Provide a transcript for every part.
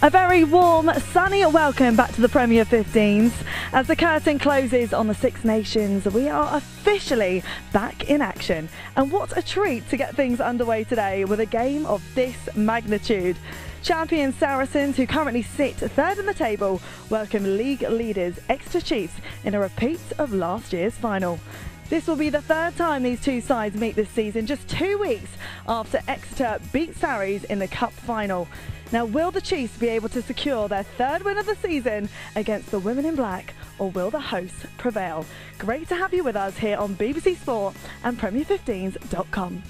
A very warm, sunny welcome back to the Premier 15s. As the curtain closes on the Six Nations, we are officially back in action. And what a treat to get things underway today with a game of this magnitude. Champion Saracens, who currently sit third in the table, welcome league leaders Exeter Chiefs in a repeat of last year's final. This will be the third time these two sides meet this season, just two weeks after Exeter beat Sarries in the Cup final. Now, will the Chiefs be able to secure their third win of the season against the Women in Black, or will the hosts prevail? Great to have you with us here on BBC Sport and Premier15s.com.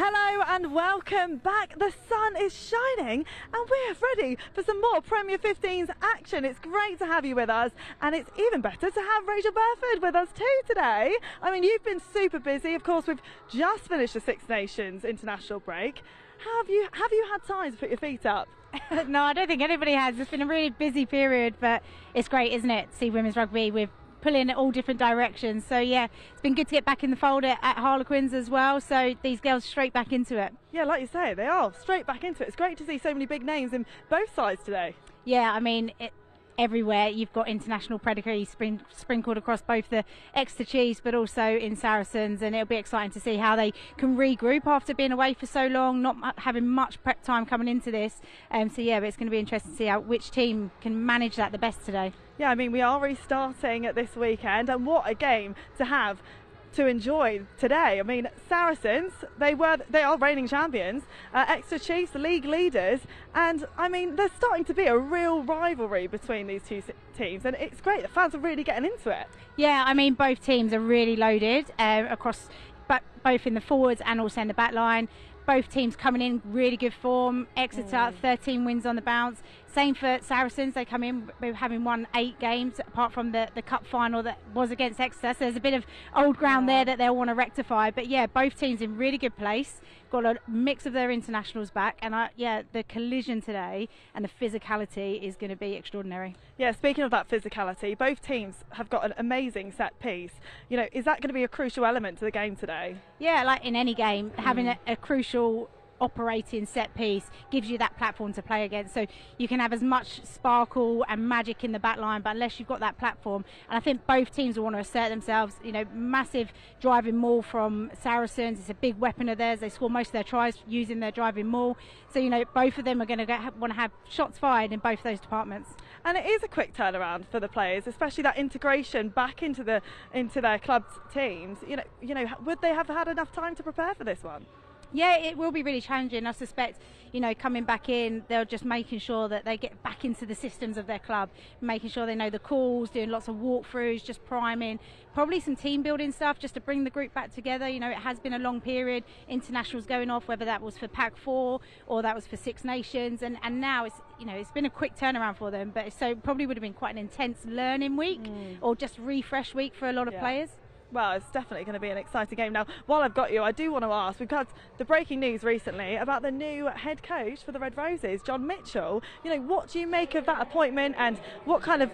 Hello and welcome back. The sun is shining and we're ready for some more Premier 15's action. It's great to have you with us and it's even better to have Rachel Burford with us too today. I mean, you've been super busy. Of course, we've just finished the Six Nations international break. Have you have you had time to put your feet up? no, I don't think anybody has. It's been a really busy period, but it's great, isn't it? See women's rugby with pulling in all different directions. So yeah, it's been good to get back in the fold at, at Harlequins as well. So these girls straight back into it. Yeah, like you say, they are straight back into it. It's great to see so many big names in both sides today. Yeah, I mean. It, everywhere you've got international spring, sprinkled across both the Exeter Chiefs but also in Saracens and it'll be exciting to see how they can regroup after being away for so long not having much prep time coming into this um, so yeah but it's going to be interesting to see how which team can manage that the best today yeah, I mean, we are restarting at this weekend, and what a game to have to enjoy today. I mean, Saracens, they were they are reigning champions. Uh, Exeter Chiefs, league leaders, and I mean, there's starting to be a real rivalry between these two teams, and it's great. The fans are really getting into it. Yeah, I mean, both teams are really loaded uh, across, but both in the forwards and also in the back line both teams coming in really good form. Exeter, mm. 13 wins on the bounce. Same for Saracens. They come in having won eight games, apart from the, the cup final that was against Exeter. So there's a bit of old ground there that they'll want to rectify. But yeah, both teams in really good place. Got a mix of their internationals back, and I, yeah, the collision today and the physicality is going to be extraordinary. Yeah, speaking of that physicality, both teams have got an amazing set piece. You know, is that going to be a crucial element to the game today? Yeah, like in any game, mm. having a, a crucial operating set piece gives you that platform to play against. So you can have as much sparkle and magic in the back line, but unless you've got that platform, and I think both teams will want to assert themselves. You know, massive driving maul from Saracens. It's a big weapon of theirs. They score most of their tries using their driving maul. So you know, both of them are going to want to have shots fired in both those departments. And it is a quick turnaround for the players, especially that integration back into the into their club's teams. You know, you know, would they have had enough time to prepare for this one? Yeah, it will be really challenging. I suspect, you know, coming back in, they're just making sure that they get back into the systems of their club, making sure they know the calls, doing lots of walkthroughs, just priming, probably some team building stuff just to bring the group back together. You know, it has been a long period, internationals going off, whether that was for Pac Four or that was for Six Nations, and and now it's you know it's been a quick turnaround for them, but so probably would have been quite an intense learning week mm. or just refresh week for a lot of yeah. players well, it's definitely going to be an exciting game. Now, while I've got you, I do want to ask we've had the breaking news recently about the new head coach for the Red Roses, John Mitchell. You know, what do you make of that appointment and what kind of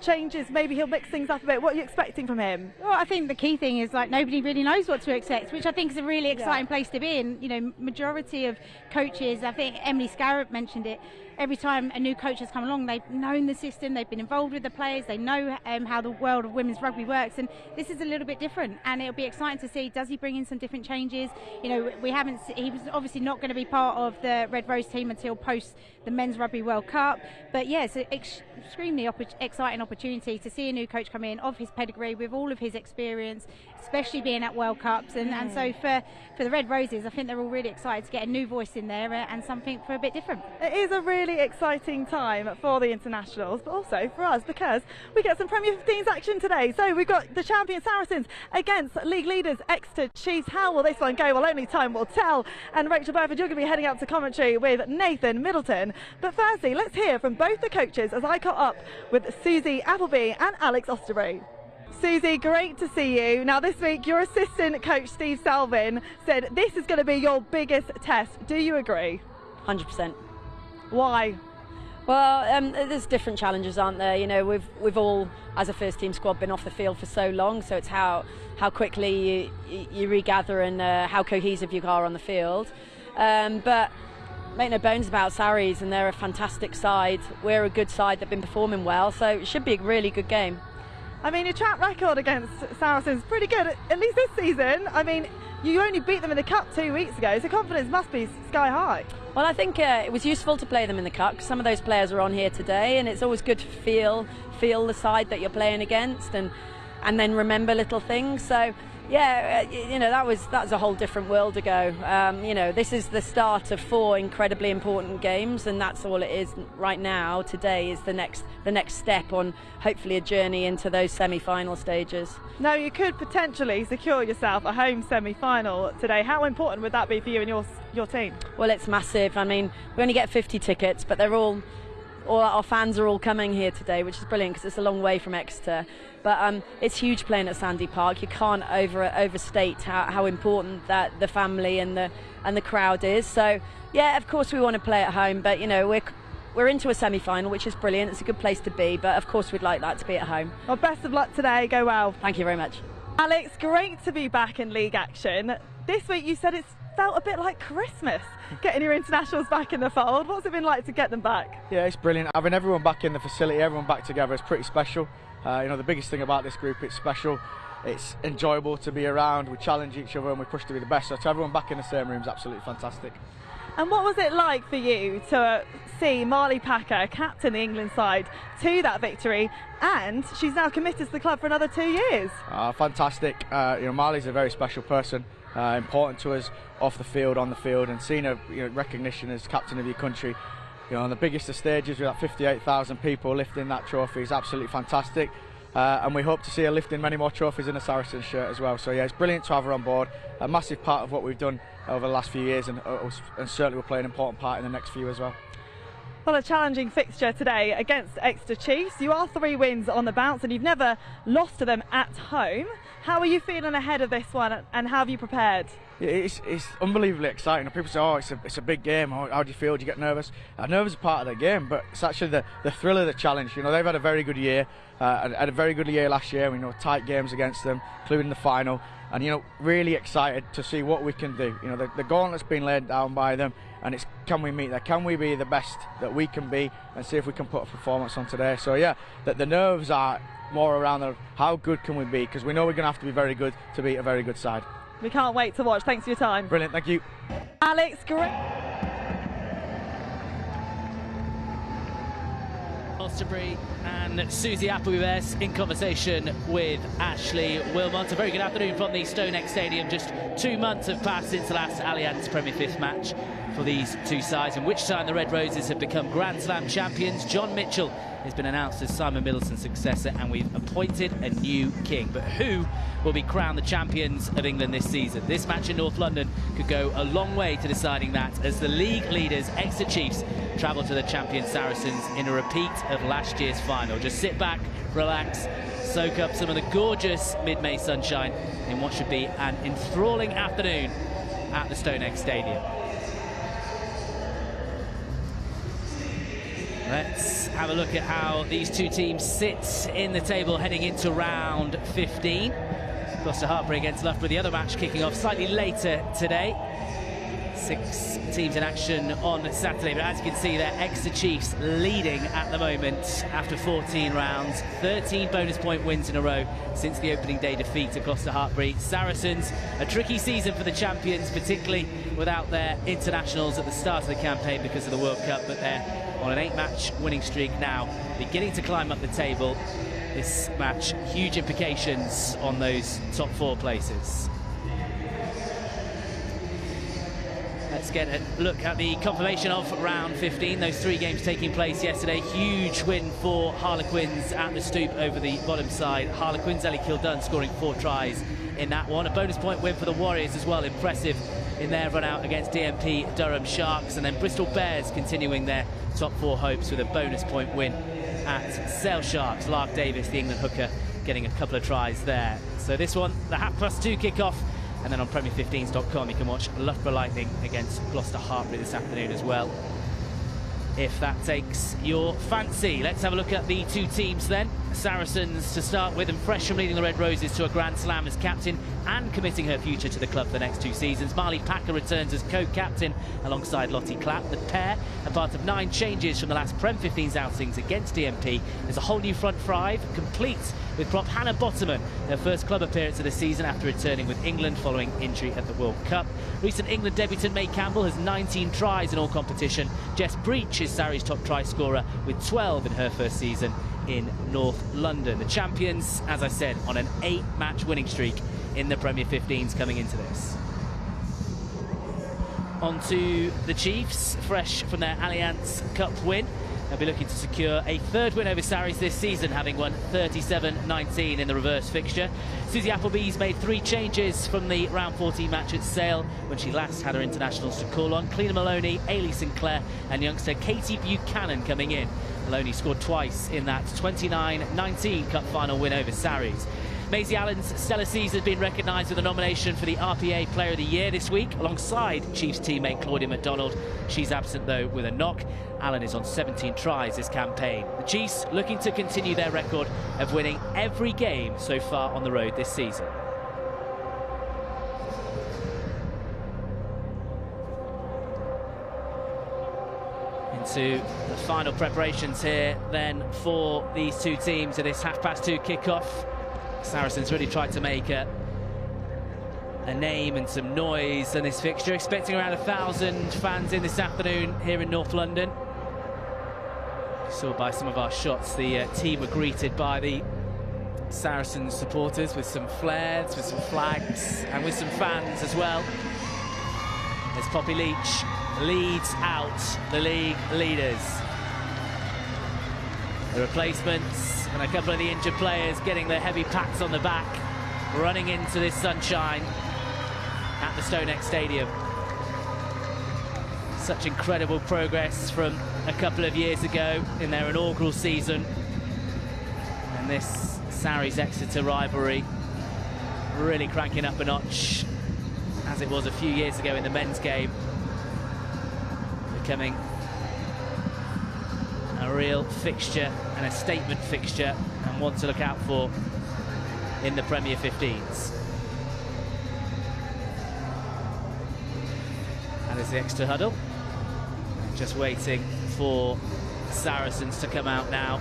changes maybe he'll mix things up a bit what are you expecting from him well i think the key thing is like nobody really knows what to expect which i think is a really exciting yeah. place to be in you know majority of coaches i think emily scarratt mentioned it every time a new coach has come along, they've known the system, they've been involved with the players, they know um, how the world of women's rugby works, and this is a little bit different. And it'll be exciting to see does he bring in some different changes? You know, we haven't. He was obviously not going to be part of the Red Rose team until post the Men's Rugby World Cup. But yeah, ex- extremely op- exciting opportunity to see a new coach come in of his pedigree with all of his experience, especially being at World Cups. And, mm. and so for, for the Red Roses, I think they're all really excited to get a new voice in there uh, and something for a bit different. It is a really exciting time for the internationals, but also for us because we get some Premier 15s action today. So we've got the champion Saracens against league leaders Exeter Chiefs. How will this one go? Well, only time will tell. And Rachel Burford, you're going to be heading out to commentary with Nathan Middleton. But firstly, let's hear from both the coaches as I caught up with Susie Appleby and Alex Austerberry. Susie, great to see you. Now, this week, your assistant coach, Steve Selvin, said this is going to be your biggest test. Do you agree? 100%. Why? Well, um, there's different challenges, aren't there? You know, we've we've all, as a first team squad, been off the field for so long. So it's how how quickly you, you regather and uh, how cohesive you are on the field. Um, but make no bones about Sarries, and they're a fantastic side. We're a good side that've been performing well, so it should be a really good game. I mean, your track record against Saracens pretty good, at least this season. I mean, you only beat them in the cup two weeks ago, so confidence must be sky high. Well, I think uh, it was useful to play them in the cup some of those players are on here today, and it's always good to feel feel the side that you're playing against, and and then remember little things. So yeah, uh, you know that was that's a whole different world ago. Um, you know, this is the start of four incredibly important games, and that's all it is right now. Today is the next the next step on hopefully a journey into those semi-final stages. Now you could potentially secure yourself a home semi-final today. How important would that be for you and your your team? Well, it's massive. I mean, we only get 50 tickets, but they're all all our fans are all coming here today, which is brilliant because it's a long way from Exeter. But um, it's huge playing at Sandy Park. You can't over overstate how, how important that the family and the and the crowd is. So yeah, of course we want to play at home, but you know we're we're into a semi-final, which is brilliant. It's a good place to be, but of course we'd like that to be at home. Well, best of luck today. Go well. Thank you very much. Alex, great to be back in league action. This week you said it's felt a bit like Christmas getting your internationals back in the fold. What's it been like to get them back? Yeah, it's brilliant. Having everyone back in the facility, everyone back together is pretty special. Uh, you know, the biggest thing about this group, it's special. It's enjoyable to be around. We challenge each other and we push to be the best. So to everyone back in the same room is absolutely fantastic. And what was it like for you to see Marley Packer captain the England side to that victory? And she's now committed to the club for another two years. Uh, fantastic. Uh, you know, Marley's a very special person. Uh, important to us off the field, on the field, and seeing a you know, recognition as captain of your country you know, on the biggest of stages with that 58,000 people lifting that trophy is absolutely fantastic. Uh, and we hope to see her lifting many more trophies in a Saracens shirt as well. So yeah, it's brilliant to have her on board. A massive part of what we've done over the last few years, and, uh, and certainly will play an important part in the next few as well. Well, a challenging fixture today against Exeter Chiefs. You are three wins on the bounce, and you've never lost to them at home. How are you feeling ahead of this one, and how have you prepared? It's, it's unbelievably exciting. People say, "Oh, it's a, it's a big game. How, how do you feel? Do you get nervous?" Uh, nervous is part of the game, but it's actually the, the thrill of the challenge. You know, they've had a very good year. Uh, had a very good year last year. We know tight games against them, including the final. And you know, really excited to see what we can do. You know, the, the gauntlet's been laid down by them, and it's can we meet that? Can we be the best that we can be, and see if we can put a performance on today? So yeah, that the nerves are more around the, how good can we be because we know we're going to have to be very good to beat a very good side. We can't wait to watch. Thanks for your time. Brilliant, thank you. Alex, great. Glastonbury and Susie Appleby-Best in conversation with Ashley Wilmot. A very good afternoon from the StoneX Stadium. Just two months have passed since the last Allianz Premier Fifth match for these two sides, and which time the Red Roses have become Grand Slam champions. John Mitchell has been announced as Simon Middleton's successor, and we've appointed a new king. But who will be crowned the champions of England this season? This match in North London could go a long way to deciding that, as the league leaders, Exeter Chiefs, travel to the champion Saracens in a repeat of last year's final. Just sit back, relax, soak up some of the gorgeous mid-May sunshine in what should be an enthralling afternoon at the StoneX Stadium. Let's have a look at how these two teams sit in the table heading into round 15. Gloucester Hartpury against Loughborough, the other match kicking off slightly later today. Six teams in action on Saturday, but as you can see there, Exeter Chiefs leading at the moment after 14 rounds. 13 bonus point wins in a row since the opening day defeat at Gloucester Hartpury. Saracens, a tricky season for the champions, particularly without their internationals at the start of the campaign because of the World Cup, but they're on an eight-match winning streak now, beginning to climb up the table. This match, huge implications on those top four places. Let's get a look at the confirmation of round 15. Those three games taking place yesterday. Huge win for Harlequins at the stoop over the bottom side. Harlequins, Ellie Kildunn scoring four tries in that one. A bonus point win for the Warriors as well. Impressive in their run out against DMP Durham Sharks. And then Bristol Bears continuing their top four hopes with a bonus point win at Sale Sharks. Lark Davis, the England hooker, getting a couple of tries there. So this one, the half past two kickoff, and then on Premier15s.com you can watch Loughborough Lightning against Gloucester Hartpury this afternoon as well if that takes your fancy. Let's have a look at the two teams then. Saracens to start with, and fresh from leading the Red Roses to a Grand Slam as captain and committing her future to the club for the next two seasons. Marley Packer returns as co-captain alongside Lottie Clapp. The pair are part of nine changes from the last Prem 15's outings against DMP. There's a whole new front five, complete with prop Hannah Botterman, her first club appearance of the season after returning with England following injury at the World Cup. Recent England debutant May Campbell has 19 tries in all competition. Jess Breach is Sarri's top try scorer with 12 in her first season in North London. The champions, as I said, on an eight-match winning streak in the Premier 15s coming into this. On to the Chiefs, fresh from their Allianz Cup win. They'll be looking to secure a third win over Sarries this season, having won 37-19 in the reverse fixture. Susie Appleby's made three changes from the round 14 match at Sale when she last had her internationals to call on. Cliodhna Moloney, Eilidh Sinclair and youngster Katie Buchanan coming in. Moloney scored twice in that 29-19 Cup final win over Sarries. Maisie Allen's stellar season has been recognised with a nomination for the RPA Player of the Year this week, alongside Chiefs teammate Claudia MacDonald. She's absent, though, with a knock. Allen is on 17 tries this campaign. The Chiefs looking to continue their record of winning every game so far on the road this season. Into the final preparations here then for these two teams at this half past two kickoff. Saracens really tried to make a, a name and some noise in this fixture, expecting around a thousand fans in this afternoon here in North London. Saw by some of our shots, the uh, team were greeted by the Saracens supporters with some flares, with some flags, and with some fans as well. As Poppy Leitch leads out the league leaders. The replacements and a couple of the injured players getting their heavy pats on the back, running into this sunshine at the StoneX Stadium. Such incredible progress from a couple of years ago in their inaugural season. And this Sarries Exeter rivalry really cranking up a notch as it was a few years ago in the men's game. Becoming a real fixture and a statement fixture and one to look out for in the Premier 15s. And there's the extra huddle. Just waiting for Saracens to come out now.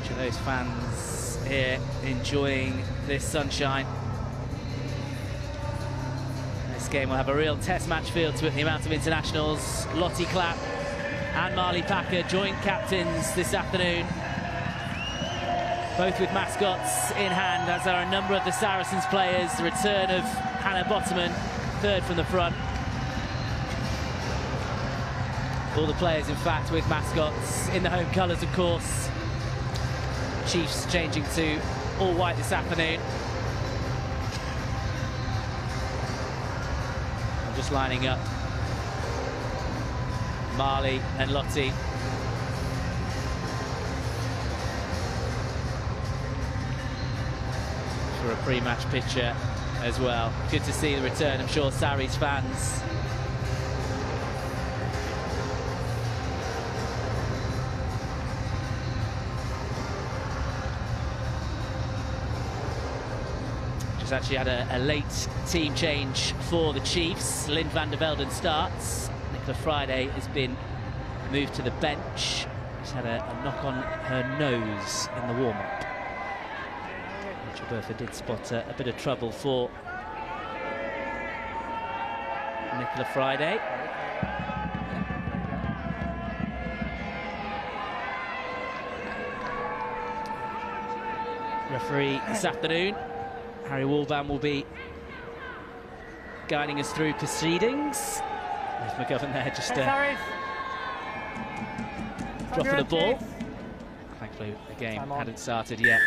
Which of those fans here enjoying this sunshine. Game will have a real test match feel to it, the amount of internationals. Lottie Clapp and Marley Packer, joint captains this afternoon. Both with mascots in hand, as are a number of the Saracens players. The return of Hannah Botterman, third from the front. All the players, in fact, with mascots in the home colours, of course. Chiefs changing to all white this afternoon. Just lining up Marley and Lottie. For a pre-match picture as well. Good to see the return, I'm sure Sarries fans actually had a, a, late team change for the Chiefs. Lynn van der Velden starts. Nicola Friday has been moved to the bench. She's had a, a knock on her nose in the warm-up. Rachel Burford did spot a, a bit of trouble for Nicola Friday. Referee this afternoon Harry Walban will be guiding us through proceedings. There's McGovern there just uh, dropping the ball. Thankfully, the game hadn't started yet.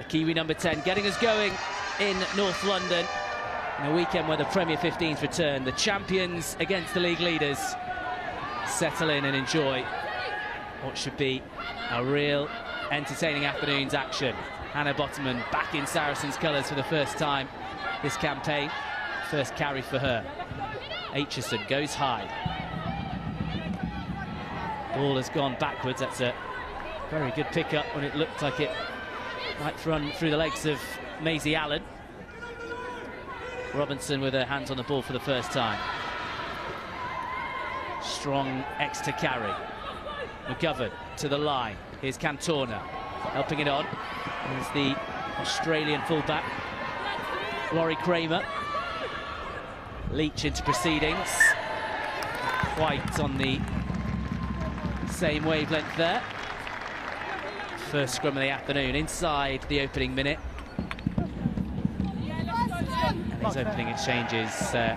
A Kiwi number 10 getting us going in North London. In a weekend where the Premier 15s return, the champions against the league leaders settle in and enjoy what should be a real entertaining afternoon's action. Hannah Botterman back in Saracens colours for the first time this campaign. First carry for her. Aitchison goes high. Ball has gone backwards. That's a very good pickup when it looked like it might run through the legs of Maisie Allen. Robinson with her hands on the ball for the first time. Strong extra carry. McGovern to the line. Here's Cantorna helping it on. There's the Australian fullback, Lori Cramer. Leitch into proceedings. Quite on the same wavelength there. First scrum of the afternoon inside the opening minute. These opening exchanges, uh,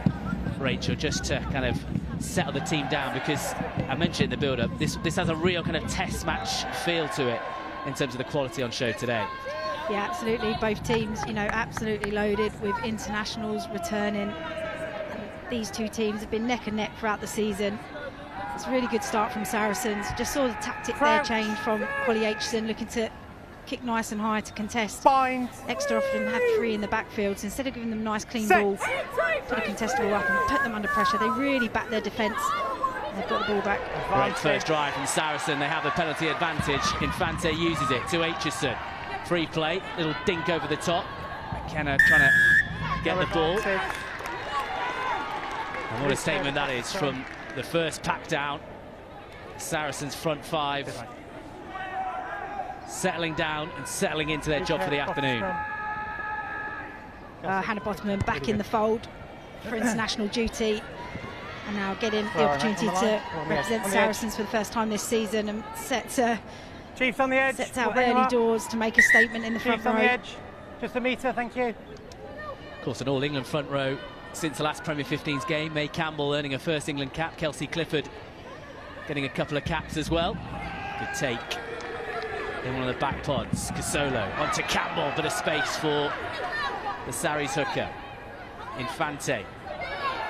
Rachel, just to kind of settle the team down because I mentioned in the build-up, this, this has a real kind of test match feel to it in terms of the quality on show today. Yeah, absolutely. Both teams, you know, absolutely loaded with internationals returning. These two teams have been neck and neck throughout the season. It's a really good start from Saracens. Just saw the tactic there change from Holly Aitchison looking to kick nice and high to contest. Bind. Exeter often have three in the backfield. So instead of giving them nice clean Set. ball, put a contestable up and put them under pressure. They really back their defence. They've got the ball back. Great first drive from Saracen. They have the penalty advantage. Infante uses it to Aitchison. Free play, little dink over the top. McKenna trying to get the ball. And what a statement that is from the first pack down. Saracens front five. Settling down and settling into their job for the afternoon. Uh, Hannah Botterman back in the fold for international duty. And now getting the opportunity to represent Saracens for the first time this season and sets, uh, Chiefs on the edge. sets We'll out early doors to make a statement in the front Chiefs on row. the edge. Just a metre, thank you. Of course, an All England front row since the last Premier 15s game. May Campbell earning a first England cap. Kelsey Clifford getting a couple of caps as well. Good take in one of the back pods. Kasolo onto Campbell, bit of space for the Sarries hooker. Infante.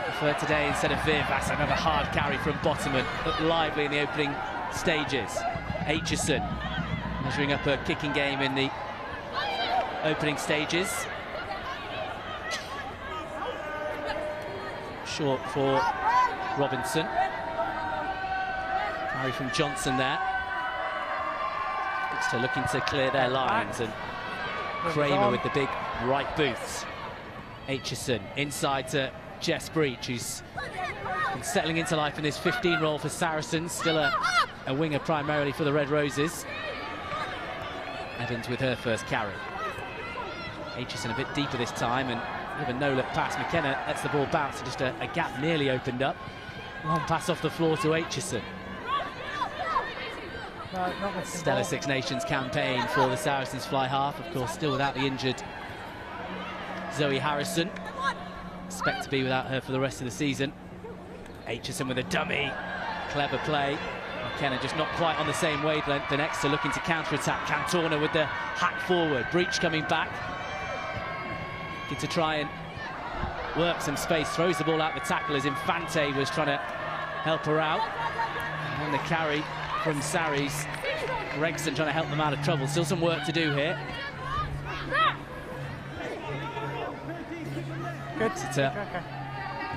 Preferred today instead of Viv. That's another hard carry from Botterman. Looked lively in the opening stages. Aitchison measuring up her kicking game in the opening stages. Short for Robinson. Carry from Johnson there. Exeter looking to clear their lines and Cramer with the big right boots. Aitchison inside to Jess Breach, who's settling into life in this 15 role for Saracens. Still a, a winger primarily for the Red Roses. Evans with her first carry. Aitchison a bit deeper this time and with a no-look pass. McKenna lets the ball bounce, just a, a gap nearly opened up. Long pass off the floor to Aitchison. No, Stellar Six Nations campaign for the Saracens fly half, of course, still without the injured Zoe Harrison. Expect to be without her for the rest of the season. Aitchison with a dummy, clever play. McKenna just not quite on the same wavelength. The next to looking to counter-attack. Cantorna with the hack forward. Breach coming back. Looking to try and work some space. Throws the ball out the tackle as Infante was trying to help her out. And the carry from Sarries. Gregson trying to help them out of trouble. Still some work to do here. Good. Okay.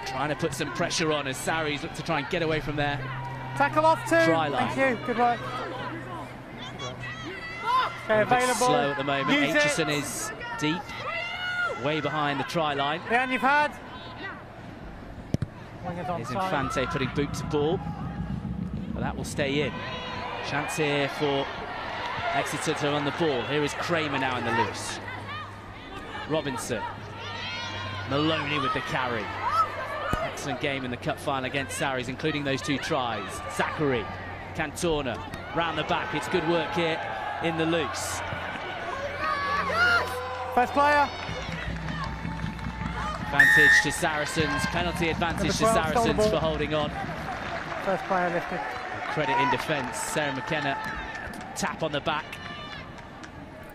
trying to put some pressure on as Sarries look to try and get away from there. Tackle off two. Try line. Thank you. Good work. Okay, available. slow at the moment. Use. Aitchison is deep, way behind the try line. The hand you've had. Here's. Infante putting boot to ball, but that will stay in. Chance here for Exeter to run the ball. Here is Cramer now in the loose. Robinson. Moloney with the carry. Excellent game in the cup final against Sarries, including those two tries. Zackary, Cantona, round the back. It's good work here in the loose. First player. Advantage to Saracens, penalty advantage to 12, stole Saracens for holding on. First player lifted. Credit in defence. Sarah McKenna tap on the back.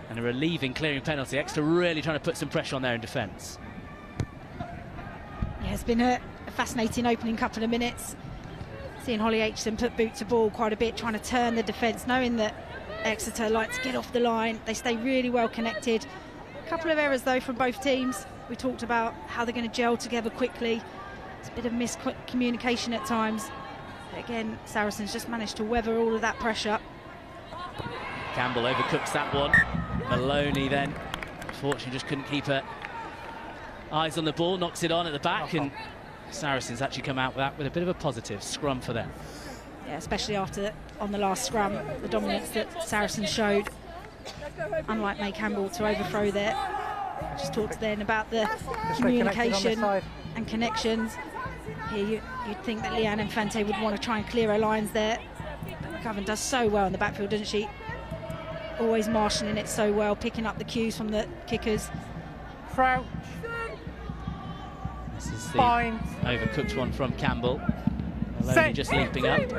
And a relieving clearing penalty. Exeter really trying to put some pressure on there in defence. It's been a, a fascinating opening couple of minutes. Seeing Holly Aitchison put boot to ball quite a bit, trying to turn the defence, knowing that Exeter like to get off the line. They stay really well connected. A couple of errors though from both teams. We talked about how they're going to gel together quickly. It's a bit of miscommunication at times. But again, Saracens just managed to weather all of that pressure. Campbell overcooks that one. Moloney then, unfortunately, just couldn't keep her eyes on the ball, knocks it on at the back, and Saracens actually come out with that with a bit of a positive scrum for them. Yeah, especially after on the last scrum, the dominance that Saracens showed. Unlike May Campbell to overthrow there. Just talked then about the Just stay connected on this communication side. and connections. Here you, you'd think that Leanne Infante would want to try and clear her lines there. But McGovern does so well in the backfield, doesn't she? Always marshalling it so well, picking up the cues from the kickers. Crouch. The overcooked one from Campbell. Moloney just leaping up. Oh,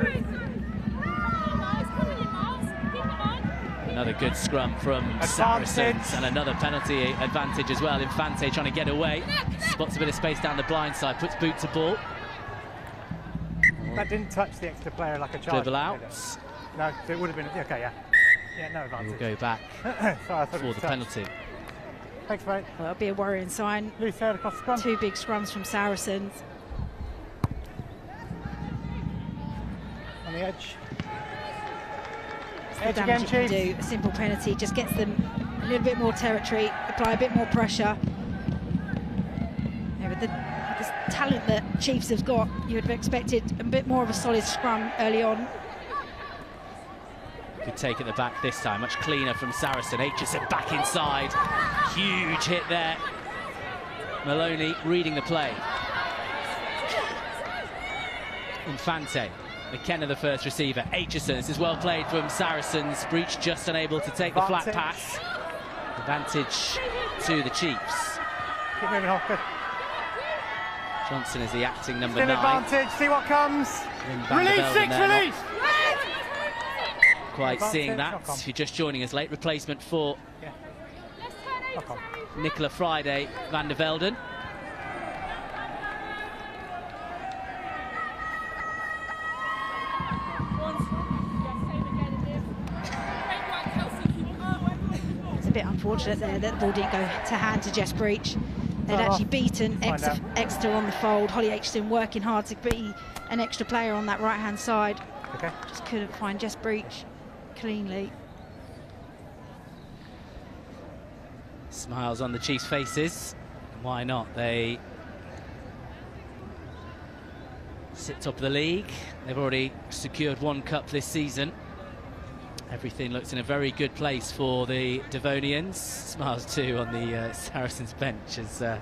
another good scrum from Advantage. Saracens and another penalty advantage as well. Infante trying to get away. Spots a bit of space down the blind side, puts boot to ball. That didn't touch the extra player like a child. Dribble out. No, it would have been. Okay, yeah. Yeah, no advantage. We'll go back Sorry, for the touch. penalty. Thanks, mate. Well, that'll be a worrying sign. Loose head across the scrum. Two big scrums from Saracens. On the edge. the Edge damage again, can Chief. do. A simple penalty just gets them a little bit more territory, apply a bit more pressure. Yeah, with the, with the talent that Chiefs have got, you would have expected a bit more of a solid scrum early on. Good take at the back this time, much cleaner from Saracen. Aitchison back inside. Huge hit there. Moloney reading the play. Infante. McKenna the first receiver. Aitchison. This is well played from Saracens. Breach just unable to take the flat pass. Advantage to the Chiefs. Keep moving, Hopper. Johnson is the acting number Still nine. advantage. See what comes. Lynn van der Release six, release. Quite Advantage, seeing that. If you're just joining us late, replacement for Knock on. Nicola Friday van der Velden. It's a bit unfortunate there that the ball didn't go to hand to Jess Breach. They'd Oh, actually beaten Exeter. Exeter on the fold. Holly Aitchison working hard to be an extra player on that right hand side. Okay. Just couldn't find Jess Breach cleanly. Smiles on the Chiefs' faces. Why not? They sit top of the league. They've already secured one cup this season. Everything looks in a very good place for the Devonians. Smiles too on the uh, Saracens bench as uh,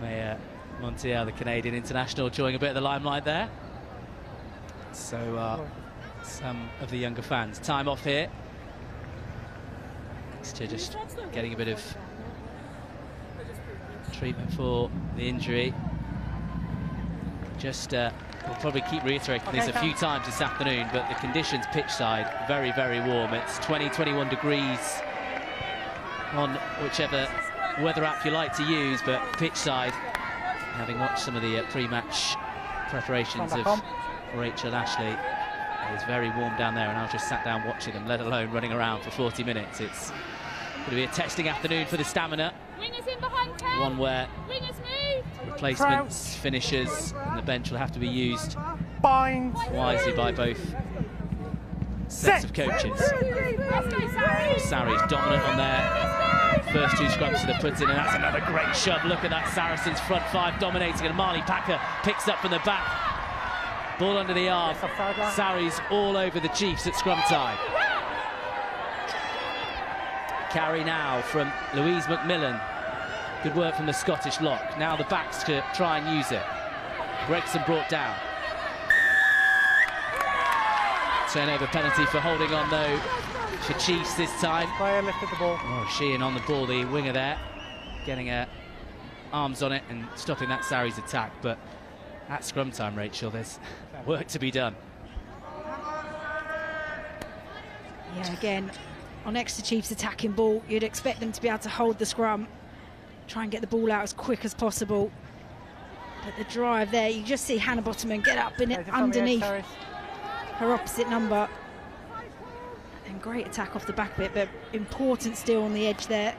Maya Montiel, the Canadian international, enjoying a bit of the limelight there. So uh, some of the younger fans. Time off here. Exeter just getting a bit of treatment for the injury. Just, uh, we'll probably keep reiterating this a few times this afternoon, but the conditions pitch side, very, very warm. It's 20, 21 degrees on whichever weather app you like to use, but pitch side, having watched some of the uh, pre-match preparations of Rachel Ashley, it's very warm down there, and I was just sat down watching them, let alone running around for 40 minutes. It's going to be a testing afternoon for the stamina. Wingers in behind Ken. One where Wingers move. replacements, finishers, and the bench will have to be used Bind. wisely by both sets of coaches. Let's. Sarries dominant on their first two scrums to the put in, and that's another great shove. Look at that Saracens front five dominating, and Marley Packer picks up from the back. Ball under the arm. Yes. Sarries all over the Chiefs at scrum time. Carry now from Louise McMillan. Good work from the Scottish lock. Now the backs to try and use it. Gregson brought down. Turnover penalty for holding on though for Chiefs this time. Player lifted the ball. Oh, Sheehan on the ball, the winger there, getting her arms on it and stopping that Sarries attack. But at scrum time, Rachel, there's work to be done. Yeah, again, on Exeter Chiefs attacking ball, you'd expect them to be able to hold the scrum, try and get the ball out as quick as possible. But the drive there, you just see Hannah Botterman get up in it just edge, underneath her opposite number. And great attack off the back of it, but important still on the edge there.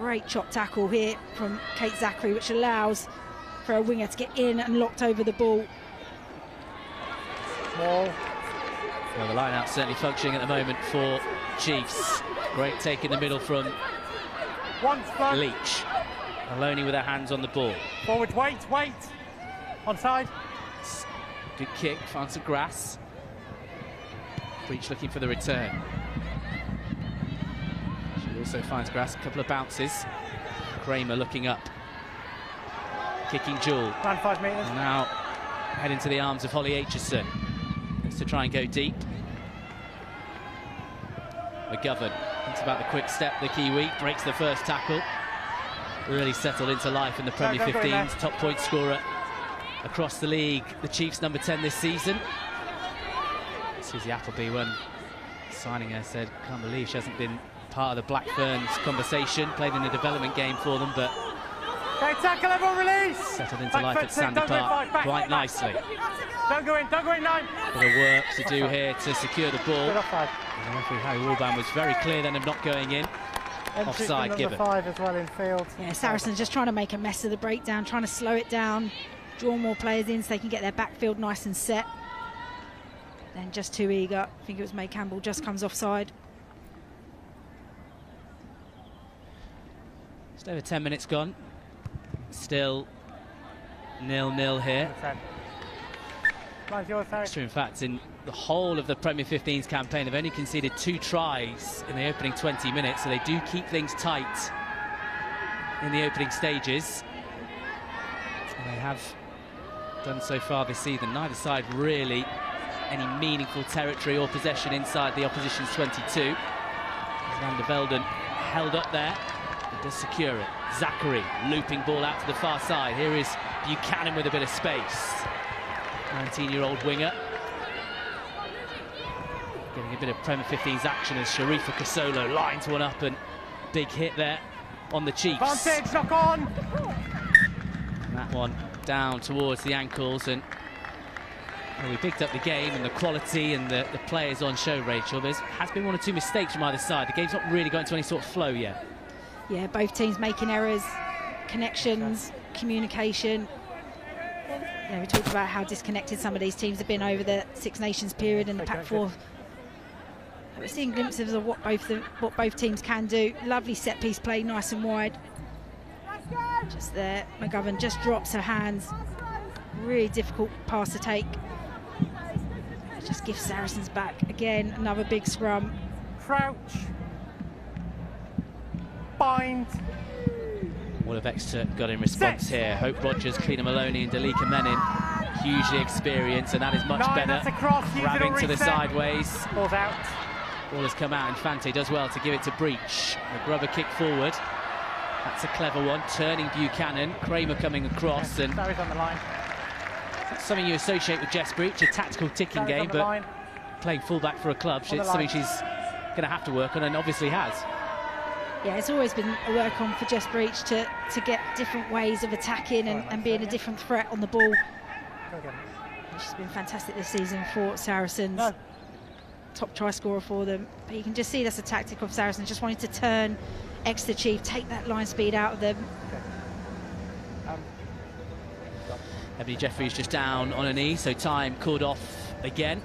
Great chop tackle here from Kate Zackary, which allows for a winger to get in and locked over the ball. Small. Well, the line out certainly functioning at the moment for Chiefs. Great take in the middle from Leitch. Moloney with her hands on the ball. Forward. Wait. Wait. Onside. Good kick, finds some grass. Breach looking for the return. Also finds grass, a couple of bounces. Cramer looking up. Kicking Jewel. Around five metres. Now head into the arms of Holly Aitchison. Looks to try and go deep. McGovern thinks about the quick step, the Kiwi, breaks the first tackle. Really settled into life in the Premier go, go in there. 15s, top point scorer across the league. The Chiefs number 10 this season. Susie Appleby, when signing her, said, can't believe she hasn't been part of the Black Ferns conversation, played in a development game for them, but Okay, tackle everyone, release. settled into Back life at Sandy Park back, quite back. nicely. Don't go in. Don't go in. Nine. Bit of work to do here to secure the ball. Good offside. And the referee Harry Walbaum was very clear then of not going in. Entry Offside number given. five as well in field. Yeah, Saracens just trying to make a mess of the breakdown, trying to slow it down, draw more players in so they can get their backfield nice and set. Then just too eager. I think it was May Campbell just comes offside. Just over 10 minutes gone. Still nil-nil here. Exeter, in fact, in the whole of the Premier 15's campaign, they've only conceded two tries in the opening 20 minutes, so they do keep things tight in the opening stages. And they have done so far this season. Neither side really any meaningful territory or possession inside the opposition's 22. Van der Velden held up there, does secure it. Zackary looping ball out to the far side. Here is Buchanan with a bit of space. 19-year-old winger. Getting a bit of Premier 15's action as Sharifa Kasolo lines one up and big hit there on the Chiefs. Vantage. Knock on. And that one down towards the ankles and well, we picked up the game and the quality and the, the players on show, Rachel. There has been one or two mistakes from either side. The game's not really got into any sort of flow yet. Yeah, both teams making errors, connections, communication. You know, we talked about how disconnected some of these teams have been over the Six Nations period and the Pac Four. We're seeing glimpses of what both the, what both teams can do. Lovely set piece play, nice and wide. Just there, McGovern just drops her hands. Really difficult pass to take. Just gives Saracens back again. Another big scrum. Crouch. Bind. All of Exeter got in response Six. here. Hope Rogers, Cliodhna Moloney and Daleaka Menin. Hugely experienced and that is much Nine, better. that's a cross, use it or Grabbing to the sideways. Ball's out. Ball has come out. and Infante does well to give it to Breach. A grubber kick forward. That's a clever one. Turning Buchanan. Cramer coming across. And Sarry's on the line. that's something you associate with Jess Breach, a tactical ticking Sarry's game, but line. playing fullback for a club, it's something she's going to have to work on and obviously has. Yeah, it's always been a work on for Jess Breach to, to get different ways of attacking and, and being a different threat on the ball. Go. She's been fantastic this season for Saracens. No. Top try scorer for them. But you can just see that's a tactic of Saracens, just wanting to turn Exeter Chief, take that line speed out of them. Um, Ebony Jeffries just down on a knee, so time called off again.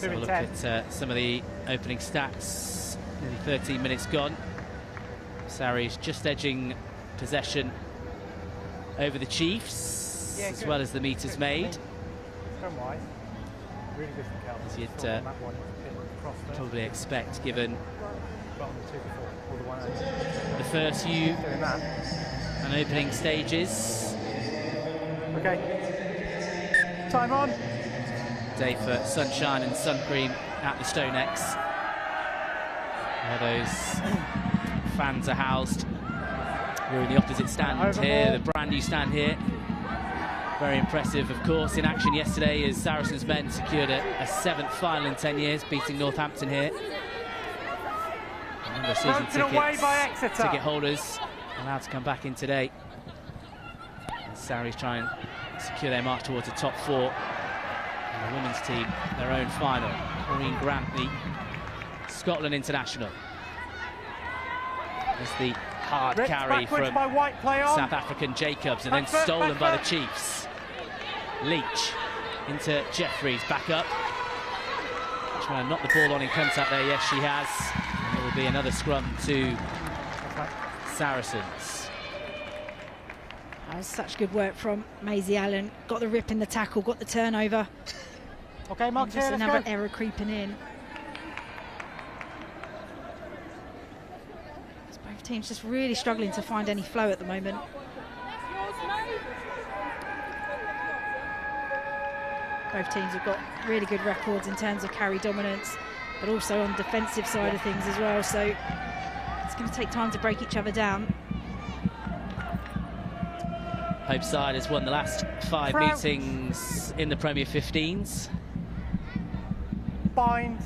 Let's have a look ten. at uh, some of the opening stats. Nearly 13 minutes gone. Sarries just edging possession over the Chiefs, Yeah, as good. well as the meters made. Scrum wise. Really good from Calvin. As you'd, uh, on that one, pin across there. Probably expect, given Bottom two before, or the one over. the first few and opening stages. Okay. Time on. Day for sunshine and sun cream at the Stonex. Where those fans are housed. We're in the opposite stand here, the brand new stand here. Very impressive, of course, in action yesterday as Saracens men secured a, a seventh final in 10 years, beating Northampton here. Number of season tickets, ticket holders allowed to come back in today. As Sarries try and secure their march towards the top four. And the women's team, their own final. Coreen Grant, the Scotland international. As the hard Ripped carry from by White, play on. South African Jacobs and then Back foot, stolen back by the. Chiefs. Leitch into Jeffries, back up. Trying to knock the ball on in contact there, yes she has. And it will be another scrum to Saracens. That was such good work from Maisie Allen. Got the rip in the tackle, got the turnover. Okay, Mark, And just another go. error creeping in. Both teams just really struggling to find any flow at the moment. Both teams have got really good records in terms of carry dominance, but also on the defensive side of things as well. So it's going to take time to break each other down. Hope side has won the last five Crouch. meetings in the Premier 15s. Bind.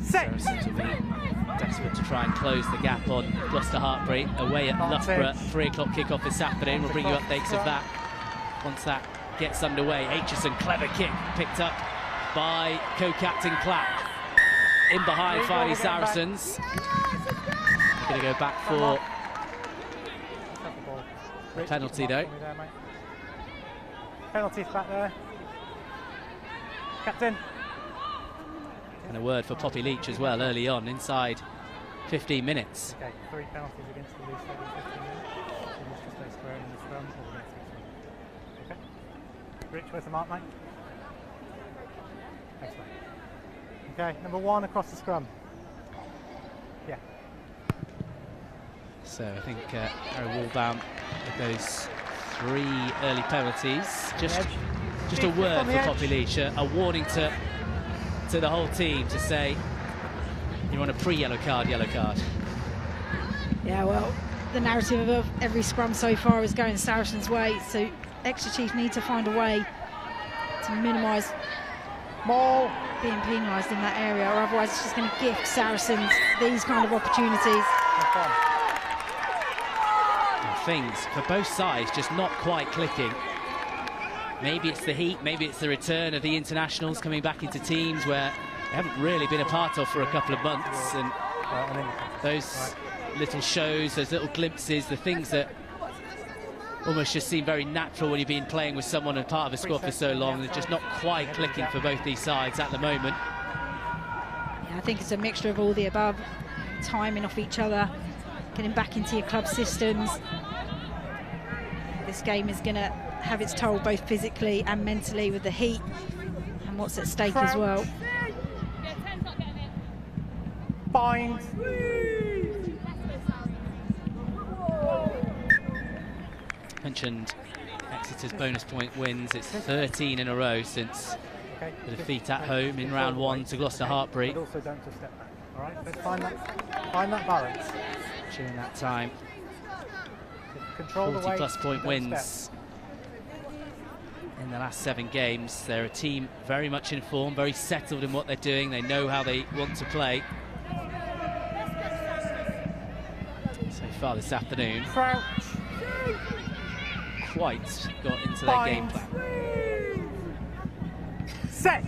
Set. Saracens will be desperate to try and close the gap on Gloucester Hartpury away at Can't Loughborough. Three o'clock kick-off this afternoon. We'll bring you updates of that once that gets underway. Aitchison, clever kick picked up by co-captain Clapp. In behind, Legal, finally we'll get back. Saracens. They're going to go back for on. Have the ball. Rich, penalty, though. up for there, mate. Penalties back there. Captain. and a word for Poppy Leitch as well early on inside 15 minutes. Okay, three penalties against the loose head in 15 minutes. To stay square in the scrum or the next scrum. Okay. Rich, where's the mark, mate? Excellent. Okay, number one across the scrum. Yeah. So I think uh, Harry Walbaum with those three early penalties. Just. Just a word for edge. A, warning to to the whole team to say you're on a pre-yellow card, yellow card. Yeah, well, the narrative of every scrum so far is going Saracens' way, so Exeter Chiefs need to find a way to minimise Ball. being penalised in that area, or otherwise it's just going to gift Saracens these kind of opportunities. That's on. And things for both sides just not quite clicking. Maybe it's the heat, maybe it's the return of the internationals coming back into teams where they haven't really been a part of for a couple of months and those little shows, those little glimpses, the things that almost just seem very natural when you've been playing with someone and part of a squad for so long. They're just not quite clicking for both these sides at the moment. Yeah, I think it's a mixture of all the above, timing off each other, getting back into your club systems. This game is going to have its toll both physically and mentally with the heat and what's at stake as well. Yeah, 10's not getting. Bind. Mentioned Exeter's bonus point wins. It's 13 in a row since Okay. the defeat at home in round one to Gloucester Okay, Hartpury. But also don't just step back. All right, let's find that, find that balance. During that time, Control the 40 weight. plus point wins step. In the last seven games. They're a team very much in form, very settled in what they're doing. They know how they want to play. So far this afternoon, Crouch. quite got into their game plan. Set.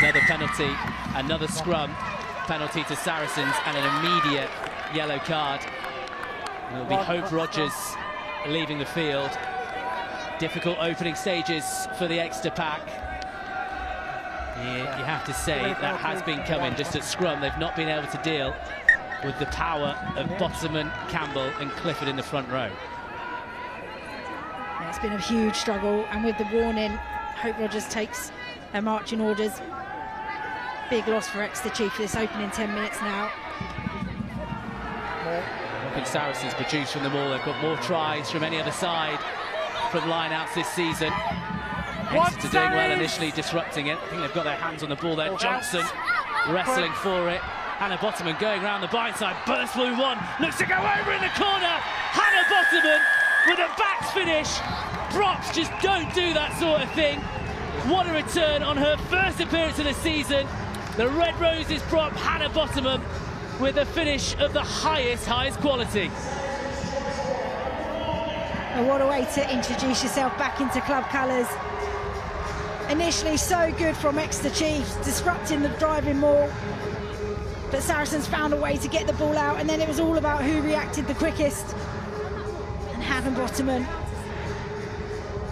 Another penalty, another scrum penalty to Saracens, and an immediate yellow card. It'll be Hope Rogers leaving the field. Difficult opening stages for the Exeter pack. Yeah, you have to say that has been coming. Just at scrum, they've not been able to deal with the power of Botterman, Campbell, and Clifford in the front row. Yeah, it's been a huge struggle, and with the warning, Hope Rogers takes her marching orders. Big loss for Exeter Chief this opening 10 minutes now. I think Saracens produced from them all. They've got more tries from any other side from line-outs this season. Exeter doing well initially, disrupting it. I think they've got their hands on the ball there. Johnson wrestling for it. Hannah Botterman going round the bind side. Burst through one. Looks to go over in the corner. Hannah Botterman with a back finish. Props just don't do that sort of thing. What a return on her first appearance of the season. The Red Roses prop Hannah Botterman with a finish of the highest, highest quality. And what a way to introduce yourself back into club colours. Initially so good from Exeter Chiefs, disrupting the driving maul. But Saracens found a way to get the ball out, and then it was all about who reacted the quickest. And Hannah Botterman.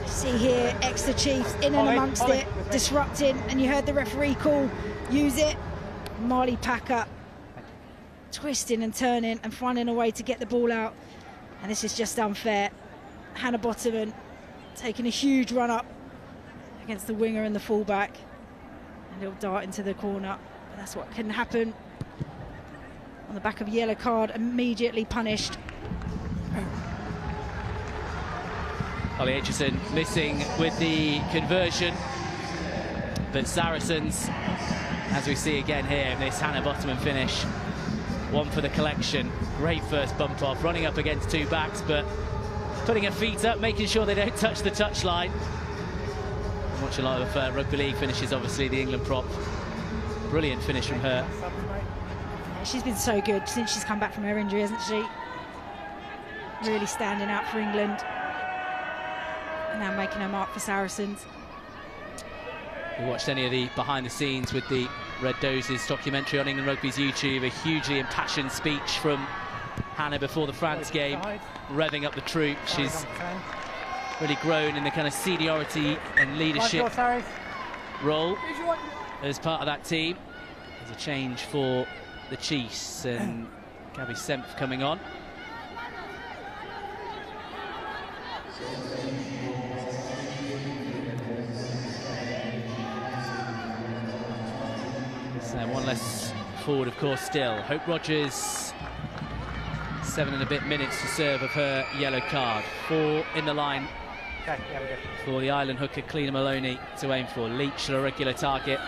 See here, Exeter Chiefs in and amongst it, disrupting, and you heard the referee call, use it. Marlie Packer twisting and turning and finding a way to get the ball out. And this is just unfair. Hannah Botterman taking a huge run up against the winger and the fullback. And he'll dart into the corner. But that's what can happen. On the back of a yellow card, immediately punished. Holly Aitchison missing with the conversion. But Saracens, as we see again here in this Hannah Botterman finish, one for the collection. Great first bump off, running up against two backs, but putting her feet up, making sure they don't touch the touchline. Watch a lot of uh, rugby league finishes, obviously, the England prop. Brilliant finish from her. She's been so good since she's come back from her injury, hasn't she? Really standing out for England. And now making her mark for Saracens. You watched any of the behind the scenes with the Red Roses documentary on England Rugby's YouTube, a hugely impassioned speech from Hannah before the France game, revving up the troop. Sarries She's really grown in the kind of seniority and leadership four, role as part of that team. There's a change for the Chiefs and Gabby Semph coming on. So one less forward, of course, still. Hope Rogers, seven and a bit minutes to serve of her yellow card. Four in the line Okay, yeah, we're good. for the island hooker Cliodhna Moloney to aim for. Leitch, a regular target.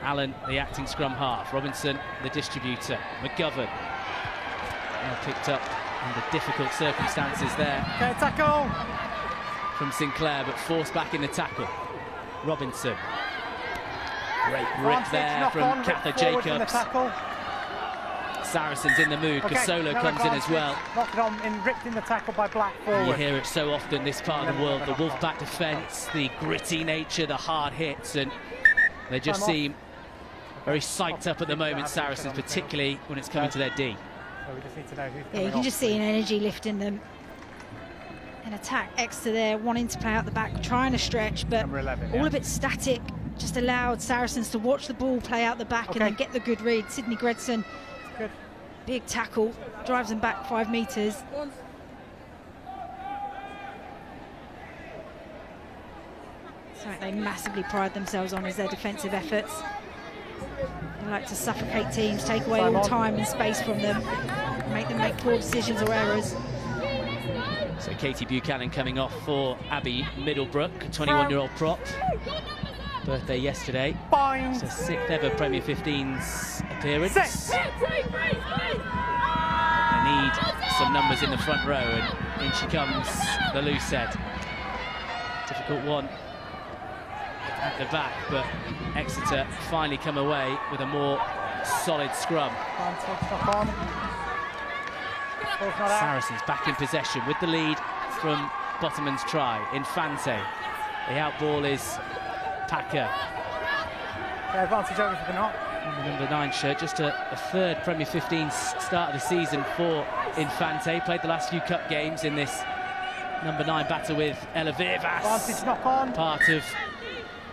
Allen, the acting scrum half. Robinson, the distributor. McGovern, now picked up under difficult circumstances there Okay, tackle. from Sinclair, but forced back in the tackle. Robinson. Great rip Advantage, there knock from on, rip Katha forward from the Jacobs. Saracens in the mood. Okay, Kasolo comes in as well. Knocked on, in, ripped in the tackle by Black You hear it so often this part of the world, the Wolfpack defence, the gritty nature, the hard hits, and they just Time off. seem very psyched up at the moment, Saracens, particularly when it's coming to their D. So we just need to know who's Yeah, you can off. just see an energy lift in them. An attack Exeter there, wanting to play out the back, trying to stretch, but 11, all yeah. a bit static. Just allowed Saracens to watch the ball play out the back Okay. and then get the good read. Sydney Gregson, Good. big tackle, drives them back five metres. Something they massively pride themselves on is their defensive efforts. They like to suffocate teams, take away all time and space from them, make them make poor decisions or errors. So Katie Buchanan coming off for Abby Middlebrook, 21-year-old prop. Birthday yesterday. It's her sixth ever Premier 15's appearance. Six. They need some numbers in the front row, and in she comes, the loose head. Difficult one at the back, but Exeter finally come away with a more solid scrum. Advantage, knock on. Ball's not out. Saracens back in possession with the lead from Botterman's try. Infante. The out ball is Packer. Okay, advantage over for the knock. The number nine shirt, just a, a third Premier 15 start of the season for Infante. Played the last few cup games in this number nine battle with Ella Wyrwas. Advantage, knock on. Part of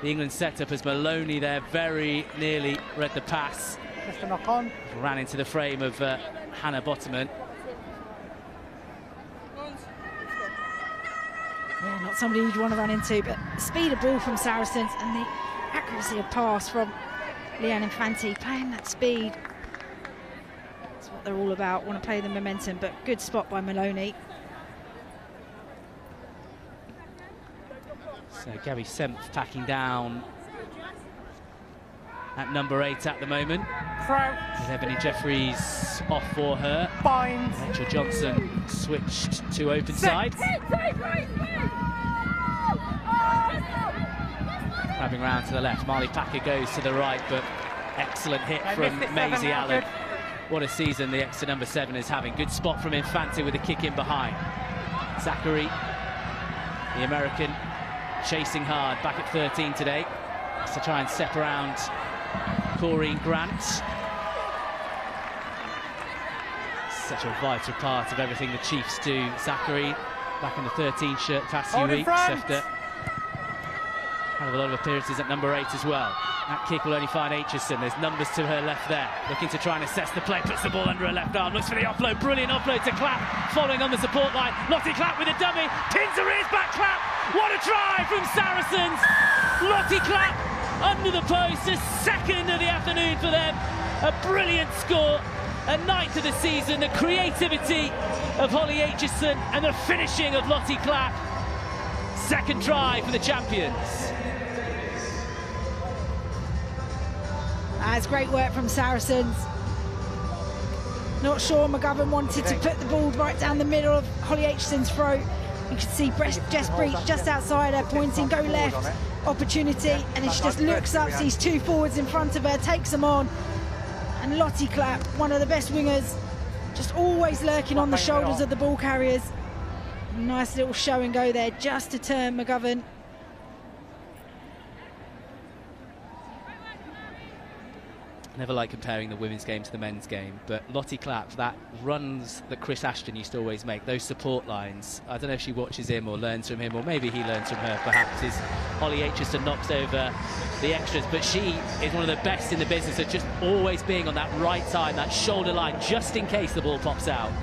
the England setup as Moloney there very nearly read the pass. Just a knock on. Ran into the frame of uh, Hannah Botterman. Not somebody you'd want to run into, but speed of ball from Saracens and the accuracy of pass from Leanne Infante, playing that speed. That's what they're all about, want to play the momentum, but good spot by Moloney. So Gabby Senft packing down at number eight at the moment. Crouch. With Ebony Jeffries off for her. Bind. Rachel Johnson switched to open side. Crabbing round to the left. Marlie Packer goes to the right, but excellent hit They from Maisie Allen. What a season the extra number seven is having. Good spot from Infante with a kick in behind. Zackary, the American, chasing hard, back at 13 today. To try and step around Coreen Grant. Such a vital part of everything the Chiefs do. Zackary, back in the 13 shirt past few Hold weeks after Of a lot of appearances at number eight as well. That kick will only find Aitchison. There's numbers to her left there. Looking to try and assess the play. Puts the ball under her left arm. Looks for the offload. Brilliant offload to Clapp. Following on the support line. Lottie Clapp with a dummy. Pins her ears back. Clapp. What a try from Saracens. Lottie Clapp under the post. A second of the afternoon for them. A brilliant score. A ninth of the season. The creativity of Holly Aitchison and the finishing of Lottie Clapp. Second try for the champions. Ah, That's great work from Saracens. Not sure McGovern wanted to put the ball right down the middle of Holly Aitchison's throat. You can see Breast, Jess Breach just outside her, pointing, go left, opportunity, and then she just looks up, sees two forwards in front of her, takes them on. And Lottie Clapp, one of the best wingers, just always lurking on the shoulders of the ball carriers. Nice little show and go there, just to turn McGovern. Never like comparing the women's game to the men's game, but Lottie Clapp, that runs that Chris Ashton used to always make, those support lines. I don't know if she watches him or learns from him, or maybe he learns from her, perhaps, is Holly Aitchison knocks over the extras, but she is one of the best in the business at just always being on that right side, that shoulder line, just in case the ball pops out.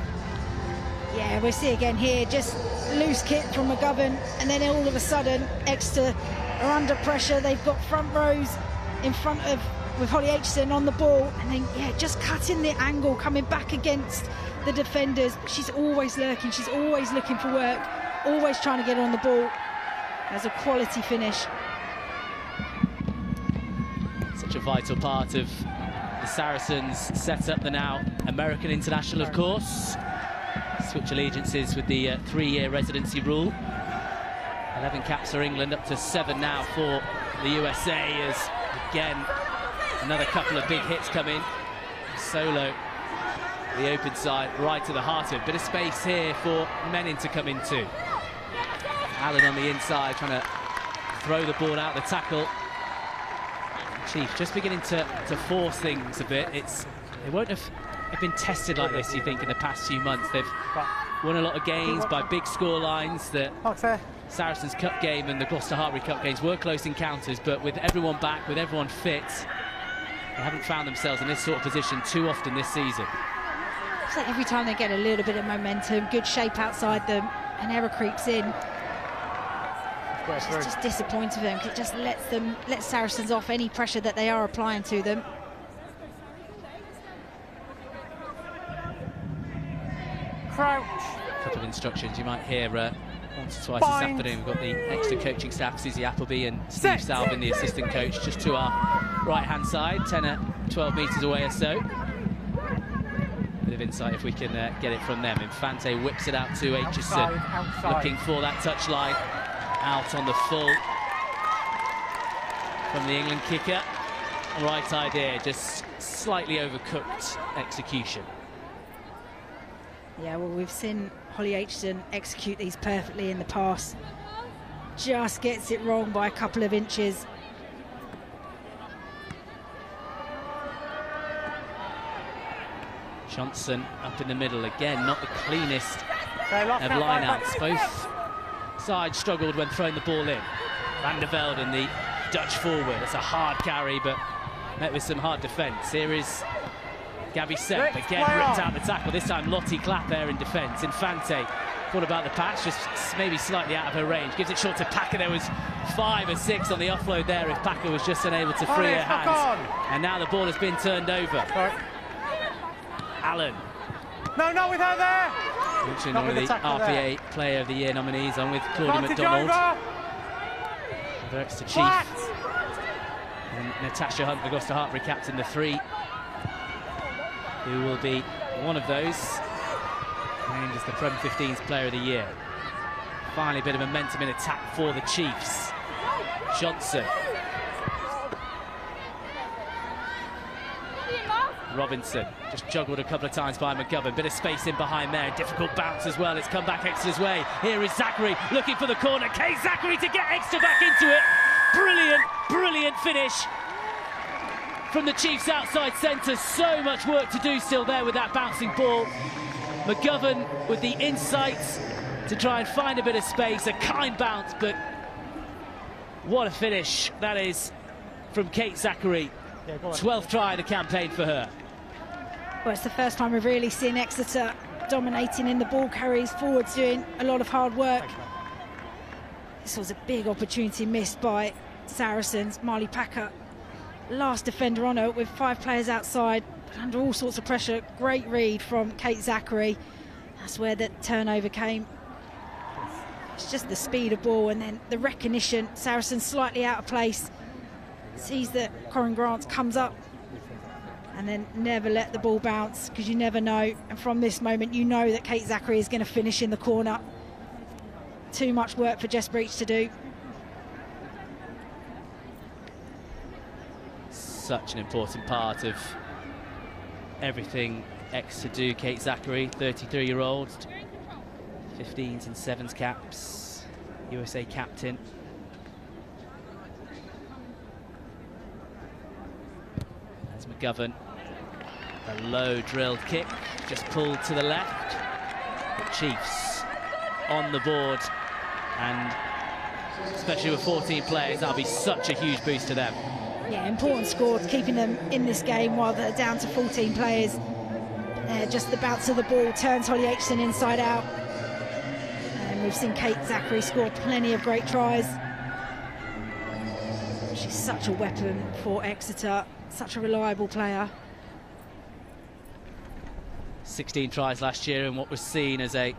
Yeah, we'll see again here. Just loose kick from McGovern, and then all of a sudden, Exeter are under pressure. They've got front rows in front of with Holly Aitchison on the ball, and then yeah, just cutting the angle, coming back against the defenders. She's always lurking. She's always looking for work, always trying to get on the ball. As a quality finish. Such a vital part of the Saracens set up the now American international, of course. Switch allegiances with the uh, three-year residency rule. 11 caps for England, up to seven now for the USA as, again, another couple of big hits come in. Solo, the open side, right to the heart of it. Bit of space here for Menin to come into. Allen on the inside, trying to throw the ball out the tackle. Chief just beginning to, to force things a bit. It's They won't have, have been tested like this, you think, in the past few months. They've won a lot of games by big score lines. The Saracens Cup game and the Gloucester Hartpury Cup games were close encounters, but with everyone back, with everyone fit, they haven't found themselves in this sort of position too often this season. It's like every time they get a little bit of momentum, good shape outside them, an error creeps in. It's just disappointing for them 'cause it just lets them let Saracens off any pressure that they are applying to them. Crouch. A couple of instructions you might hear uh, once or twice Bind. this afternoon. We've got the extra coaching staff, Susie Appleby and Steve Set. Salvin, the assistant coach, just to our right-hand side, 10 or 12 metres away or so. Bit of insight if we can uh, get it from them. Infante whips it out to Aitchison, Outside, outside. looking for that touch line. Out on the full from the England kicker. Right idea, just slightly overcooked execution. Yeah, well, we've seen Holly Aitchison execute these perfectly in the past. Just gets it wrong by a couple of inches. Johnson up in the middle again, not the cleanest of that lineouts. Both sides struggled when throwing the ball in. Van der Velde and the Dutch forward. It's a hard carry, but met with some hard defence. Here is Gabby Senft again ripped out the tackle. This time Lottie Clapp there in defence. Infante thought about the patch, just maybe slightly out of her range. Gives it short to Packer. There was five or six on the offload there if Packer was just unable to free her hands. And now the ball has been turned over. Right. Allen No, not with her there. Not one of the the RPA Player of the Year nominees, on with Claudia MacDonald, over. the Exeter Chief, Natasha Hunt, the Gloucester Hartpury captain, the three, who will be one of those, named as the Prem 15's Player of the Year. Finally, a bit of momentum in attack for the Chiefs. Johnson. Robinson, just juggled a couple of times by McGovern. Bit of space in behind there, difficult bounce as well. It's come back Exeter's way. Here is Zackary looking for the corner. Kate Zackary to get Exeter back into it. Brilliant, brilliant finish from the Chiefs outside centre. So much work to do still there with that bouncing ball. McGovern with the insights to try and find a bit of space. A kind bounce, but what a finish that is from Kate Zackary. Yeah, 12th try of the campaign for her. Well, it's the first time we've really seen Exeter dominating in the ball carries, forwards doing a lot of hard work. This was a big opportunity missed by Saracens. Marlie Packer, last defender on her with five players outside, but under all sorts of pressure. Great read from Kate Zackary. That's where the turnover came. It's just the speed of ball and then the recognition. Saracen slightly out of place. Sees that Coreen Grant comes up and then never let the ball bounce because you never know. And from this moment, you know that Kate Zackary is going to finish in the corner. Too much work for Jess Breach to do. Such an important part of everything Exeter do. Kate Zackary, 33 year old, 15s and 7s caps, USA captain. As McGovern, a low drilled kick, just pulled to the left. The Chiefs on the board, and especially with 14 players, that'll be such a huge boost to them. Yeah, important score, keeping them in this game while they're down to 14 players. Uh, just the bounce of the ball turns Holly Aitchison inside out. And we've seen Kate Zackary score plenty of great tries. She's such a weapon for Exeter, such a reliable player. 16 tries last year in what was seen as a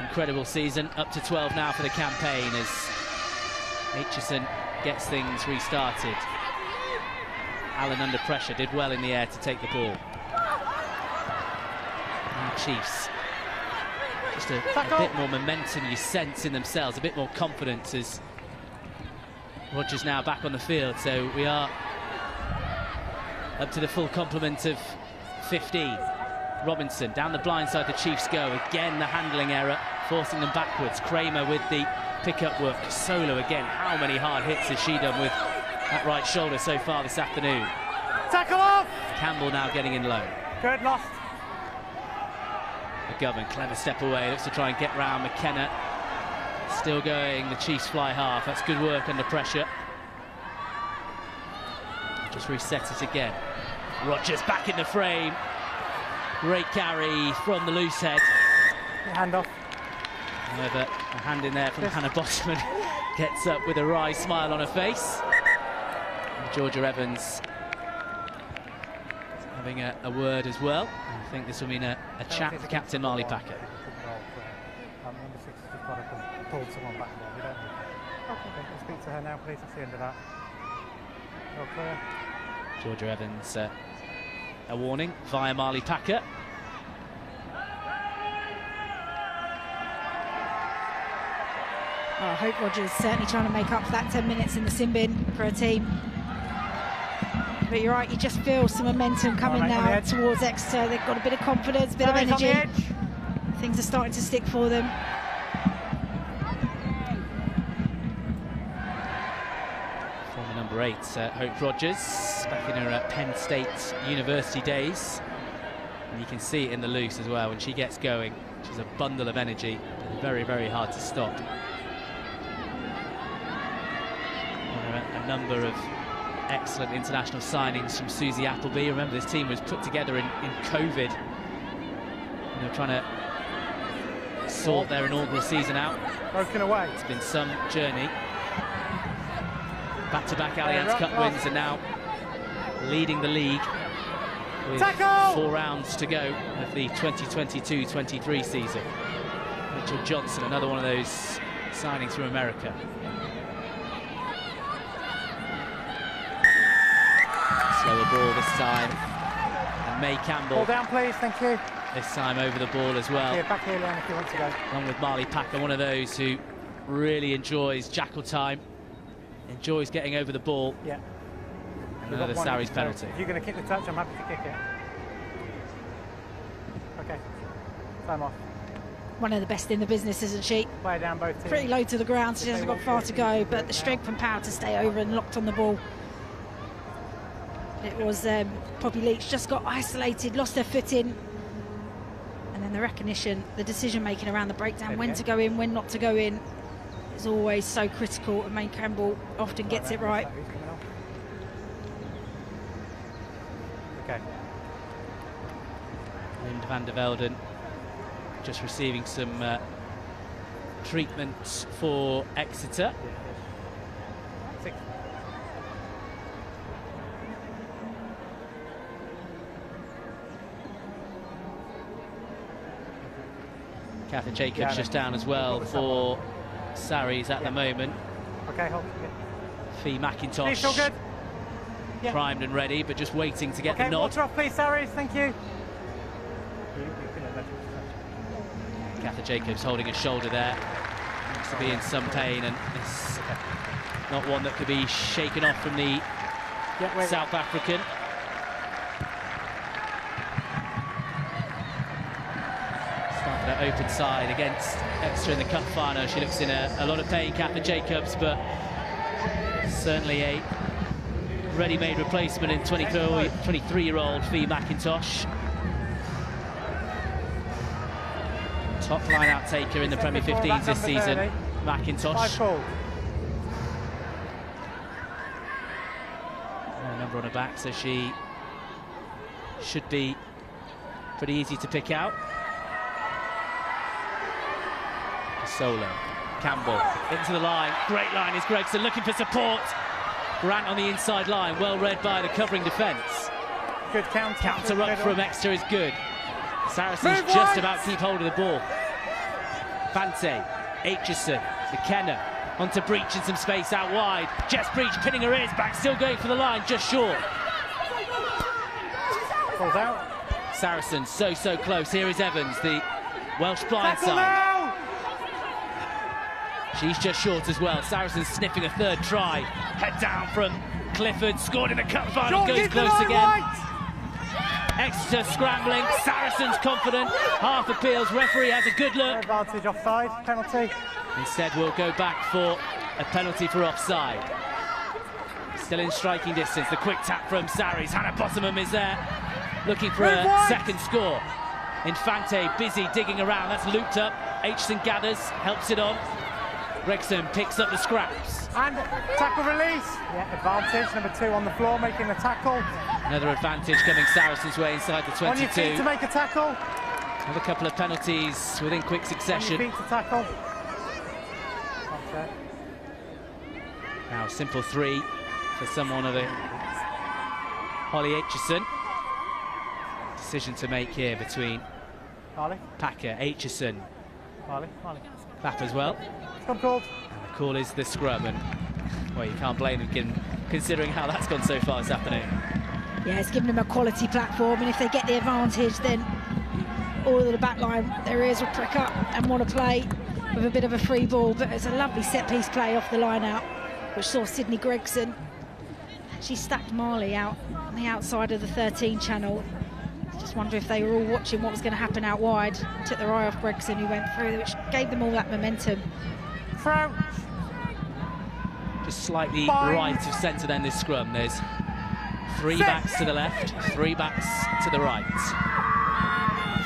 incredible season. Up to 12 now for the campaign as Aitchison gets things restarted. Allen under pressure did well in the air to take the ball. And Chiefs just a, a bit more momentum you sense in themselves, a bit more confidence as Rogers now back on the field. So we are up to the full complement of 15. Robinson down the blind side, the Chiefs go. Again, the handling error, forcing them backwards. Cramer with the pickup work. Solo again. How many hard hits has she done with that right shoulder so far this afternoon? Tackle off! Campbell now getting in low. Good, lost. McGovern, clever step away, looks to try and get round McKenna. Still going, the Chiefs fly half. That's good work under pressure. Just reset it again. Rogers back in the frame. Great carry from the loose head. Hand off. However, a hand in there from Hannah Botterman gets up with a wry smile on her face. And Georgia Evans having a, a word as well. I think this will mean a, a chat with Captain Marlie Packer. Um, number six has just got up and pulled someone back there. We don't need that. Speak to her now, please. That's the end of that. Georgia Evans, uh, a warning via Marlie Packer. Oh, hope Rogers certainly trying to make up for that 10 minutes in the sin bin for a team. But you're right, you just feel some momentum coming mate, now towards Exeter. They've got a bit of confidence, a bit of Sarah's on the energy. Things are starting to stick for them. Former number eight, uh, Hope Rogers, back in her uh, Penn State University days. And you can see it in the loose as well. When she gets going, she's a bundle of energy. Very, very hard to stop. There are a, number of excellent international signings from Susie Appleby. Remember, this team was put together in, in COVID. They're trying to sort their inaugural season out. Broken away. It's been some journey. Back-to-back Allianz Cup rock. wins and now leading the league with Tackle! four rounds to go of the 2022-23 season. Mitchell Johnson, another one of those signings from America. Slower ball this time. And May Pull Campbell down, please. Thank you. this time over the ball as well Here, back here, Leon, if you want to go. along with Marlie Packer, one of those who really enjoys jackal time, enjoys getting over the ball, Yeah. We've Another got one Sarries each, so penalty. If you're going to kick the touch, I'm happy to kick it. Okay. Time off. One of the best in the business, isn't she? Play down both teams. Pretty low to the ground, so she hasn't got far to go, but the strength and power to stay over and locked on the ball. It was um, Poppy Leitch just got isolated, lost their footing, and then the recognition, the decision making around the breakdown, when to go in, when not to go in, is always so critical. And May Campbell often gets it right. Okay. Lind van der Velden just receiving some uh, treatment for Exeter. Six. Catherine Jacobs Yeah, just down as well for Sarries at the moment. Okay, hold. Yeah. Fi Please, all McIntosh good. Yeah. primed and ready, but just waiting to get Okay, the nod. off, please, Sarries. Thank you. you, you can let it- Catherine Jacobs holding his shoulder there. Looks to be in some pain and it's not one that could be shaken off from the Yeah. South African. Started at open side against Exeter in the cup final. She looks in a, a lot of pain, Catherine Jacobs, but certainly a ready-made replacement in 23-year-old Fi McIntosh. Top line-out taker in the Premier 15s this season, McIntosh. No number on her back, so she should be pretty easy to pick out. Solo. Campbell into the line. Great line is Gregson looking for support. Grant on the inside line, well read by the covering defence. Good counter. Counter up from Exeter is good. Saracens Move just right. about keep hold of the ball. Fante, Aitchison, McKenna onto Breach in some space out wide. Jess Breach pinning her ears back, still going for the line, just short. Pulls out. Saracens so, so close. Here is Evans, the Welsh blind Tackle side. now! She's just short as well. Saracens sniffing a third try. Head down from Clifford, scored in the cup final, Short, goes close again. right. Exeter scrambling, Saracens confident. Half appeals, referee has a good look. Advantage offside, penalty. Instead, we'll go back for a penalty for offside. Still in striking distance. The quick tap from Sarries. Hannah Botterman is there, looking for Move a wide. second score. Infante busy digging around. That's looped up. Aitchison gathers, helps it on. Gregson picks up the scraps. And tackle release. Yeah, advantage. Number two on the floor, making the tackle. Another advantage coming Saracens' way inside the On your feet 22. to make a tackle. Another couple of penalties within quick On your succession. feet to tackle. Okay. Now, simple three for someone of the Holly Aitchison. Decision to make here between Marlie, Packer, Aitchison, Marlie, Marlie. Clapp as well. Scrum called. And the call is the scrub, and well, you can't blame them given- considering how that's gone so far this afternoon. Yeah, it's given them a quality platform, and if they get the advantage, then all of the back line, their ears will prick up and want to play with a bit of a free ball. But it's a lovely set piece play off the line out, which saw Sydney Gregson. She stacked Marlie out on the outside of the 13 channel. Just wonder if they were all watching what was going to happen out wide. Took their eye off Gregson, who went through, which gave them all that momentum. Throw. Just slightly Fine. right of centre then this scrum. There's three Six. backs to the left, three backs to the right.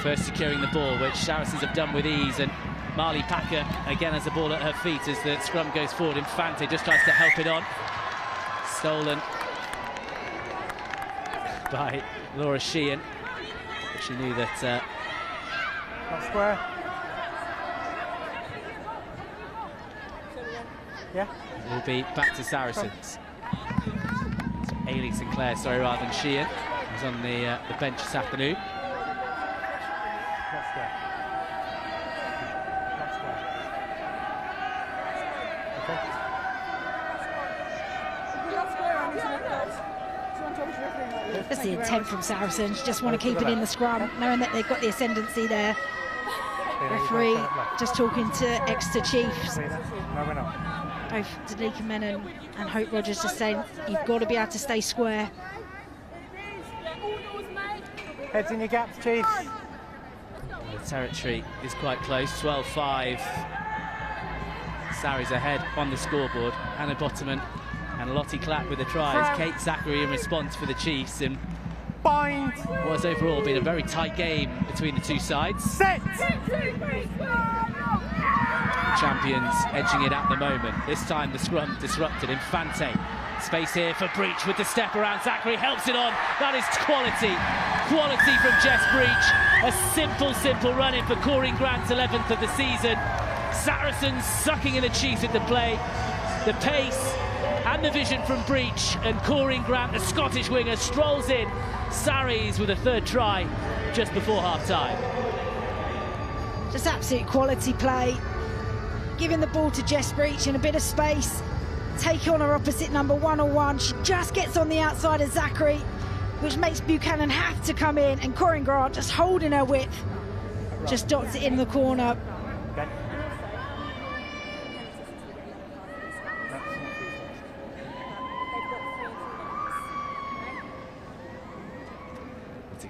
First securing the ball, which Saracens have done with ease, and Marlie Packer again has the ball at her feet as the scrum goes forward. Infante just tries to help it on. Stolen by Laura Sheehan. She knew that uh, Not square. Yeah. it will be back to Saracens. So Eilidh Sinclair, sorry, rather than Sheehan, who's on the, uh, the bench this afternoon. Not square. Not square. Okay. That's the intent from Saracens. Just want to keep it in the scrum, knowing that they've got the ascendancy there. Yeah, you can't Referee turn it left. just talking to Exeter Chiefs. No, we're not. Both Daleaka Menin and Hope Rogers just saying you've got to be able to stay square. Heads in your gaps, Chiefs. The territory is quite close, 12-5. Sarries ahead on the scoreboard. Hannah Botterman and Lottie Clapp with the tries. Kate Zackary in response for the Chiefs. And Bind. what's overall been a very tight game between the two sides. Set. Champions edging it at the moment. This time the scrum disrupted. Infante. Space here for Breach with the step around. Zackary helps it on. That is quality. Quality from Jess Breach. A simple, simple run in for Coreen Grant's 11th of the season. Saracens sucking in the Chiefs with the play. The pace and the vision from Breach. And Coreen Grant, the Scottish winger, strolls in. Sarries with a third try just before half time. Just absolute quality play. Giving the ball to Jess Breach in a bit of space. Take on her opposite number 101. She just gets on the outside of Zackary, which makes Buchanan have to come in. And Coreen Grant just holding her width. Just dots it in the corner. Okay.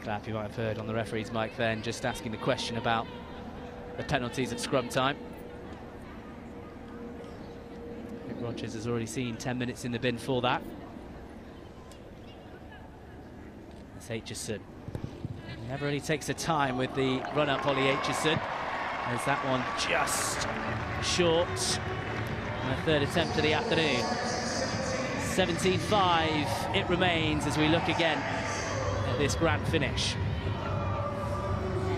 Clapp, you might have heard on the referee's mic then, just asking the question about the penalties at scrum time. Rogers has already seen 10 minutes in the bin for that. It's Aitchison. Never really takes the time with the run-up, Holly Aitchison. There's that one just short. And third attempt of the afternoon. 17-5 it remains as we look again at this grand finish.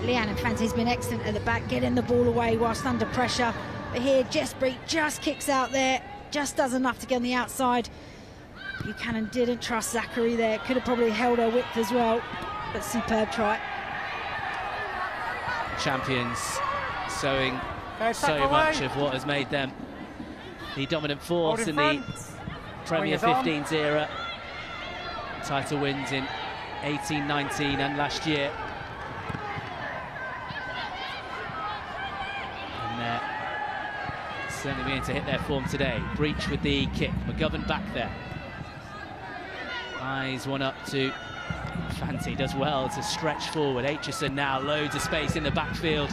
Leanne Infante's been excellent at the back, getting the ball away whilst under pressure. But here, Jess Breach just kicks out there, just does enough to get on the outside. Buchanan didn't trust Zackary there, could have probably held her width as well, but superb try. Champions sowing Okay, so tackle much away. of what has made them the dominant force in in the. Premier Wingers on. 15s era. Title wins in 18, 19 and last year. And they're certainly beginning to hit their form today. Breach with the kick. McGovern back there. Eyes one up to Fanti. Does well to stretch forward. Aitchison now loads of space in the backfield.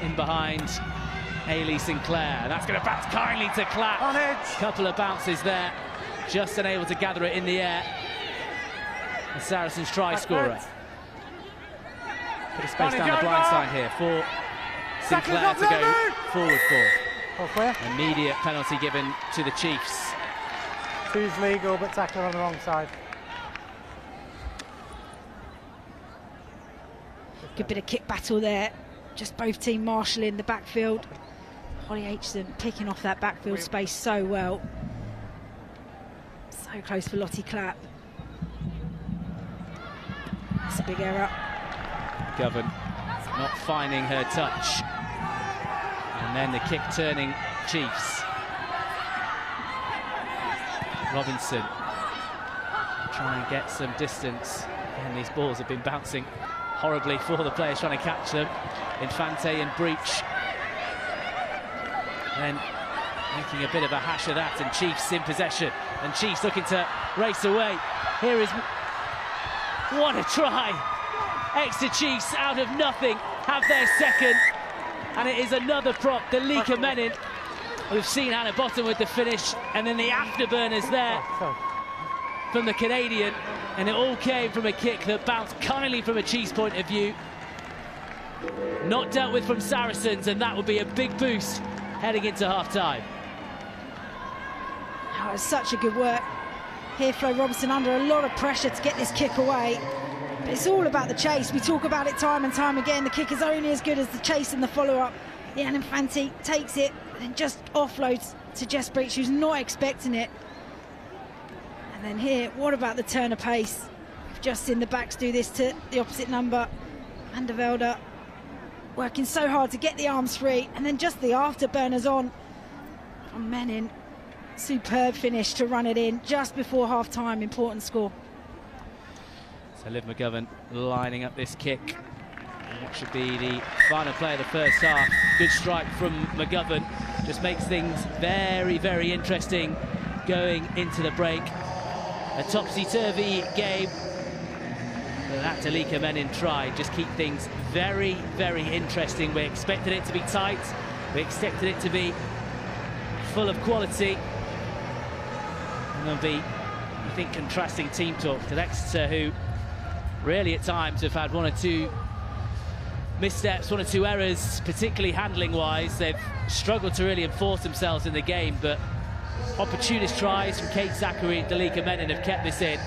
In behind Eilidh Sinclair. That's going to bounce kindly to Clapp. On edge. Couple of bounces there, just unable to gather it in the air. The Saracens try scorer. Bit of space down the blind side here for Sinclair to go forward for. All clear. Immediate penalty given to the Chiefs. Two's legal, but tackler on the wrong side. Good bit of kick battle there. Just both team marshalling the backfield. Holly Aitchison picking off that backfield space so well. So close for Lottie Clapp. That's a big error. Govern not finding her touch. And then the kick turning Chiefs. Robinson try and get some distance. And these balls have been bouncing horribly for the players trying to catch them. Infante and Breach. Then making a bit of a hash of that and Chiefs in possession. And Chiefs looking to race away. Here is what a try! Exeter Chiefs out of nothing have their second, and it is another prop, Daleaka Menin. We've seen Hannah Bottom with the finish, and then the afterburners there from the Canadian, and it all came from a kick that bounced kindly from a Chiefs point of view. Not dealt with from Saracens, and that would be a big boost heading into half time. Oh, it's such a good work. Here, Flo Robinson under a lot of pressure to get this kick away. It's all about the chase. We talk about it time and time again. The kick is only as good as the chase and the follow-up. Leanne Infante takes it and just offloads to Jess Breach, who's not expecting it. And then here, what about the turn of pace? We've just seen the backs do this to the opposite number. Van der Velden working so hard to get the arms free, and then just the afterburners on from Menin. Superb finish to run it in just before half time. Important score. So Liv McGovern lining up this kick. What should be the final play of the first half. Good strike from McGovern. just makes things very, very interesting going into the break. A topsy-turvy game. That Daleaka Menin try just keep things very, very interesting. We expected it to be tight. We expected it to be full of quality. And there'll be, I think, contrasting team talk to Exeter, who really at times have had one or two missteps, one or two errors, particularly handling-wise. They've struggled to really enforce themselves in the game, but opportunist tries from Kate Zackary and Daleaka Menin have kept this in.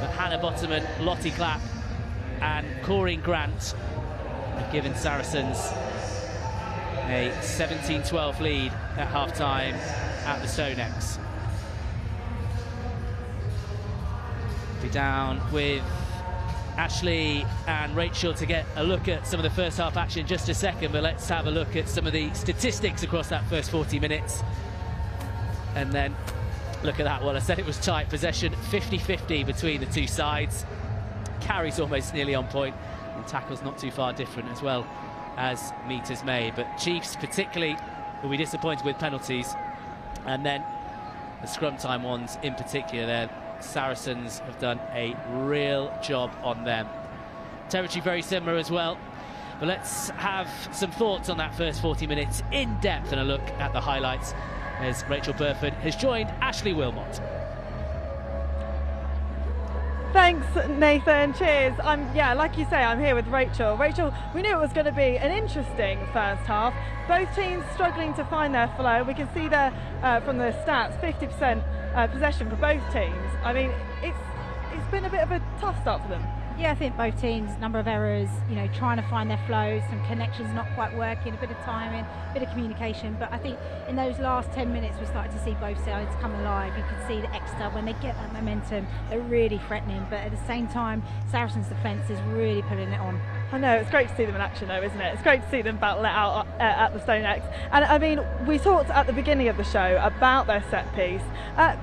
But Hannah Botterman, Lottie Clapp and Coreen Grant have given Saracens a 17-12 lead at half-time at the StoneX. Be down with Ashley and Rachel to get a look at some of the first half action in just a second, but let's have a look at some of the statistics across that first 40 minutes. And then look at that. Well, I said it was tight. Possession 50-50 between the two sides. Carries almost nearly on point, and tackles not too far different as well as meters made. But Chiefs particularly will be disappointed with penalties. And then the scrum time ones in particular there Saracens have done a real job on them. Territory very similar as well. But let's have some thoughts on that first 40 minutes in depth and a look at the highlights as Rachel Burford has joined Ashley Wilmot. Thanks, Nathan. Cheers. I'm yeah, like you say, I'm here with Rachel. Rachel, we knew it was going to be an interesting first half. Both teams struggling to find their flow. We can see there uh, from the stats, 50% uh, possession for both teams. I mean, it's it's been a bit of a tough start for them. Yeah, I think both teams, number of errors, you know, trying to find their flow, some connections not quite working, a bit of timing, a bit of communication. But I think in those last 10 minutes, we started to see both sides come alive. You can see the Exeter, when they get that momentum, they're really threatening. But at the same time, Saracens' defence is really putting it on. I know, it's great to see them in action though, isn't it? It's great to see them battle it out uh, at the StoneX. And I mean, we talked at the beginning of the show about their set piece. Uh,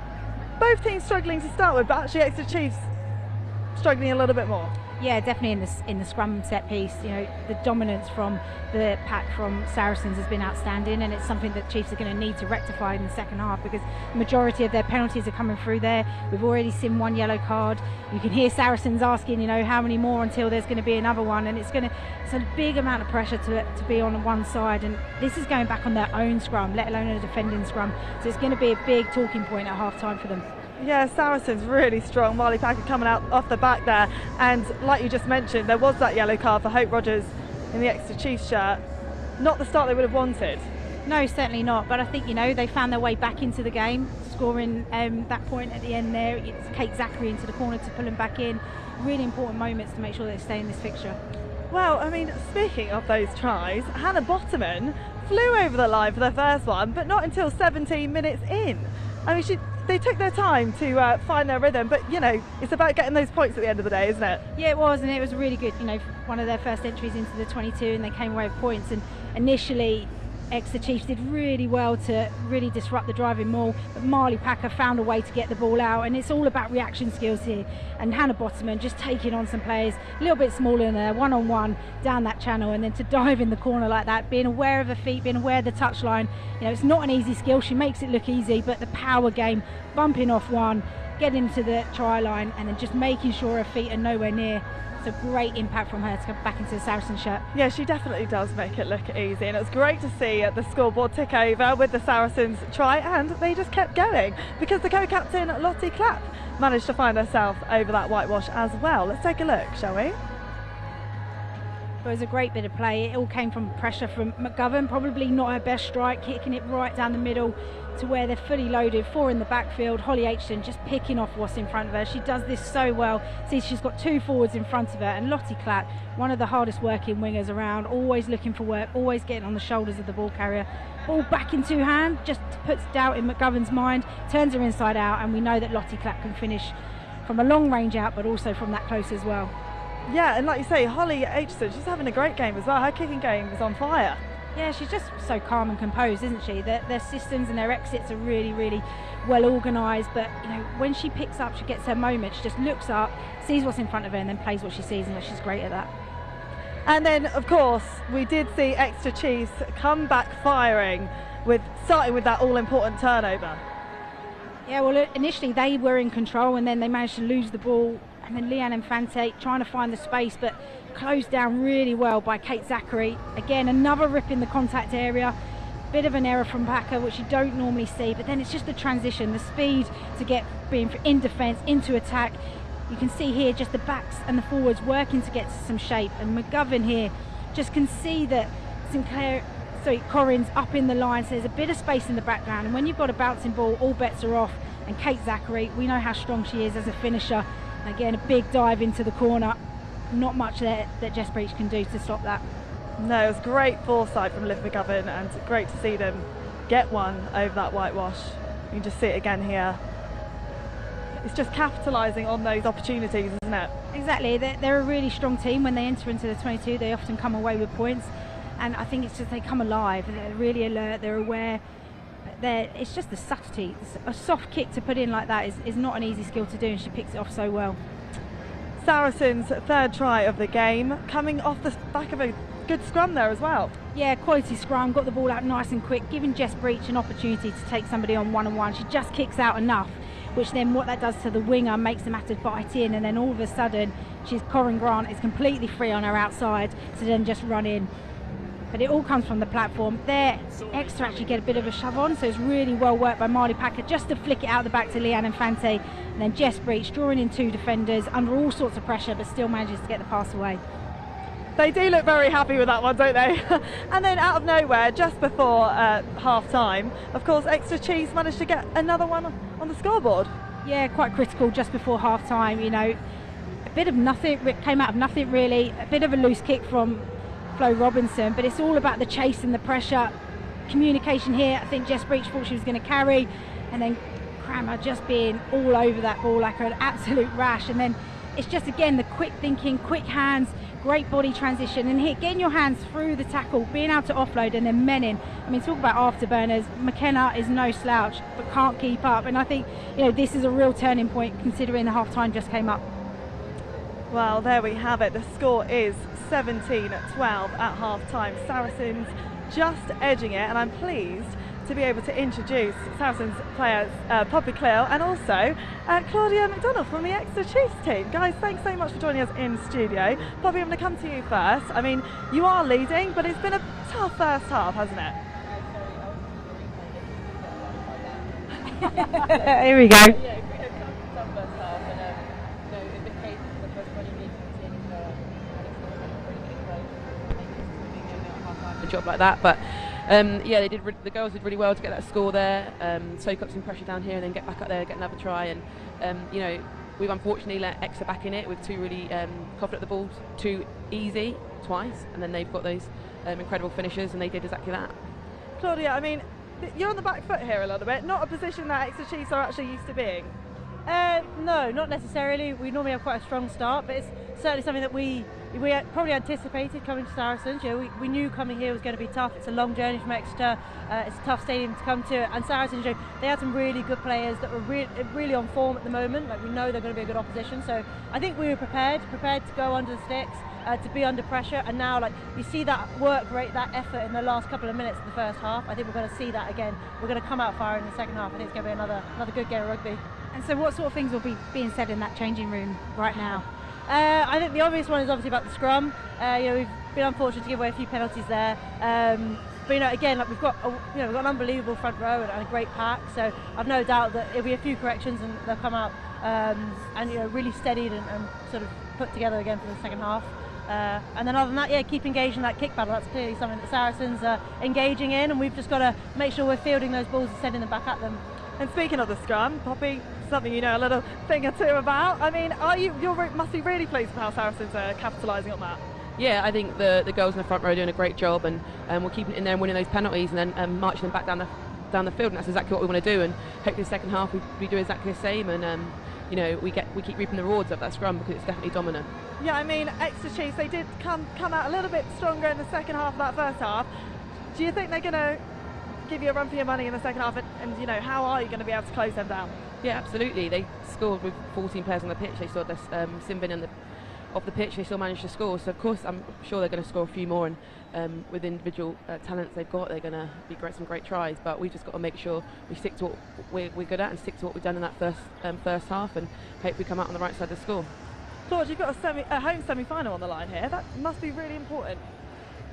both teams struggling to start with, but actually Exeter Chiefs struggling a little bit more. Yeah, definitely in the in the scrum set piece. You know, the dominance from the pack from Saracens has been outstanding, and it's something that Chiefs are going to need to rectify in the second half because the majority of their penalties are coming through there. We've already seen one yellow card. You can hear Saracens asking, you know, how many more until there's going to be another one, and it's going to it's a big amount of pressure to to be on one side, and this is going back on their own scrum, let alone a defending scrum. So it's going to be a big talking point at half time for them. Yeah, Saracens really strong. Marlie Packer coming out off the back there. And like you just mentioned, there was that yellow card for Hope Rogers in the Exeter Chiefs shirt. Not the start they would have wanted. No, certainly not. But I think, you know, they found their way back into the game, scoring um, that point at the end there. It's Kate Zackary into the corner to pull them back in. Really important moments to make sure they stay in this fixture. Well, I mean, speaking of those tries, Hannah Botterman flew over the line for the first one, but not until 17 minutes in. I mean, she they took their time to uh, find their rhythm, but you know, it's about getting those points at the end of the day, isn't it? Yeah, it was, and it was really good. You know, one of their first entries into the 22, and they came away with points. And initially, Exeter Chiefs did really well to really disrupt the driving maul, but Marlie Packer found a way to get the ball out, and it's all about reaction skills here. And Hannah Botterman just taking on some players a little bit smaller than her, one on one down that channel, and then to dive in the corner like that, being aware of her feet, being aware of the touchline. You know, it's not an easy skill. She makes it look easy, but the power game, bumping off one, getting to the try line, and then just making sure her feet are nowhere near a great impact from her to come back into the Saracen shirt. Yeah, she definitely does make it look easy, and it's great to see the scoreboard tick over with the Saracens try, and they just kept going because the co-captain Lottie Clapp managed to find herself over that whitewash as well. Let's take a look, shall we? It was a great bit of play. It all came from pressure from McGovern. Probably not her best strike, kicking it right down the middle to where they're fully loaded. Four in the backfield. Holly Aitchison just picking off what's in front of her. She does this so well. See, she's got two forwards in front of her. And Lottie Clapp, one of the hardest working wingers around, always looking for work, always getting on the shoulders of the ball carrier. Ball back in two hand, just puts doubt in McGovern's mind, turns her inside out, and we know that Lottie Clapp can finish from a long range out, but also from that close as well. Yeah, and like you say, Holly Aitchison, she's having a great game as well. Her kicking game is on fire. Yeah, she's just so calm and composed, isn't she? Their, their systems and their exits are really, really well organised. But you know, when she picks up, she gets her moment. She just looks up, sees what's in front of her, and then plays what she sees, and she's great at that. And then, of course, we did see Exeter Chiefs come back firing with starting with that all-important turnover. Yeah, well, uh, initially they were in control and then they managed to lose the ball. And then Leanne Infante trying to find the space, but closed down really well by Kate Zackary. Again, another rip in the contact area. Bit of an error from Packer, which you don't normally see, but then it's just the transition, the speed to get being in defence into attack. You can see here just the backs and the forwards working to get to some shape, and McGovern here just can see that Sinclair, sorry, Corrins up in the line, so there's a bit of space in the background. And when you've got a bouncing ball, all bets are off. And Kate Zackary, we know how strong she is as a finisher. Again, a big dive into the corner. Not much there that Jess Breach can do to stop that. No, it was great foresight from Liv McGovern and great to see them get one over that whitewash. You can just see it again here. It's just capitalising on those opportunities, isn't it? Exactly. They're, they're a really strong team. When they enter into the 22, they often come away with points. And I think it's just they come alive. They're really alert. They're aware. They're, it's just the subtlety. A soft kick to put in like that is, is not an easy skill to do, and she picks it off so well. Saracens' third try of the game, coming off the back of a good scrum there as well. Yeah, quality scrum, got the ball out nice and quick, giving Jess Breach an opportunity to take somebody on one on one. She just kicks out enough, which then what that does to the winger makes them have to bite in, and then all of a sudden, she's Coreen Grant is completely free on her outside to then just run in. But it all comes from the platform. There, Exeter actually get a bit of a shove on, so it's really well worked by Marlie Packer just to flick it out the back to Leanne Infante. And then Jess Breach drawing in two defenders under all sorts of pressure, but still manages to get the pass away. They do look very happy with that one, don't they? and then out of nowhere, just before uh, half time, of course, Exeter Chiefs managed to get another one on the scoreboard. Yeah, quite critical just before half time, you know. A bit of nothing, came out of nothing really. A bit of a loose kick from Flo Robinson, but it's all about the chase and the pressure. Communication here, I think Jess Breach thought she was going to carry, and then Cramer just being all over that ball like an absolute rash. And then it's just again the quick thinking, quick hands, great body transition, and here getting your hands through the tackle, being able to offload, and then Menin. I mean, talk about afterburners. McKenna is no slouch, but can't keep up. And I think you know this is a real turning point considering the half time just came up. Well, there we have it. The score is 17 at 12 at half time. Saracens just edging it, and I'm pleased to be able to introduce Saracens players uh, Poppy Cleall and also uh, Claudia MacDonald from the Exeter Chiefs team. Guys, thanks so much for joining us in studio. Poppy, I'm going to come to you first. I mean, you are leading, but it's been a tough first half, hasn't it? Here we go. Job like that. But um, yeah, they did. Re- the girls did really well to get that score there, um, soak up some pressure down here, and then get back up there, get another try. And um, you know, we've unfortunately let Exeter back in it with two really um, covered up the ball too easy twice, and then they've got those um, incredible finishers, and they did exactly that. Claudia, I mean, you're on the back foot here a little bit. Not a position that Exeter Chiefs are actually used to being. Uh, no, not necessarily. We normally have quite a strong start, but it's certainly something that we we probably anticipated coming to Saracens. You know, we, we knew coming here was going to be tough. It's a long journey from Exeter. Uh, it's a tough stadium to come to. And Saracens, you know, they had some really good players that were re- really on form at the moment. Like we know they're going to be a good opposition. So I think we were prepared, prepared to go under the sticks. Uh, to be under pressure and now like you see that work rate that effort in the last couple of minutes of the first half I think we're going to see that again we're going to come out firing in the second half I think it's going to be another another good game of rugby and so what sort of things will be being said in that changing room right now uh, I think the obvious one is obviously about the scrum. Uh, you know, we've been unfortunate to give away a few penalties there. Um, but you know, again, like we've got a, you know we've got an unbelievable front row and, a great pack. So I've no doubt that it'll be a few corrections and they'll come out um, and you know really steadied and, and, sort of put together again for the second half. Uh, and then other than that, yeah, keep engaged in that kick battle. That's clearly something that Saracens are engaging in, and we've just got to make sure we're fielding those balls and sending them back at them. And speaking of the scrum, Poppy, something you know a little thing or two about. I mean, are you you must be really pleased with how Saracens are capitalising on that? Yeah, I think the the girls in the front row are doing a great job, and um, we're keeping it in there and winning those penalties, and then um, marching them back down the down the field, and that's exactly what we want to do. And hopefully, the second half we, we do exactly the same, and um, you know we get we keep reaping the rewards of that scrum because it's definitely dominant. Yeah, I mean, Exeter Chiefs they did come come out a little bit stronger in the second half of that first half. Do you think they're going to give you a run for your money in the second half, and, and you know how are you going to be able to close them down? Yeah, absolutely. They scored with 14 players on the pitch. They scored this um, sin bin the off the pitch, they still managed to score. So of course, I'm sure they're going to score a few more, and um, with individual uh, talents they've got, they're going to be great, some great tries. But we've just got to make sure we stick to what we're, we're good at and stick to what we've done in that first um, first half, and hope we come out on the right side of the score. George, you've got a, semi, a home semi-final on the line here. That must be really important.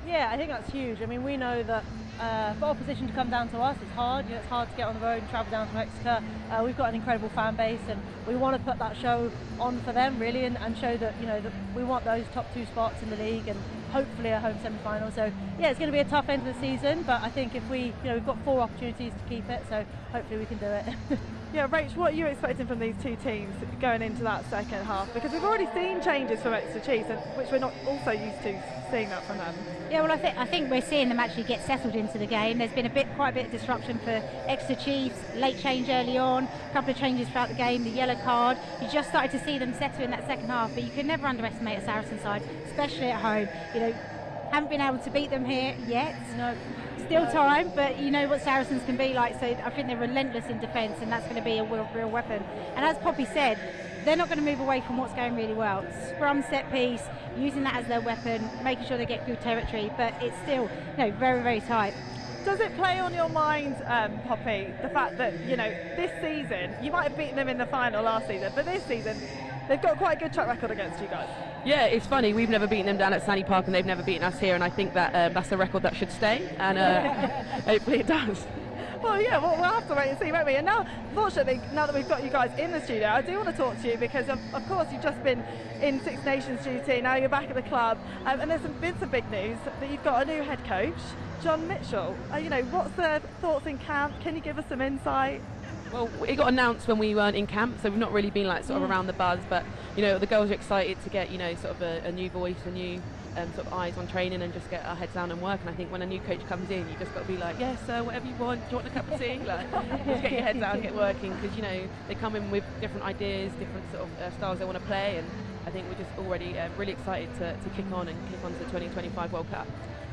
Yeah, I think that's huge. I mean, we know that uh, for opposition to come down to us, it's hard. You know, it's hard to get on the road and travel down to Exeter. Uh, we've got an incredible fan base, and we want to put that show on for them really, and, and show that you know that we want those top two spots in the league, and hopefully a home semi-final. So yeah, it's going to be a tough end of the season, but I think if we, you know, we've got four opportunities to keep it, so hopefully we can do it. Yeah, Rach, what are you expecting from these two teams going into that second half? Because we've already seen changes from Exeter Chiefs, which we're not also used to seeing that from them. Yeah, well, I think I think we're seeing them actually get settled into the game. There's been a bit, quite a bit of disruption for Exeter Chiefs. Late change early on, a couple of changes throughout the game. The yellow card. You just started to see them settle in that second half, but you can never underestimate a Saracen side, especially at home. You know, haven't been able to beat them here yet. No. Still time, but you know what Saracens can be like. So I think they're relentless in defence, and that's going to be a real, real weapon. And as Poppy said, they're not going to move away from what's going really well. Scrum set piece, using that as their weapon, making sure they get good territory, but it's still, you know, very, very tight. Does it play on your mind, um, Poppy, the fact that, you know, this season, you might have beaten them in the final last season, but this season, they've got quite a good track record against you guys? Yeah, it's funny. We've never beaten them down at Sandy Park, and they've never beaten us here. And I think that uh, that's a record that should stay, and uh, hopefully it does. Well, yeah, well, we'll have to wait and see, won't we? And now, fortunately, now that we've got you guys in the studio, I do want to talk to you because, of, of course, you've just been in Six Nations duty. Now you're back at the club, um, and there's some, been some big news that you've got a new head coach, John Mitchell. Uh, you know, what's the thoughts in camp? Can you give us some insight? Well, it got announced when we weren't in camp, so we've not really been like sort of Mm. around the buzz. But you know, the girls are excited to get you know sort of a, a new voice, a new um, sort of eyes on training, and just get our heads down and work. And I think when a new coach comes in, you just got to be like, yes, sir, whatever you want. Do you want a cup of tea? Like, just get your heads down, and get working, because you know they come in with different ideas, different sort of uh, styles they want to play, and I think we're just already uh, really excited to, to kick on and kick on to the 2025 World Cup.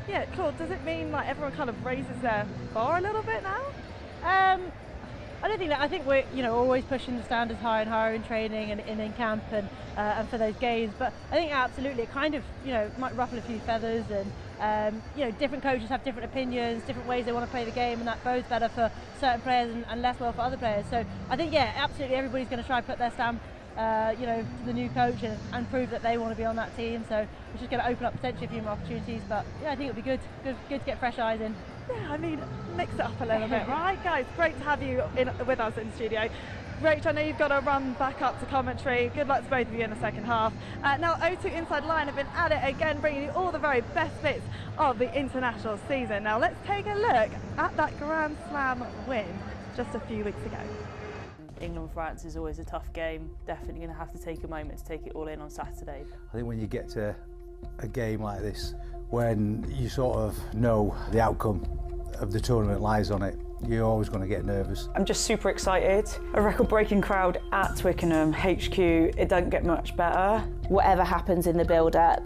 Yeah, Claude, does it mean like everyone kind of raises their bar a little bit now? Um, I don't think that. I think we're you know always pushing the standards higher and higher in training and, and in camp and uh, and for those games. But I think absolutely it kind of you know might ruffle a few feathers and um, you know different coaches have different opinions, different ways they want to play the game, and that bodes better for certain players and, and less well for other players. So I think yeah, absolutely everybody's going to try and put their stamp. Uh, you know, to the new coach and, and prove that they want to be on that team. So it's just going to open up potentially a few more opportunities. But yeah, I think it'll be good, good, good to get fresh eyes in. Yeah, I mean, mix it up a little bit, right, guys? Great to have you in, with us in the studio. Rach, I know you've got to run back up to commentary. Good luck to both of you in the second half. Uh, now, O2 Inside Line have been at it again, bringing you all the very best bits of the international season. Now, let's take a look at that Grand Slam win just a few weeks ago. England France is always a tough game. Definitely going to have to take a moment to take it all in on Saturday. I think when you get to a game like this, when you sort of know the outcome of the tournament lies on it, you're always going to get nervous. I'm just super excited. A record breaking crowd at Twickenham HQ. It doesn't get much better. Whatever happens in the build up,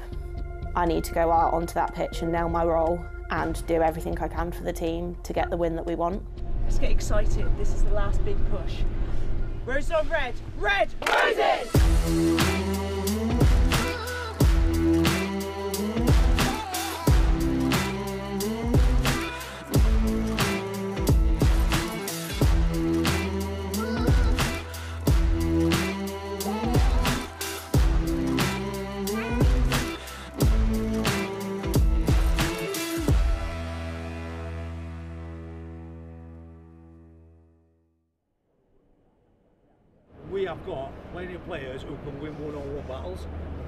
I need to go out onto that pitch and nail my role and do everything I can for the team to get the win that we want. Let's get excited. This is the last big push. Roses on red. Red! Roses!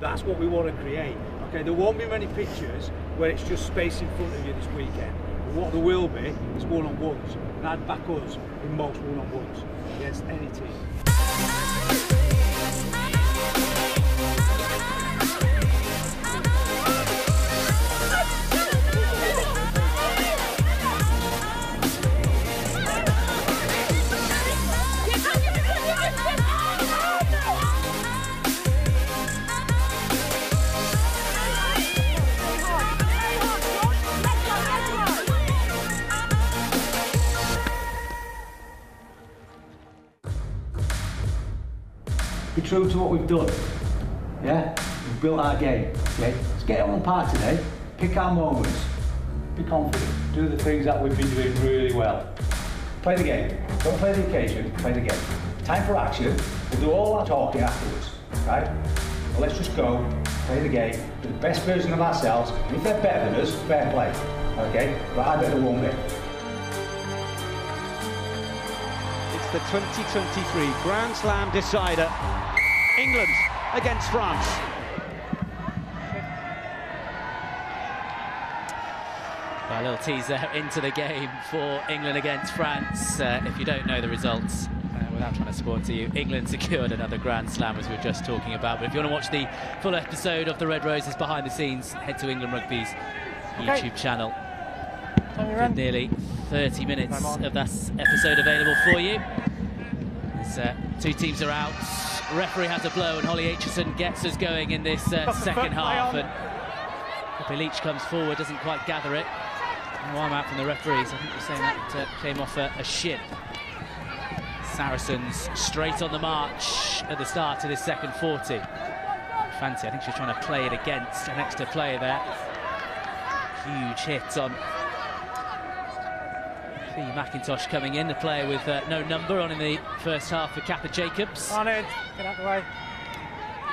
That's what we want to create. Okay, there won't be many pictures where it's just space in front of you this weekend. But what there will be is one-on-ones, and I'd back us in most one-on-ones against any team. True to what we've done. Yeah? We've built our game. Okay, let's get on the park today. Pick our moments. Be confident. Do the things that we've been doing really well. Play the game. Don't play the occasion. Play the game. Time for action. We'll do all our talking afterwards. Right? Well, let's just go. Play the game. Be the best version of ourselves. And if they're better than us, fair play. Okay? But I bet they won't. It's the 2023 Grand Slam decider. England against France. A little teaser into the game for England against France. Uh, if you don't know the results, uh, without trying to spoil it to you, England secured another Grand Slam as we were just talking about. But if you want to watch the full episode of the Red Roses behind the scenes, head to England Rugby's Okay. YouTube channel. Tommy, With run. nearly 30 minutes of that episode available for you. As uh, two teams are out, referee has a blow, and Holly Aitchison gets us going in this uh, second half. And Poppy Leitch comes forward, doesn't quite gather it. No arm out from the referees. I think we're saying that uh, came off a, a shin. Saracens straight on the march at the start of this second 40. Fancy, I think she's trying to play it against an extra player there. Huge hit on Fi McIntosh coming in, the player with uh, no number on in the first half for Kappa Jacobs. On it. Get out the way.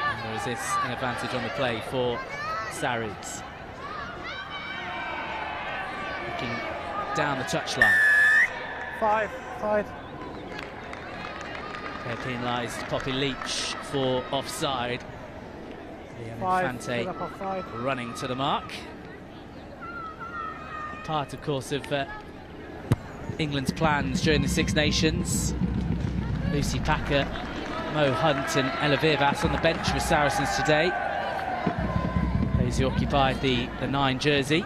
And there is this an advantage on the play for Sarries. Looking down the touchline. Five. five. They're penalised Poppy Leitch for offside. Infante Get up offside. running to the mark. Part, of course, of uh, England's plans during the Six Nations. Lucy Packer, Mo Hunt and Ella Wyrwas on the bench with Saracens today. Those who occupied the, the nine jersey.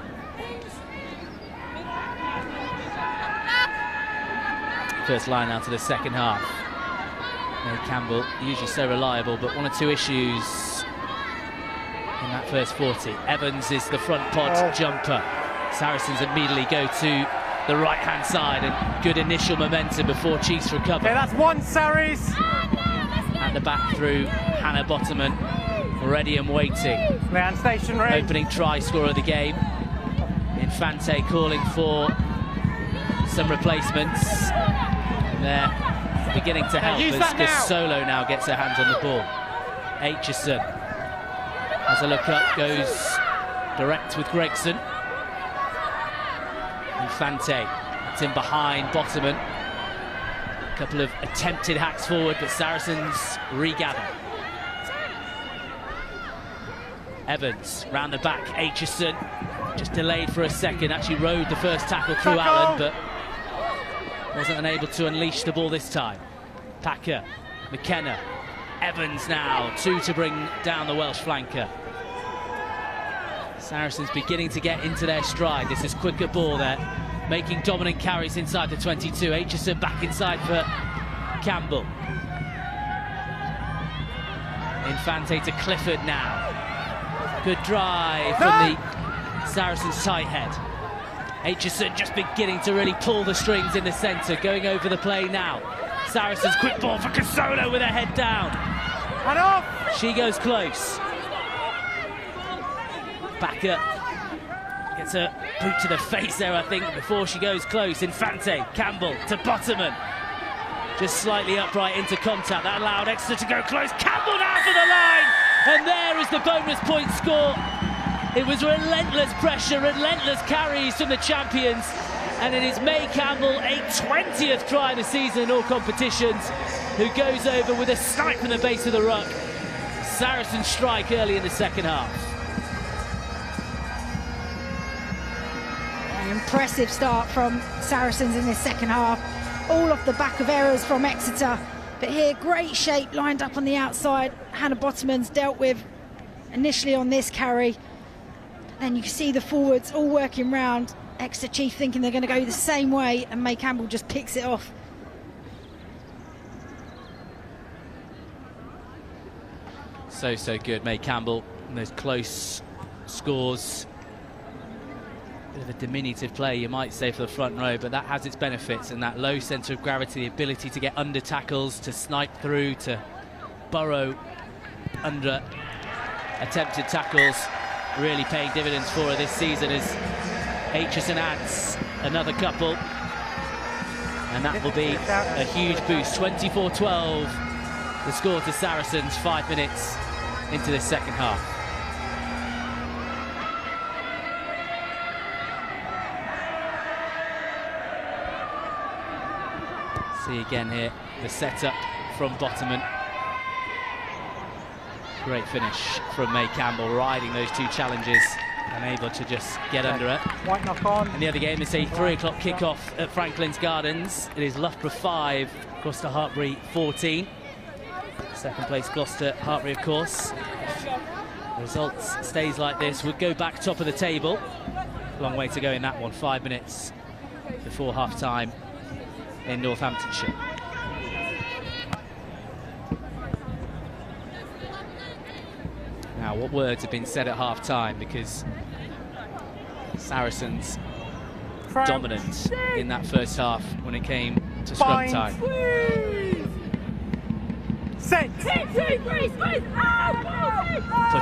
First line out of the second half. May Campbell, usually so reliable, but one or two issues in that first 40. Evans is the front pod Oh. jumper. Saracens immediately go to the right-hand side and good initial momentum before Chiefs recover. Okay, that's one, Sarries. Ah, At the back through Hannah Botterman, ready and waiting. Man stationary. Opening try scorer of the game. Infante calling for some replacements. They're beginning to help use as that now. Solo now gets her hands on the ball. Aitchison has a look up, goes direct with Gregson. Infante, that's in behind Botterman. A couple of attempted hacks forward, but Saracens regather. Evans round the back, Aitchison just delayed for a second, actually rode the first tackle through Tackle. Allen, but wasn't unable to unleash the ball this time. Packer, McKenna, Evans now, two to bring down the Welsh flanker. Saracens beginning to get into their stride. This is quicker ball there, making dominant carries inside the 22. Aitchison back inside for Campbell. Infante to Clifford now. Good drive from ah! the Saracens tight head. Aitchison just beginning to really pull the strings in the centre, going over the play now. Saracens quick ball for Kasolo with her head down. And off. She goes close. Backer gets a boot to the face there, I think, before she goes close. Infante, Campbell to Botterman. Just slightly upright into contact. That allowed Exeter to go close. Campbell now for the line! And there is the bonus point score. It was relentless pressure, relentless carries from the champions. And it is May Campbell, a 20th try of the season in all competitions, who goes over with a snipe from the base of the ruck. Saracen strike early in the second half. Impressive start from Saracens in this second half, all off the back of errors from Exeter. But here, great shape lined up on the outside. Hannah Botterman's dealt with initially on this carry. Then you can see the forwards all working round. Exeter Chief thinking they're going to go the same way, and May Campbell just picks it off. So, so good. May Campbell, those close scores. Bit of a diminutive play, you might say, for the front row, but that has its benefits. And that low centre of gravity, the ability to get under tackles, to snipe through, to burrow under attempted tackles really paying dividends for her this season as Aitchison adds another couple. And that will be a huge boost. 24-12, the score to Saracens, five minutes into the second half. See again here, the setup from Botterman. Great finish from May Campbell, riding those two challenges and able to just get under it. White knock on. And the other game is a three o'clock kickoff at Franklin's Gardens. It is Loughborough 5, Gloucester Hartpury 14. Second place Gloucester Hartpury, of course. The Results stays like this, would go back top of the table. Long way to go in that one, five minutes before half time in Northamptonshire. Now, what words have been said at half time because Saracens dominant in that first half when it came to scrum Bind. time. Set. Put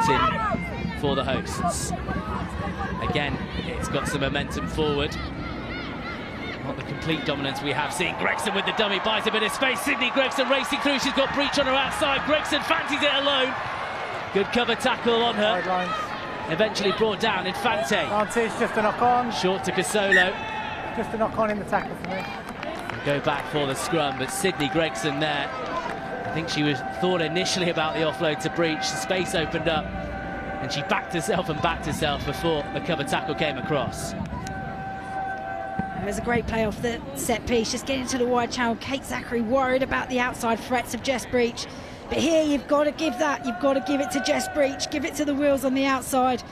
in for the hosts. Again, it's got some momentum forward. Not the complete dominance we have seen. Gregson with the dummy, buys a bit of space. Sydney Gregson racing through. She's got breach on her outside. Gregson fancies it alone. Good cover tackle on her. Eventually brought down Infante. Advantage, just a knock on. Short to Kasolo. Just a knock on in the tackle for me. Go back for the scrum, but Sydney Gregson there. I think she was thought initially about the offload to breach. The space opened up, and she backed herself and backed herself before the cover tackle came across. It was a great play off the set piece, just getting to the wide channel. Kate Zackary worried about the outside threats of Jess Breach. But here you've got to give that, you've got to give it to Jess Breach, give it to the wheels on the outside.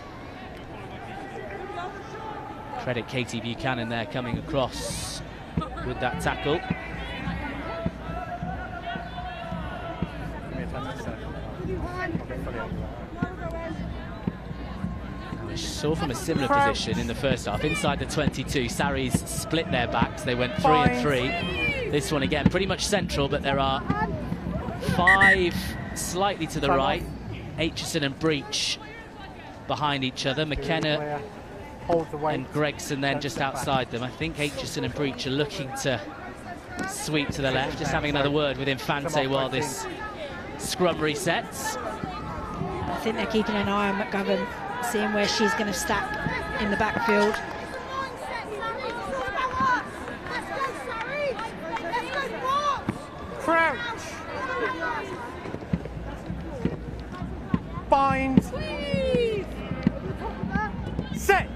Credit Katie Buchanan there coming across with that tackle. Saw from a similar position in the first half, inside the 22, Sarries split their backs. They went three and three. This one again, pretty much central, but there are five slightly to the Time right. Aitchison and Breach behind each other. McKenna Hold the weight. and Gregson then just outside them. I think Aitchison and Breach are looking to sweep to the left. Just having another word with Infante while this scrum resets. I think they're keeping an eye on McGovern, seeing where she's going to stack in the backfield. Crouch. Bind. Set.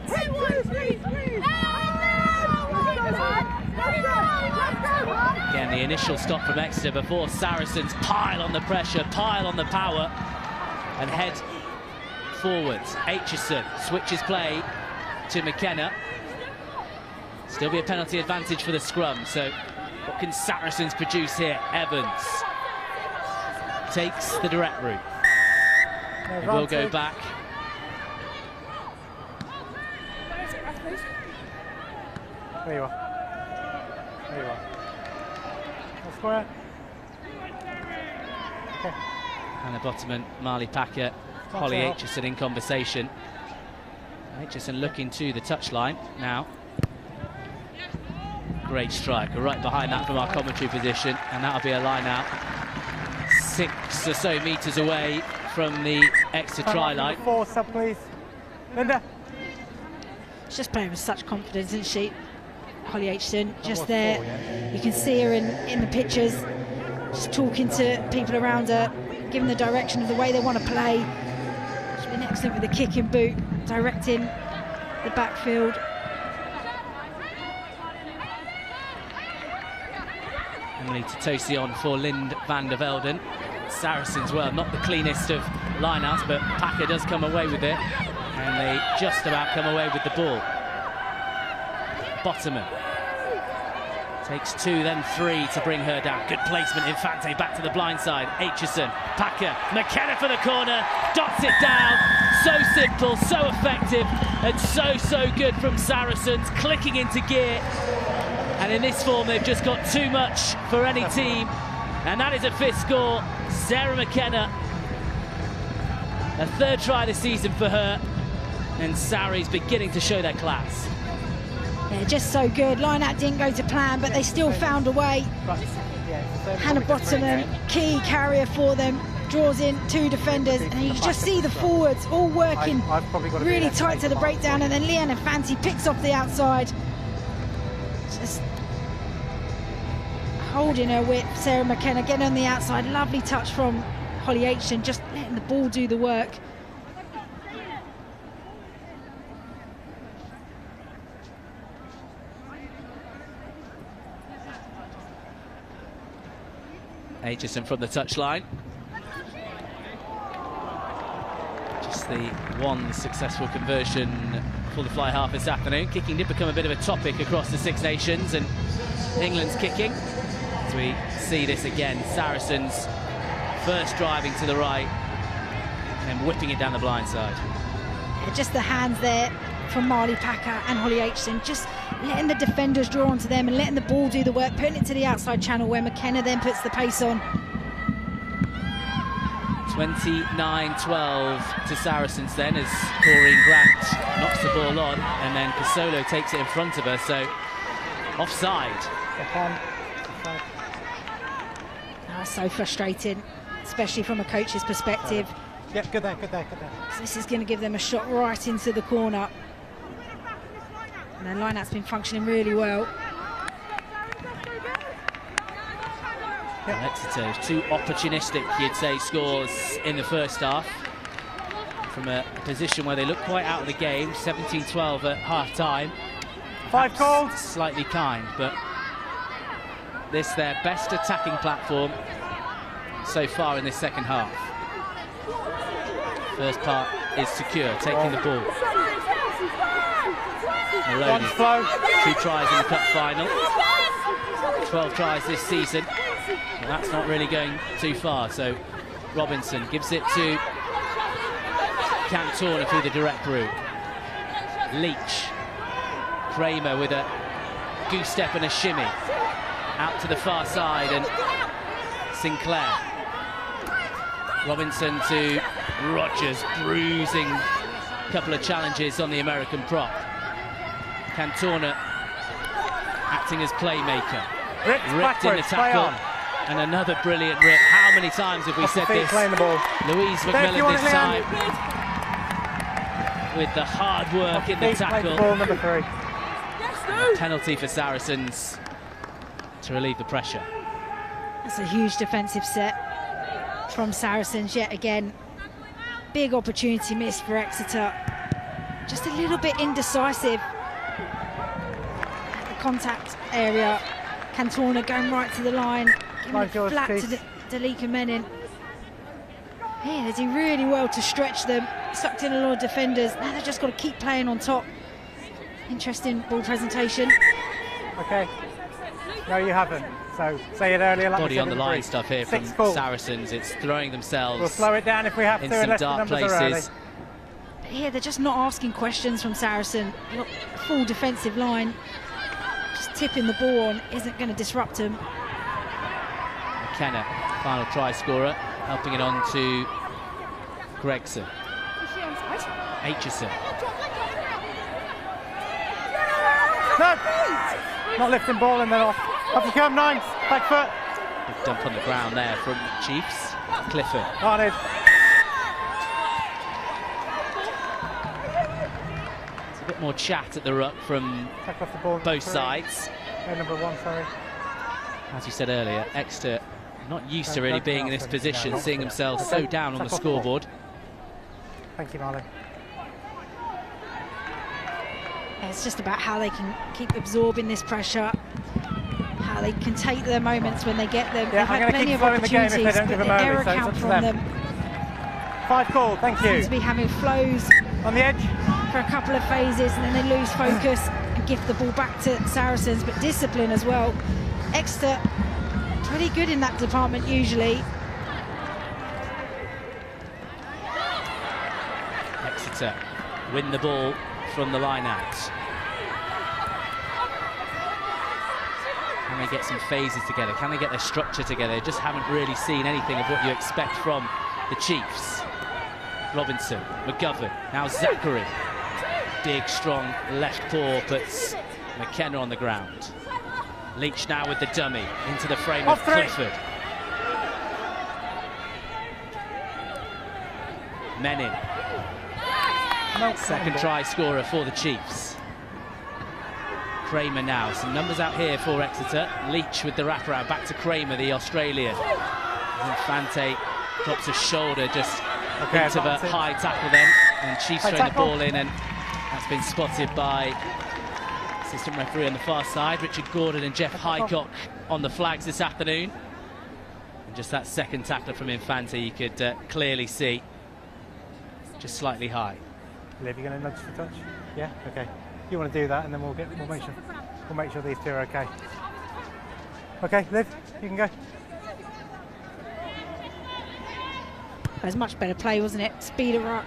Again, the initial stop from Exeter before Saracens pile on the pressure, pile on the power, and head forwards. Aitchison switches play to McKenna. Still be a penalty advantage for the scrum, so what can Saracens produce here? Evans takes the direct route. It will go back. There you are. There you are. Square. Okay. Hannah Botterman, Marlie Packer, Holly out. Aitchison in conversation. Aitchison looking to the touchline now. Great striker, right behind that from our commentary position, and that'll be a line out. Six or so metres away from the extra Time try out line. Four, sub, please. Linda. She's just playing with such confidence, isn't she? Holly Aitchison, just there. four, yeah. You can see her in, in the pictures, just talking to people around her, giving the direction of the way they want to play. Been excellent with the kicking boot, directing the backfield. Emily Tuttosi on for Linde van der Velden. Saracens, well, not the cleanest of lineouts, but Packer does come away with it. And they just about come away with the ball. Botterman takes two, then three to bring her down. Good placement, Infante back to the blind side. Aitchison, Packer, McKenna for the corner, dots it down. So simple, so effective, and so, so good from Saracens, clicking into gear. And in this form, they've just got too much for any team. And that is a fifth score. Sarah McKenna A third try this season for her. And Sarries beginning to show their class. Yeah, just so good. Line out didn't go to plan, but they still found a way. Hannah Botterman, key carrier for them, draws in two defenders, and you just see the forwards all working really tight to the breakdown, and then Leanne Infante picks off the outside. Just holding her whip, Sarah McKenna getting on the outside. Lovely touch from Holly Aitchison, just letting the ball do the work. Aitchison from the touchline. Just the one successful conversion for the fly half this afternoon. Kicking did become a bit of a topic across the Six Nations and England's kicking. As we see this again, Saracens first driving to the right and whipping it down the blind side. Just the hands there from Marlie Packer and Holly Aitchison, just letting the defenders draw onto them and letting the ball do the work, putting it to the outside channel where McKenna then puts the pace on. 29-12 to Saracens then as Coreen Grant knocks the ball on and then Kasolo takes it in front of her, so offside. Oh, so frustrating, especially from a coach's perspective. Yep, good there, good there, good there. So this is going to give them a shot right into the corner. And their line-out's been functioning really well. Yep. Exeter, two opportunistic, you'd say, scores in the first half. From a position where they look quite out of the game, 17-12 at half-time. Five called. Slightly kind, but this their best attacking platform so far in this second half. First part is secure, taking the ball. Moloney, two tries in the cup final. 12 tries this season. But that's not really going too far. So Robinson gives it to Cantorna through the direct route. Leitch. Cramer with a goose step and a shimmy. Out to the far side and Sinclair. Robinson to Rogers, bruising a couple of challenges on the American prop. Cantorna acting as playmaker. Ripped, Ripped in the tackle. on. And another brilliant rip. How many times have we Off said this? playing the ball. Louise Dave, do you McMillan this it, Leanne? time with the hard work Off in the tackle. the ball, number three. Penalty for Saracens to relieve the pressure. That's a huge defensive set from Saracens yet again. Big opportunity missed for Exeter. Just a little bit indecisive at the contact area. Cantorna going right to the line, giving Mind it yours, flat to Keith. De- Daleaka Menin. Yeah, they do really well to stretch them. Sucked in a lot of defenders. Now they've just got to keep playing on top. Interesting ball presentation. Okay. No, you haven't. So say it earlier. Like Body on the line brief. stuff here Six from calls. Saracens. It's throwing themselves We'll slow it down if we have in to, some unless the dark numbers are early. places. But here they're just not asking questions from Saracen. You've got a full defensive line. Just tipping the ball on isn't going to disrupt him. McKenna, final try scorer, helping it on to Gregson. Aitchison. No! Not lifting ball and then off. Up you come, nine. Back foot. Big dump on the ground there from Chiefs. Clifford. Arnid. A bit more chat at the ruck from the ball. both Three. sides. Oh, number one, sorry. As you said earlier, Exeter not used to really being in this position, no, seeing themselves for it. so down on the Take off the scoreboard. Thank you, Marlie. Yeah, It's just about how they can keep absorbing this pressure, how they can take their moments when they get them. Yeah, They've I'm had gonna plenty keep of following the if they opportunities, don't give but them the early, error so count up from them. them Five call, thank you. seems to be having flows On the edge. For a couple of phases, and then they lose focus and give the ball back to Saracens, but discipline as well. Exeter pretty good in that department usually. Exeter win the ball from the line out. Can they get some phases together? Can they get their structure together? Just haven't really seen anything of what you expect from the Chiefs. Robinson, McGovern, now Zackary. Big, strong left paw puts McKenna on the ground. Leitch now with the dummy into the frame Off of three. Clifford. Menin, second try scorer for the Chiefs. Cramer now, some numbers out here for Exeter. Leitch with the wraparound, back to Cramer, the Australian. Infante drops his shoulder just Okay, into the high tackle then, and Chiefs throwing the ball in, and that's been spotted by assistant referee on the far side, Richard Gordon and Jeff Highcock on the flags this afternoon. And just that second tackler from Infante, you could uh, clearly see just slightly high. Liv, you going to nudge for touch? Yeah. Okay. You want to do that, and then we'll get. We'll make sure. We'll make sure these two are okay. Okay, Liv, you can go. It was much better play, wasn't it? Speed her up.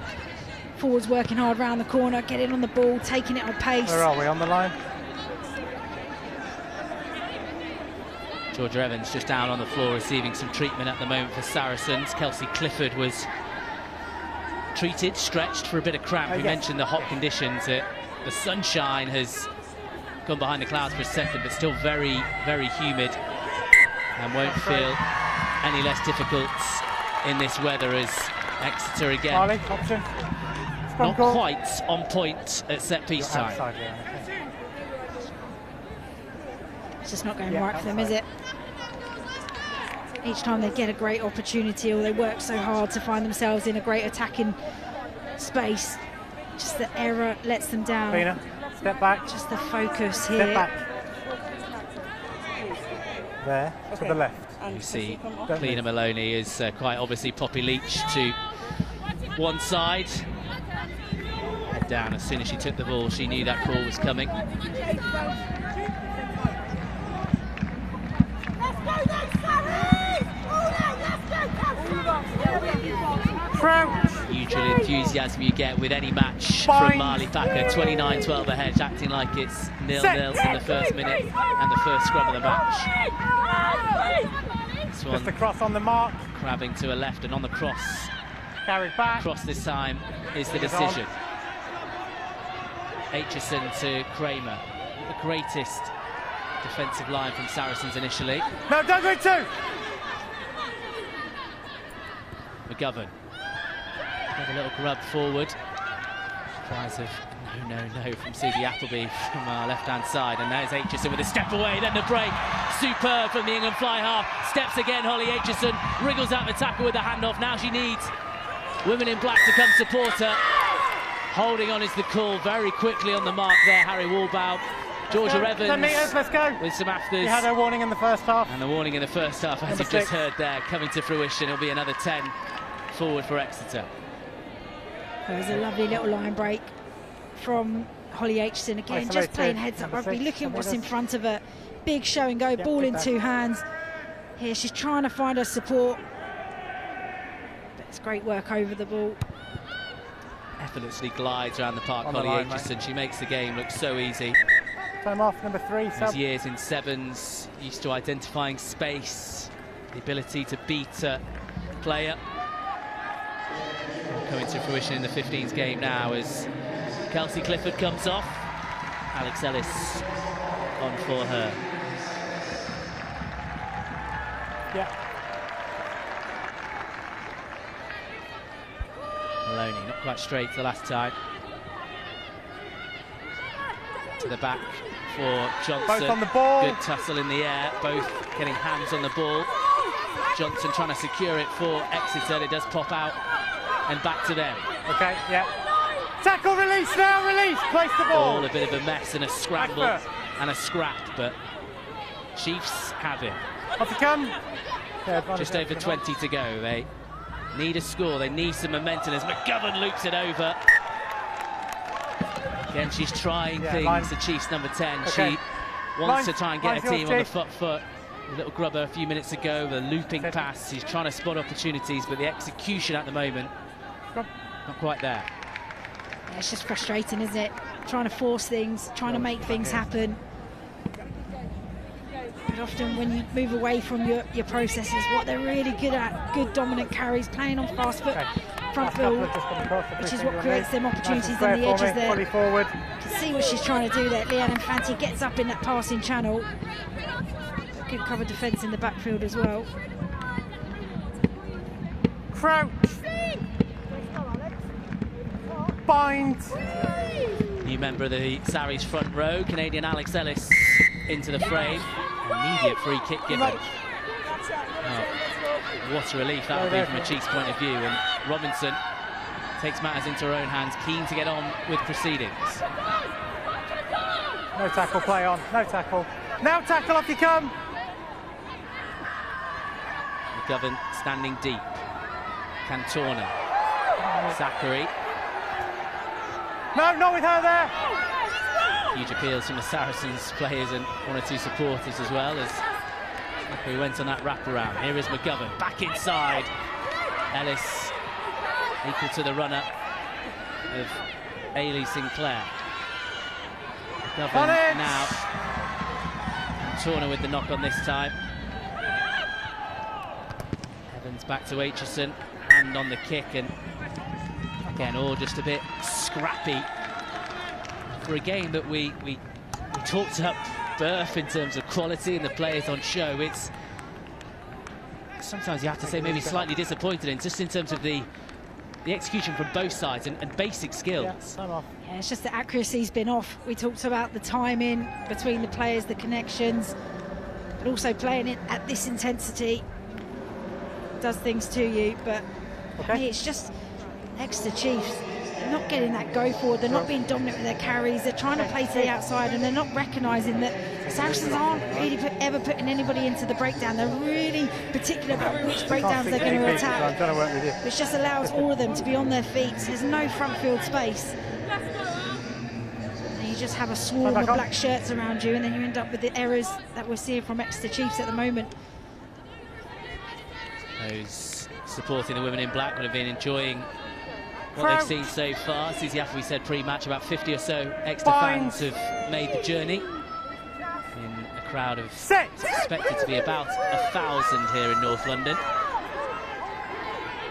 Forwards working hard round the corner, getting on the ball, taking it on pace. Where are we on the line? Georgia Evans just down on the floor receiving some treatment at the moment for Saracens. Kelsey Clifford was treated, stretched for a bit of cramp. Oh, We yes. mentioned the hot conditions. Uh, the sunshine has gone behind the clouds for a second, but still very, very humid and won't feel any less difficult in this weather as Exeter again. Marlie, option. Scrum Not call. quite on point at set piece You're time. outside, yeah, okay. It's just not going Yeah, right for them, is it? Each time they get a great opportunity or they work so hard to find themselves in a great attacking space, just the error lets them down. Fina, step back. Just the focus here. Step back. There, to the left. You see, Don't Cleaner. Moloney is uh, quite obviously Poppy Leitch to one side. Down as soon as she took the ball, she knew that call was coming. Usual enthusiasm you get with any match from. Marlie Packer. 29-12 ahead, acting like it's nil-nil in the first minute and the first scrum of the match. This one Just the cross on the mark. crabbing to a left and on the cross. Carried back. Cross this time is the decision. Aitchison to Cramer. The greatest defensive line from Saracens initially. No, don't go two. McGovern. A little grub forward. Cries of no, no, no from Susie Appleby from our left-hand side. And there's Aitchison with a step away, then the break. Superb from the England fly half. Steps again, Holly Aitchison. Wriggles out the tackle with the handoff. Now she needs women in black to come support her. Holding on is the call very quickly on the mark there, Harry Walbaugh. Georgia Go. Evans Ten metres, let's go. with some afters. You had a warning in the first half. And the warning in the first half, as Number you've just heard there, coming to fruition. It'll be another 10 forward for Exeter. There's a lovely little line break from Holly Aitchison again, just playing heads up number rugby, six, looking what's in front of her. Big show and go, Yep, ball in back. two hands. Here she's trying to find her support. But it's great work over the ball. Effortlessly glides around the park, On the Holly line. Aitchison. She makes the game look so easy. Time off, number three, sub. years in sevens, used to identifying space, the ability to beat a player. Coming to fruition in the 15s game now as Kelsey Clifford comes off. Alex Ellis on for her. Yeah. Moloney, quite straight the last time. To the back for Johnson. Both on the ball. Good tussle in the air, both getting hands on the ball. Johnson trying to secure it for Exeter. It does pop out and back to them. Okay, yeah. Tackle, release now, release. Place the ball. All a bit of a mess and a scramble and a scrap, but Chiefs have it. Off you come. Yeah, Just over 20 to go. They need a score. They need some momentum as McGovern loops it over. Again, she's trying Yeah, things. line. The Chiefs number 10. Okay. She wants Line- to try and get line's a team yours, on the foot foot. A little grubber a few minutes ago, the looping pass. She's trying to spot opportunities, but the execution at the moment, not quite there. Yeah, it's just frustrating, isn't it? Trying to force things, trying to make things happen. But often when you move away from your, your processes, what they're really good at, good dominant carries, playing on fast foot, front Last couple field, have just come across the which is what creates them opportunities square on the edges there. Fully forward. You can see what she's trying to do there. Leanne Infante gets up in that passing channel. Good cover defence in the backfield as well. Crouch. Bind. New member of the Sarries front row, Canadian Alex Ellis into the frame. Immediate free kick given. Oh, what a relief that would be from a Chiefs point of view. And Robinson takes matters into her own hands, keen to get on with proceedings. No tackle, play on. No tackle. Now tackle, off you come. McGovern standing deep. Cantorna. Oh. Zackary. No, not with her there. Huge appeals from the Saracens players and one or two supporters as well as Zackary went on that wraparound. Here is McGovern back inside. Ellis equal to the runner of Eilidh Sinclair. McGovern it. now. Cantorna with the knock on this time. Evans back to Aitchison, hand on the kick, and again, all just a bit scrappy for a game that we, we, we talked up birth in terms of quality and the players on show. It's sometimes you have to say maybe slightly disappointed in just in terms of the the execution from both sides and, and basic skills. Yeah, it's just the accuracy's been off. We talked about the timing between the players, the connections, but also playing it at this intensity does things to you. But for me, it's just Exeter Chiefs they're not getting that go forward. They're not being dominant with their carries. They're trying to play to the outside, and they're not recognising that Saracens aren't really put, ever putting anybody into the breakdown. They're really particular about which breakdowns they're going to attack I'm trying to work with you. which just allows all of them to be on their feet. There's no front field space. And you just have a swarm of black shirts around you, and then you end up with the errors that we're seeing from Exeter Chiefs at the moment. Those supporting the women in black would have been enjoying what they've seen so far. Apple, we said pre-match, about 50 or so Bind. fans have made the journey in a crowd of Set. expected to be about a thousand here in North London.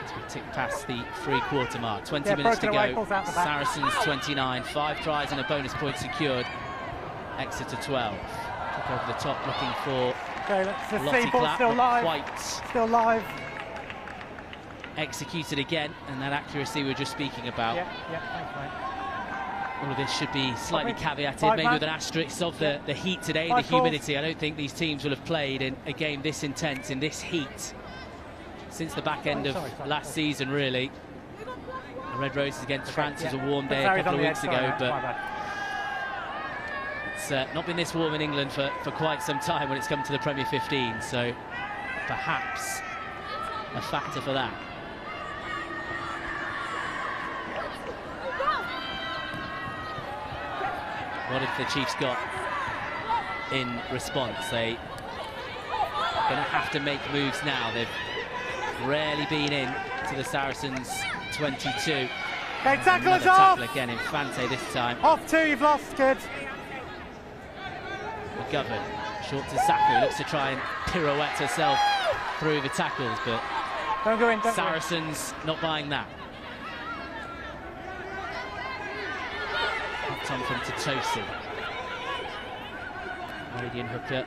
As we tick past the three-quarter mark, 20 Yeah, minutes to go. pulls out the back. Saracens 29, five tries and a bonus point secured. Exeter 12. Kick over the top, looking for Okay, let's Lottie see. Ball Clapp, still live. quite Still live. Executed again, and that accuracy we were just speaking about. Yeah, yeah. All of this should be slightly caveated, Five maybe man. with an asterisk of the, the heat today, Five the humidity. I don't think these teams will have played in a game this intense, in this heat, since the back end of Sorry, sorry, last season, really. The Red Roses against France was a warm day a couple of weeks ago, sorry, but it's uh, not been this warm in England for, for quite some time when it's come to the Premier 15, so perhaps a factor for that. What have the Chiefs got in response? They are going to have to make moves now. They've rarely been in to the Saracens 22. Okay, tackle is off. again, Infante this time. Off two, you've lost, kid. McGovern, short to Saku, looks to try and pirouette herself through the tackles, but Don't go in, don't go in. Saracens not buying that. Hooked on from Tuttosi. Canadian hooker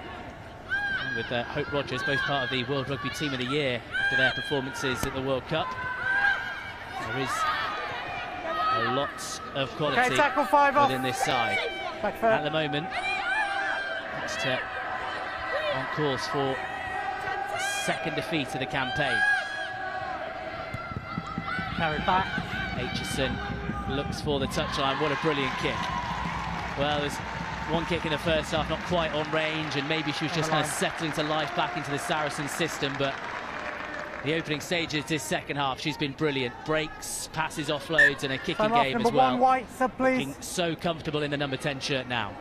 with uh, Hope Rogers, both part of the World Rugby Team of the Year after their performances at the World Cup. There is a lot of quality Okay, tackle five off. within this side. Back At the moment, Exeter on course for second defeat of the campaign. Carry back. Aitchison looks for the touchline. What a brilliant kick. Well, there's one kick in the first half, not quite on range, and maybe she was just kind of settling to life back into the Saracen system, but the opening stages this second half, she's been brilliant. Breaks, passes, offloads, and a kicking Time game number as well. one, white, sub, please. Looking so comfortable in the number 10 shirt now.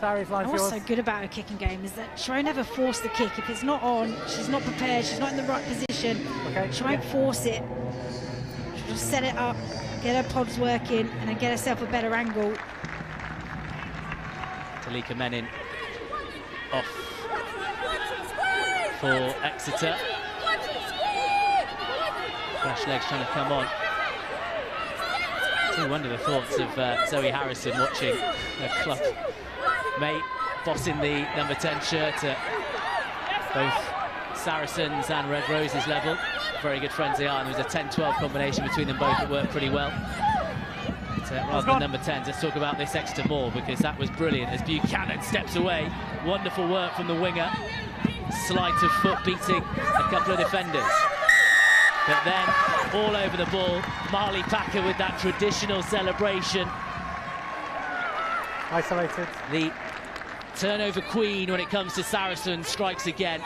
Sarri's line's And what's so good about her kicking game is that she won't ever force the kick. If it's not on, she's not prepared, she's not in the right position, okay. she won't force it. She'll just set it up, get her pods working, and then get herself a better angle. Daleaka Menin off for Exeter. Fresh legs trying to come on. I wonder the thoughts of uh, Zoe Harrison watching her club mate bossing the number 10 shirt at both Saracens and Red Roses level. Very good friends they are, and there was a 10-12 combination between them both that worked pretty well. But, uh, rather than number 10, let's talk about this extra more because that was brilliant as Buchanan steps away. Wonderful work from the winger. Sleight of foot beating a couple of defenders. But then, all over the ball, Marlie Packer with that traditional celebration. Isolated. The turnover queen when it comes to Saracen strikes again.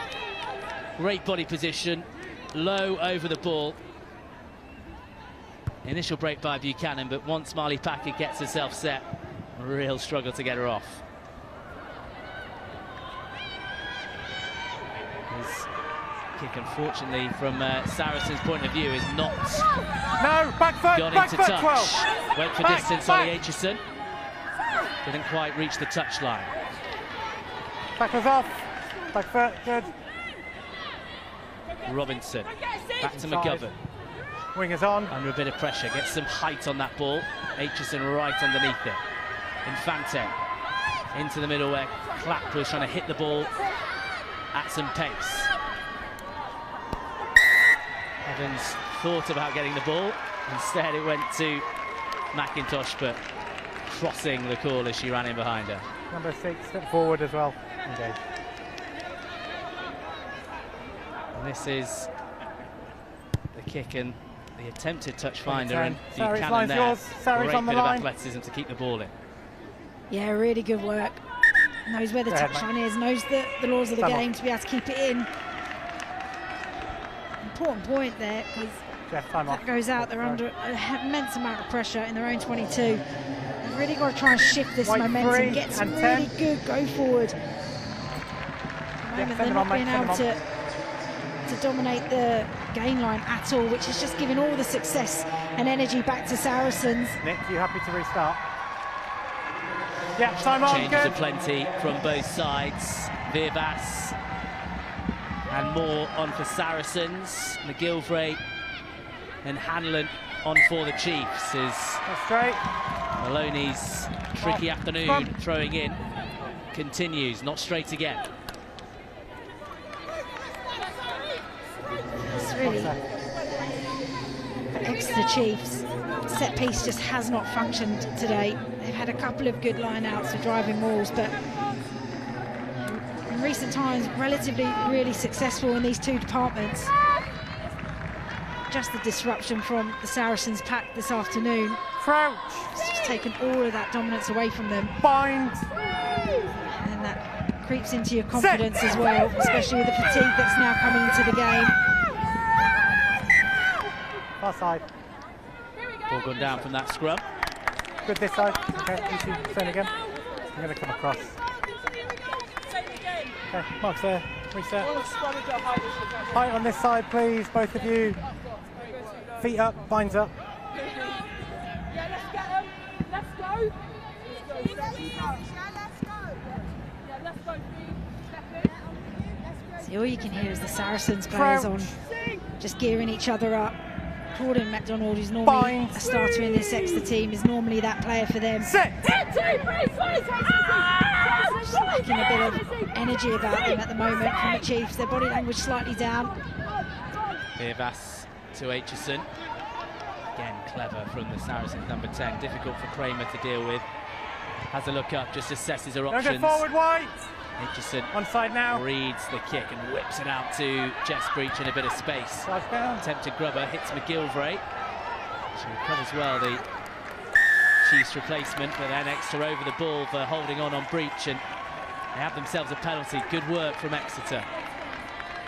Great body position, low over the ball. Initial break by Buchanan, but once Marlie Packer gets herself set, real struggle to get her off. His kick, unfortunately, from uh, Saracen's point of view, is not No, back foot, gone back into foot, touch. 12. Went for Back, distance, back. Holly Aitchison. Didn't quite reach the touchline. Back was off. Back foot, good. Robinson, back to Inside. McGovern. Wingers on. Under a bit of pressure, gets some height on that ball. Aitchison right underneath it. Infante into the middle where Clapp was trying to hit the ball at some pace. Evans thought about getting the ball. Instead, it went to McIntosh, but crossing the call as she ran in behind her. Number six, step forward as well. Engage. And this is the kick and the attempted touch finder and Sarri's Buchanan line's there. yours. Sarri's Great on the bit of athleticism to keep the ball in. Yeah, really good work. Knows where the Go ahead, touchline is, knows the, the laws of the Come on. game to be able to keep it in. Important point there because Jeff, time off. that goes out. They're Sorry. under an immense amount of pressure in their own 22. They've really got to try and shift this White momentum, three get some really 10. good go forward. At the moment, send they're not being able to, to dominate the gain line at all, which is just giving all the success and energy back to Saracens. Nick, you happy to restart? Yeah, time on, Changes good. aplenty from both sides. Wyrwas and more on for Saracens. McGilvray and Hanlon on for the Chiefs as straight. Moloney's tricky Off. afternoon Come. throwing in continues, not straight again. It's really Exeter Chiefs. Set piece just has not functioned today. They've had a couple of good line outs for driving walls, but in recent times, relatively really successful in these two departments. Just the disruption from the Saracens pack this afternoon. Crouch. It's just taken all of that dominance away from them. Bind. And that creeps into your confidence as well, especially with the fatigue that's now coming into the game. Far side. Ball gone down from that scrum. Good this side. Okay, you two, same again. I'm going to come across. Okay, Mark's there. Reset. Height on this side, please, both of you. Feet up, binds up. See, all you can hear is the Saracens players on, just gearing each other up. Claudia MacDonald, who's normally Bind. a starter in this Exeter team, is normally that player for them. Just lacking a bit of energy about them at the moment from the Chiefs. Their body language slightly down. Wyrwas to Aitchison. Again, clever from the Saracens, number 10. Difficult for Cramer to deal with. Has a look up, just assesses her Don't options. go forward, White. Aitchison On side now. reads the kick and whips it out to Jess Breach in a bit of space. Side down. Attempted grubber, hits McGilvray. She recovers well, the Chiefs replacement, but then extra over the ball for holding on on Breach, and they have themselves a penalty. Good work from Exeter.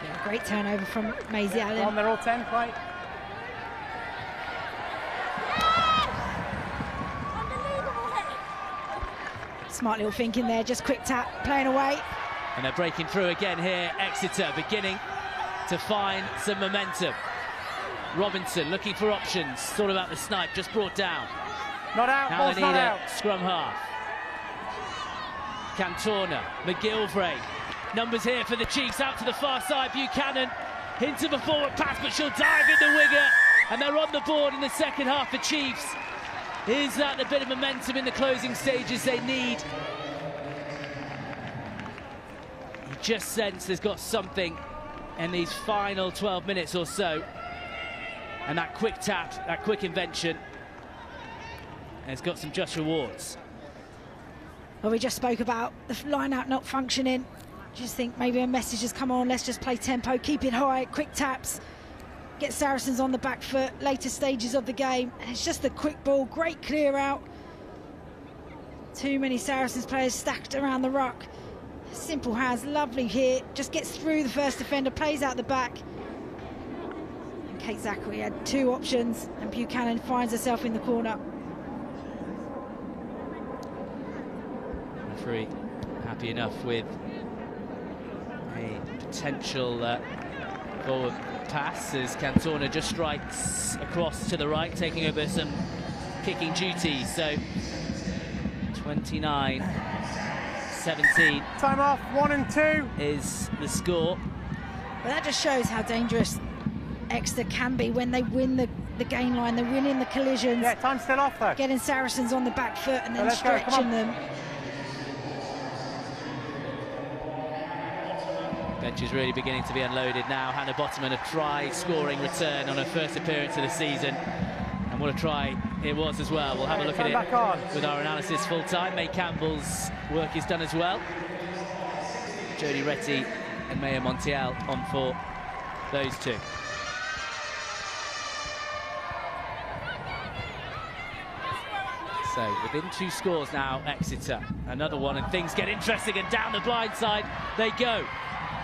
Yeah, great turnover from Maisie On, Allen. they're all 10, White. Smart little thinking there, just quick tap, playing away. And they're breaking through again here. Exeter beginning to find some momentum. Robinson looking for options. Thought about the snipe, just brought down. Not out, Now ball's they need not a out. scrum half. Cantorna, McGilvray Numbers here for the Chiefs, out to the far side, Buchanan into the forward pass, but she'll dive in the winger, and they're on the board in the second half the Chiefs. Is that the bit of momentum in the closing stages they need? You just sense there's got something in these final 12 minutes or so. And that quick tap, that quick invention, has got some just rewards. Well, we just spoke about the line out not functioning. Just think maybe a message has come on. Let's just play tempo, keep it high, quick taps, get Saracens on the back foot, later stages of the game. And it's just a quick ball, great clear out. Too many Saracens players stacked around the ruck. Simple hands, lovely here, just gets through the first defender, plays out the back. And Kate Zackary had two options, and Buchanan finds herself in the corner. Referee happy enough with a potential uh, forward pass as Cantorna just strikes across to the right, taking over some kicking duties. So 29 17. Time off, one and two. Is the score. But that just shows how dangerous Exeter can be when they win the, the gain line, they're winning the collisions. Yeah, time's still off though. Getting Saracens on the back foot and then let's go, come stretching them. Bench is really beginning to be unloaded now. Hannah Botterman a try scoring return on her first appearance of the season. And what a try it was as well. We'll have a look at Turn back on. it with our analysis full time. May Campbell's work is done as well. Jodie Retty and Maya Montiel on for those two. So within two scores now, Exeter. Another one, and things get interesting, and down the blind side they go.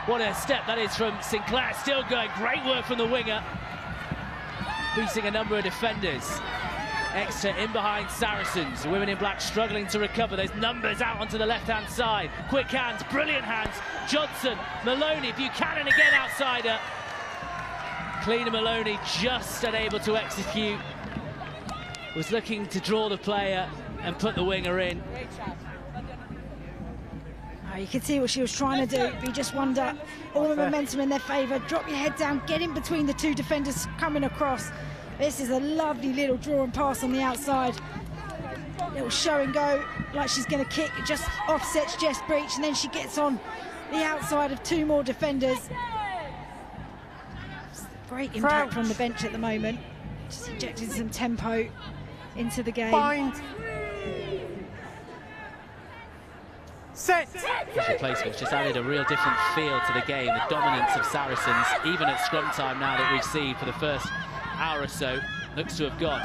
What a step that is from Sinclair. Still going. Great work from the winger. Beating a number of defenders. Exeter in behind Saracens. The women in black struggling to recover. Those numbers out onto the left-hand side. Quick hands, brilliant hands. Johnson, Moloney, Buchanan again outsider. Cliodhna Moloney just unable to execute. Was looking to draw the player and put the winger in. Oh, you can see what she was trying to do, but you just wonder all the momentum in their favour. Drop your head down, get in between the two defenders coming across. This is a lovely little draw and pass on the outside. Little show and go, like she's going to kick. It just offsets Jess Breach, and then she gets on the outside of two more defenders. Great impact from the bench at the moment. Just injecting some tempo into the game. Bind. Set. These replacements just added a real different feel to the game. The dominance of Saracens, even at scrum time now that we've seen for the first hour or so, looks to have gone.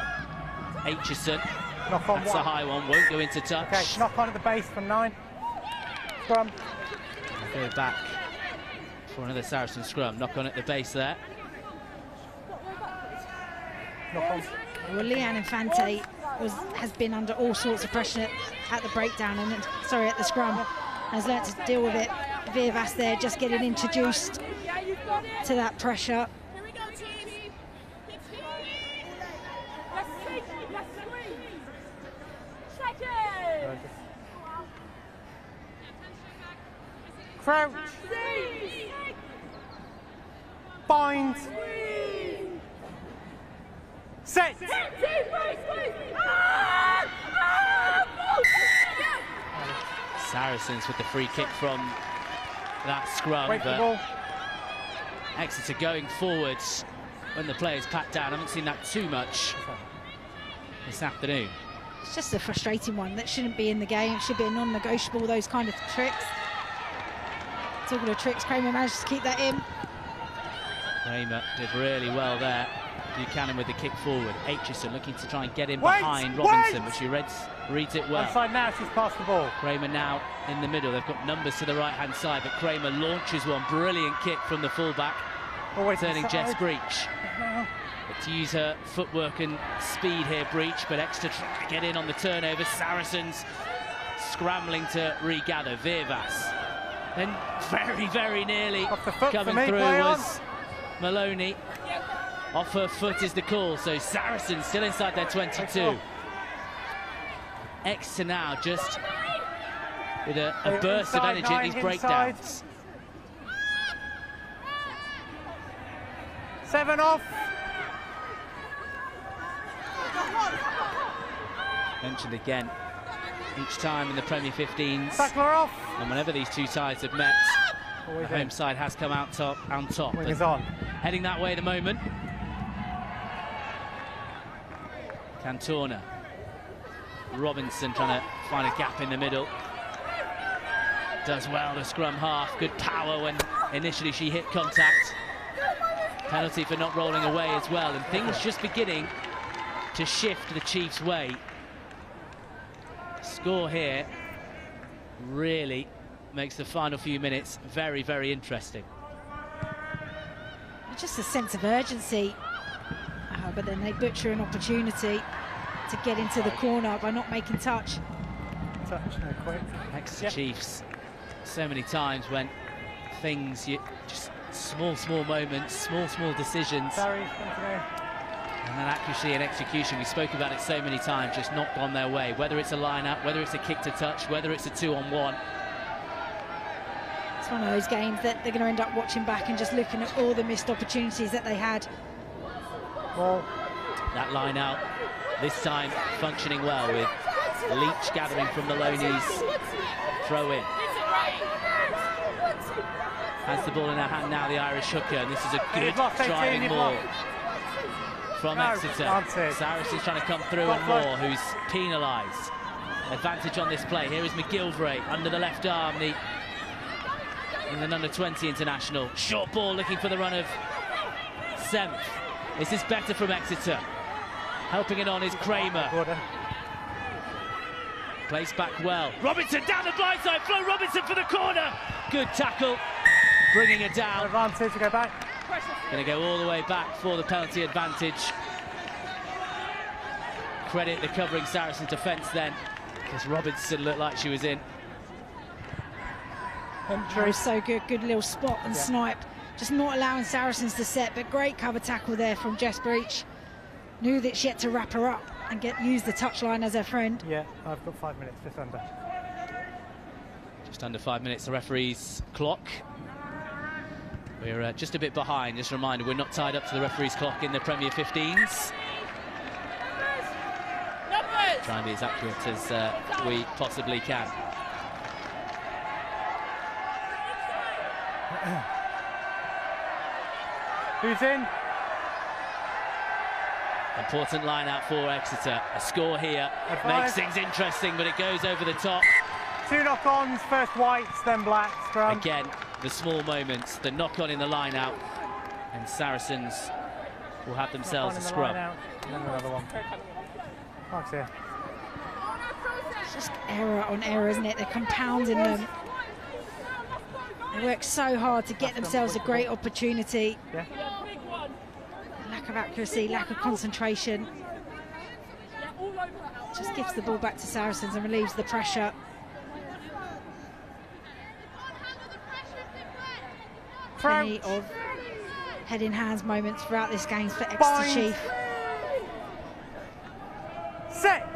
Aitchison, Knock on that's a high one, won't go into touch. Okay, knock on at the base from nine. Scrum. Go back for another Saracen scrum. Knock on at the base there. Knock on. Well, Leanne Infante was, has been under all sorts of pressure at the breakdown and sorry at the scrum, has learnt to deal with it. Wyrwas there just getting introduced to that pressure. Crouch. Bind. Set. Ah, ah, Saracens with the free kick from that scrum, Wait but. Exeter going forwards when the players pat down. I haven't seen that too much this afternoon. It's just a frustrating one that shouldn't be in the game. It should be a non-negotiable, those kind of tricks. Talking of tricks, Cramer managed to keep that in. Cramer did really well there. Buchanan with the kick forward. Aitchison looking to try and get in Wait, behind wait! Robinson, but she reads, reads it well. Onside now, she's passed the ball. Cramer now in the middle. They've got numbers to the right-hand side, but Cramer launches one. Brilliant kick from the fullback, oh, Always turning Jess inside. Breach. But to use her footwork and speed here, Breach, but extra trying to get in on the turnover. Saracens scrambling to regather. Wyrwas. Then very, very nearly coming through was Moloney. Off her foot is the call, so Saracen still inside their 22. Exeter now just with a, a burst inside, of energy at these inside. breakdowns. Seven off. Mentioned again each time in the Premier 15s. Sackler off. And whenever these two sides have met, the home side has come out top on top. Wing is on. Heading that way at the moment. Cantorna. Robinson trying to find a gap in the middle. Does well, the scrum half. Good power when initially she hit contact. Penalty for not rolling away as well. And things just beginning to shift the Chiefs' way. Score here really makes the final few minutes very, very interesting. Just a sense of urgency. Uh, but then they butcher an opportunity to get into the corner by not making touch. Touch, no quick. Exeter Chiefs, so many times when things, you just small, small moments, small, small decisions, Barry, come to go. and then accuracy and execution. We spoke about it so many times, just not gone their way. Whether it's a line-up, whether it's a kick to touch, whether it's a two-on-one. It's one of those games that they're going to end up watching back and just looking at all the missed opportunities that they had. Ball. That line out, this time functioning well with Leitch gathering from the low. Throw in. Has the ball in her hand now, the Irish hooker, and this is a good You've lost 18, driving ball from No, Exeter. Saracens trying to come through and more, who's penalised. Advantage on this play. Here is McGilvray under the left arm, the England under 20 international. Short ball looking for the run of Senft. This is better from Exeter. Helping it on is Cramer. Placed back well. Robinson down the blind side. Flo Robinson for the corner. Good tackle. Bringing it down. Advantage to go back. Going to go all the way back for the penalty advantage. Credit the covering Saracens defence then, because Robinson looked like she was in. That was so good, good little spot and Yeah. snipe. Just not allowing Saracens to set, but great cover tackle there from Jess Breach. Knew that she had to wrap her up and get use the touchline as her friend. Yeah, I've got five minutes, just under. Just under five minutes, the referee's clock. We're uh, just a bit behind. Just a reminder, we're not tied up to the referee's clock in the Premier 15s. Try and be as accurate as uh, we possibly can. Who's in? Important line out for Exeter. A score here Advice. makes things interesting, but it goes over the top. Two knock-ons, first whites, then blacks. scrum. Again, the small moments, the knock-on in the line out, and Saracens will have themselves a Knock-on in the scrum. line out, and then another one. Mark's here. It's just error on error, isn't it? They're compounding them. They work so hard to get themselves a great opportunity. Yeah. Lack of accuracy, lack of concentration. Just gives the ball back to Saracens and relieves the pressure. Plenty of head in hands moments throughout this game for Exeter. Chief. Set!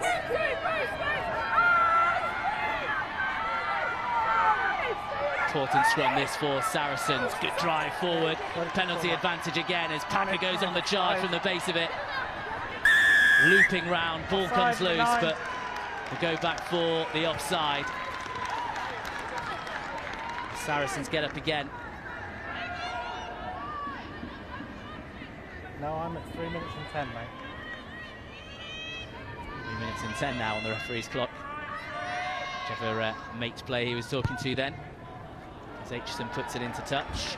Important scrum this for Saracens. Good drive forward. Penalty advantage again as Packer goes on the charge from the base of it. Looping round, ball comes loose, but we go back for the offside. Saracens get up again. No, I'm at three minutes and ten, mate. Three minutes and 10 now on the referee's clock. Whichever uh, mate play he was talking to then. As Aitchison puts it into touch.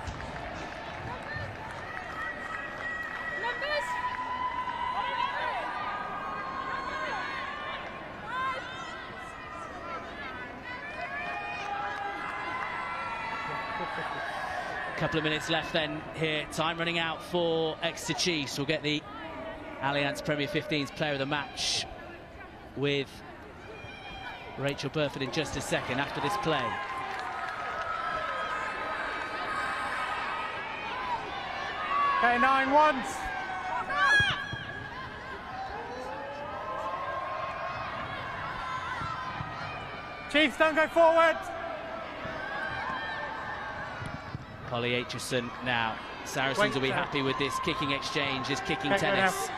A couple of minutes left then here. Time running out for Exeter Chiefs. We'll get the Allianz Premier 15's player of the match with Rachel Burford in just a second after this play. Okay, nine once. Chiefs, don't go forward. Polly Aitchison now Saracens Wait, will be happy with this kicking exchange, this kicking now. tennis.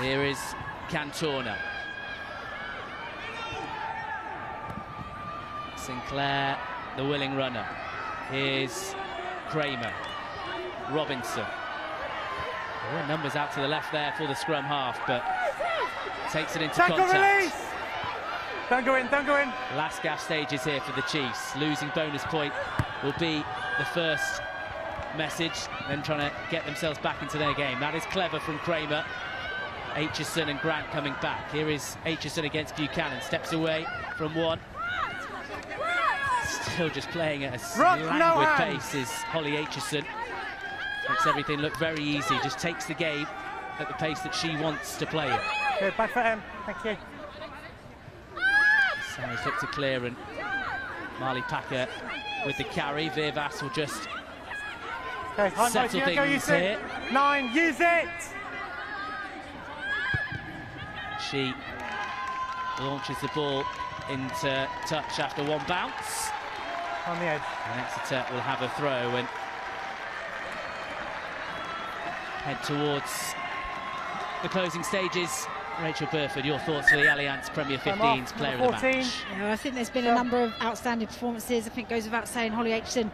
Here is Cantorna. Sinclair, the willing runner. Here's Cramer. Robinson. There were numbers out to the left there for the scrum half, but takes it into Tackle contact. release! Don't go in, don't go in. Last gas stages here for the Chiefs. Losing bonus point will be the first message, then trying to get themselves back into their game. That is clever from Cramer. Aitchison and Grant coming back. Here is Aitchison against Buchanan. Steps away from one. Still just playing at a Rock, languid hand. pace is Holly Aitchison. Makes everything look very easy. Just takes the game at the pace that she wants to play it. Good, back for M. Thank you. Sarah's look to clear and Marlie Packer with the carry. Wyrwas will just Okay, settle motion, go, use things it. here. Nine, use it! She launches the ball into touch after one bounce. On the edge. And Exeter will have a throw and head towards the closing stages. Rachel Burford, your thoughts for the Allianz Premier 15's player of the match? Yeah, I think there's been a number of outstanding performances. I think it goes without saying Holly Aitchison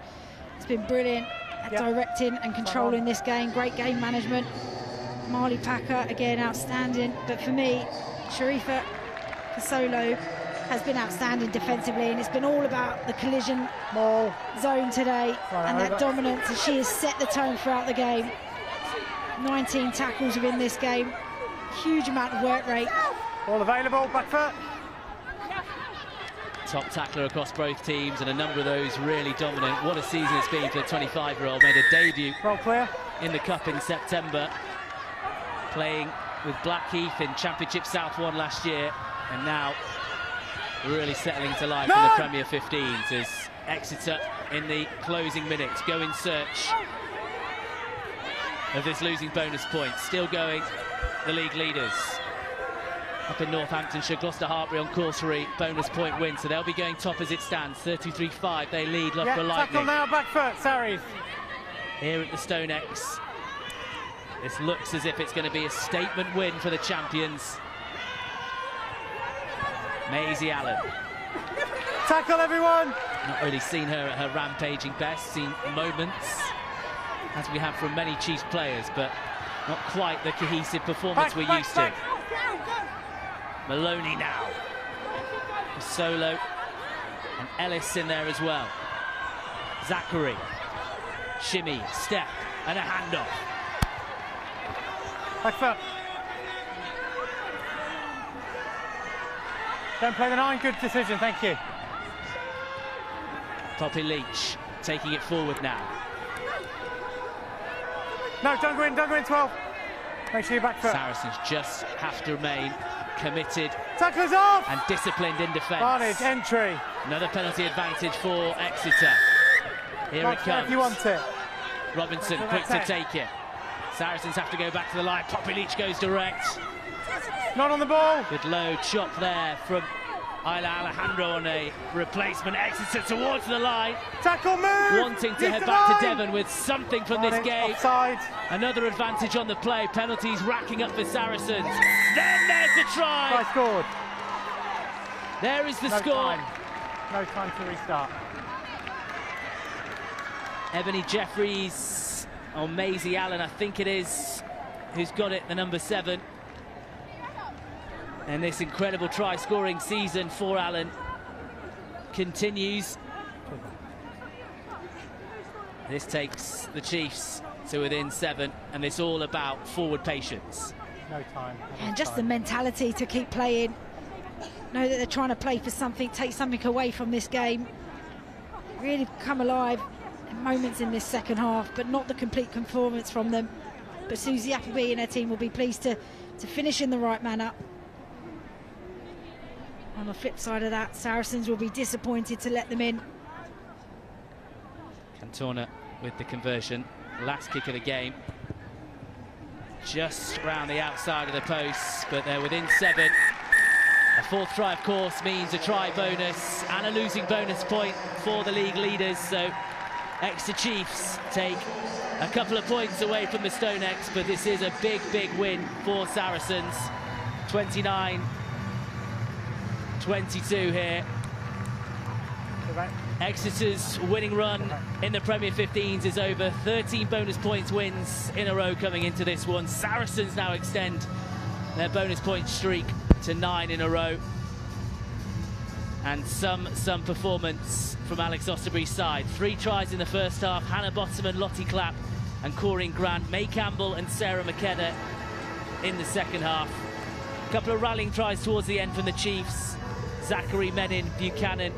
has been brilliant at directing and controlling this game. Great game management. Marlie Packer, again, outstanding. But for me, Sharifa Kasolo has been outstanding defensively, and it's been all about the collision zone today and that dominance. And she has set the tone throughout the game. 19 tackles within this game. Huge amount of work rate. All available, back foot. Top tackler across both teams and a number of those really dominant. What a season it's been for the 25-year-old. Made a debut in the Cup in September, playing with Blackheath in Championship South 1 last year, and now really settling to life in the Premier 15s as Exeter in the closing minutes go in search of this losing bonus point. Still going, the league leaders. Up in Northamptonshire, Gloucester Hartpury on course for a bonus point win, so they'll be going top as it stands. 33-5, they lead Yeah, Loughborough tackle now, back foot, Sarries. Here at the StoneX, this looks as if it's going to be a statement win for the champions. Maisie Allen. Tackle everyone. Not really seen her at her rampaging best, seen moments, as we have from many Chiefs players, but not quite the cohesive performance Back, we're back, used back. Oh, to. Moloney now. Solo and Ellis in there as well. Zackary. Shimmy, step, and a handoff. Back foot. Don't play the nine, good decision, thank you. Poppy Leitch taking it forward now. No, don't go in, don't go in 12. Make sure you're back foot. Saracens just have to remain committed Tackles off! and disciplined in defence. Advantage, entry. Another penalty advantage for Exeter. Here Right, it comes. If you want it. Robinson quick to take it. Saracens have to go back to the line. Poppy Leitch goes direct. Not on the ball. Good low chop there from Isla Alejandro on a replacement. Exeter towards the line. Tackle move. Wanting to Use head back line. to Devon with something from this Advantage, game. Offside. Another advantage on the play. Penalties racking up for Saracens. Then there's the try. Try scored. There is the no score. Time. No time to restart. Ebony Jeffries or Maisie Allen, I think it is, who's got it, the number seven. And this incredible try scoring season for Allen continues. This takes the Chiefs to within seven, and it's all about forward patience. No time. And just the mentality to keep playing. Know that they're trying to play for something, take something away from this game. Really come alive in moments in this second half, but not the complete performance from them. But Susie Appleby and her team will be pleased to, to finish in the right manner. On the flip side of that, Saracens will be disappointed to let them in. Cantorna with the conversion. Last kick of the game. Just round the outside of the post, but they're within seven. A fourth try, of course, means a try bonus and a losing bonus point for the league leaders. So Exeter Chiefs take a couple of points away from the StoneX, but this is a big, big win for Saracens. 29 22 here. Exeter's winning run in the Premier 15s is over. 13 bonus points wins in a row coming into this one. Saracens now extend their bonus point streak to nine in a row. And some some performance from Alex Austerberry's side. Three tries in the first half. Hannah Botterman, Lottie Clapp and Coreen Grant. May Campbell and Sarah McKenna in the second half. A couple of rallying tries towards the end from the Chiefs. Zackary Menin, Buchanan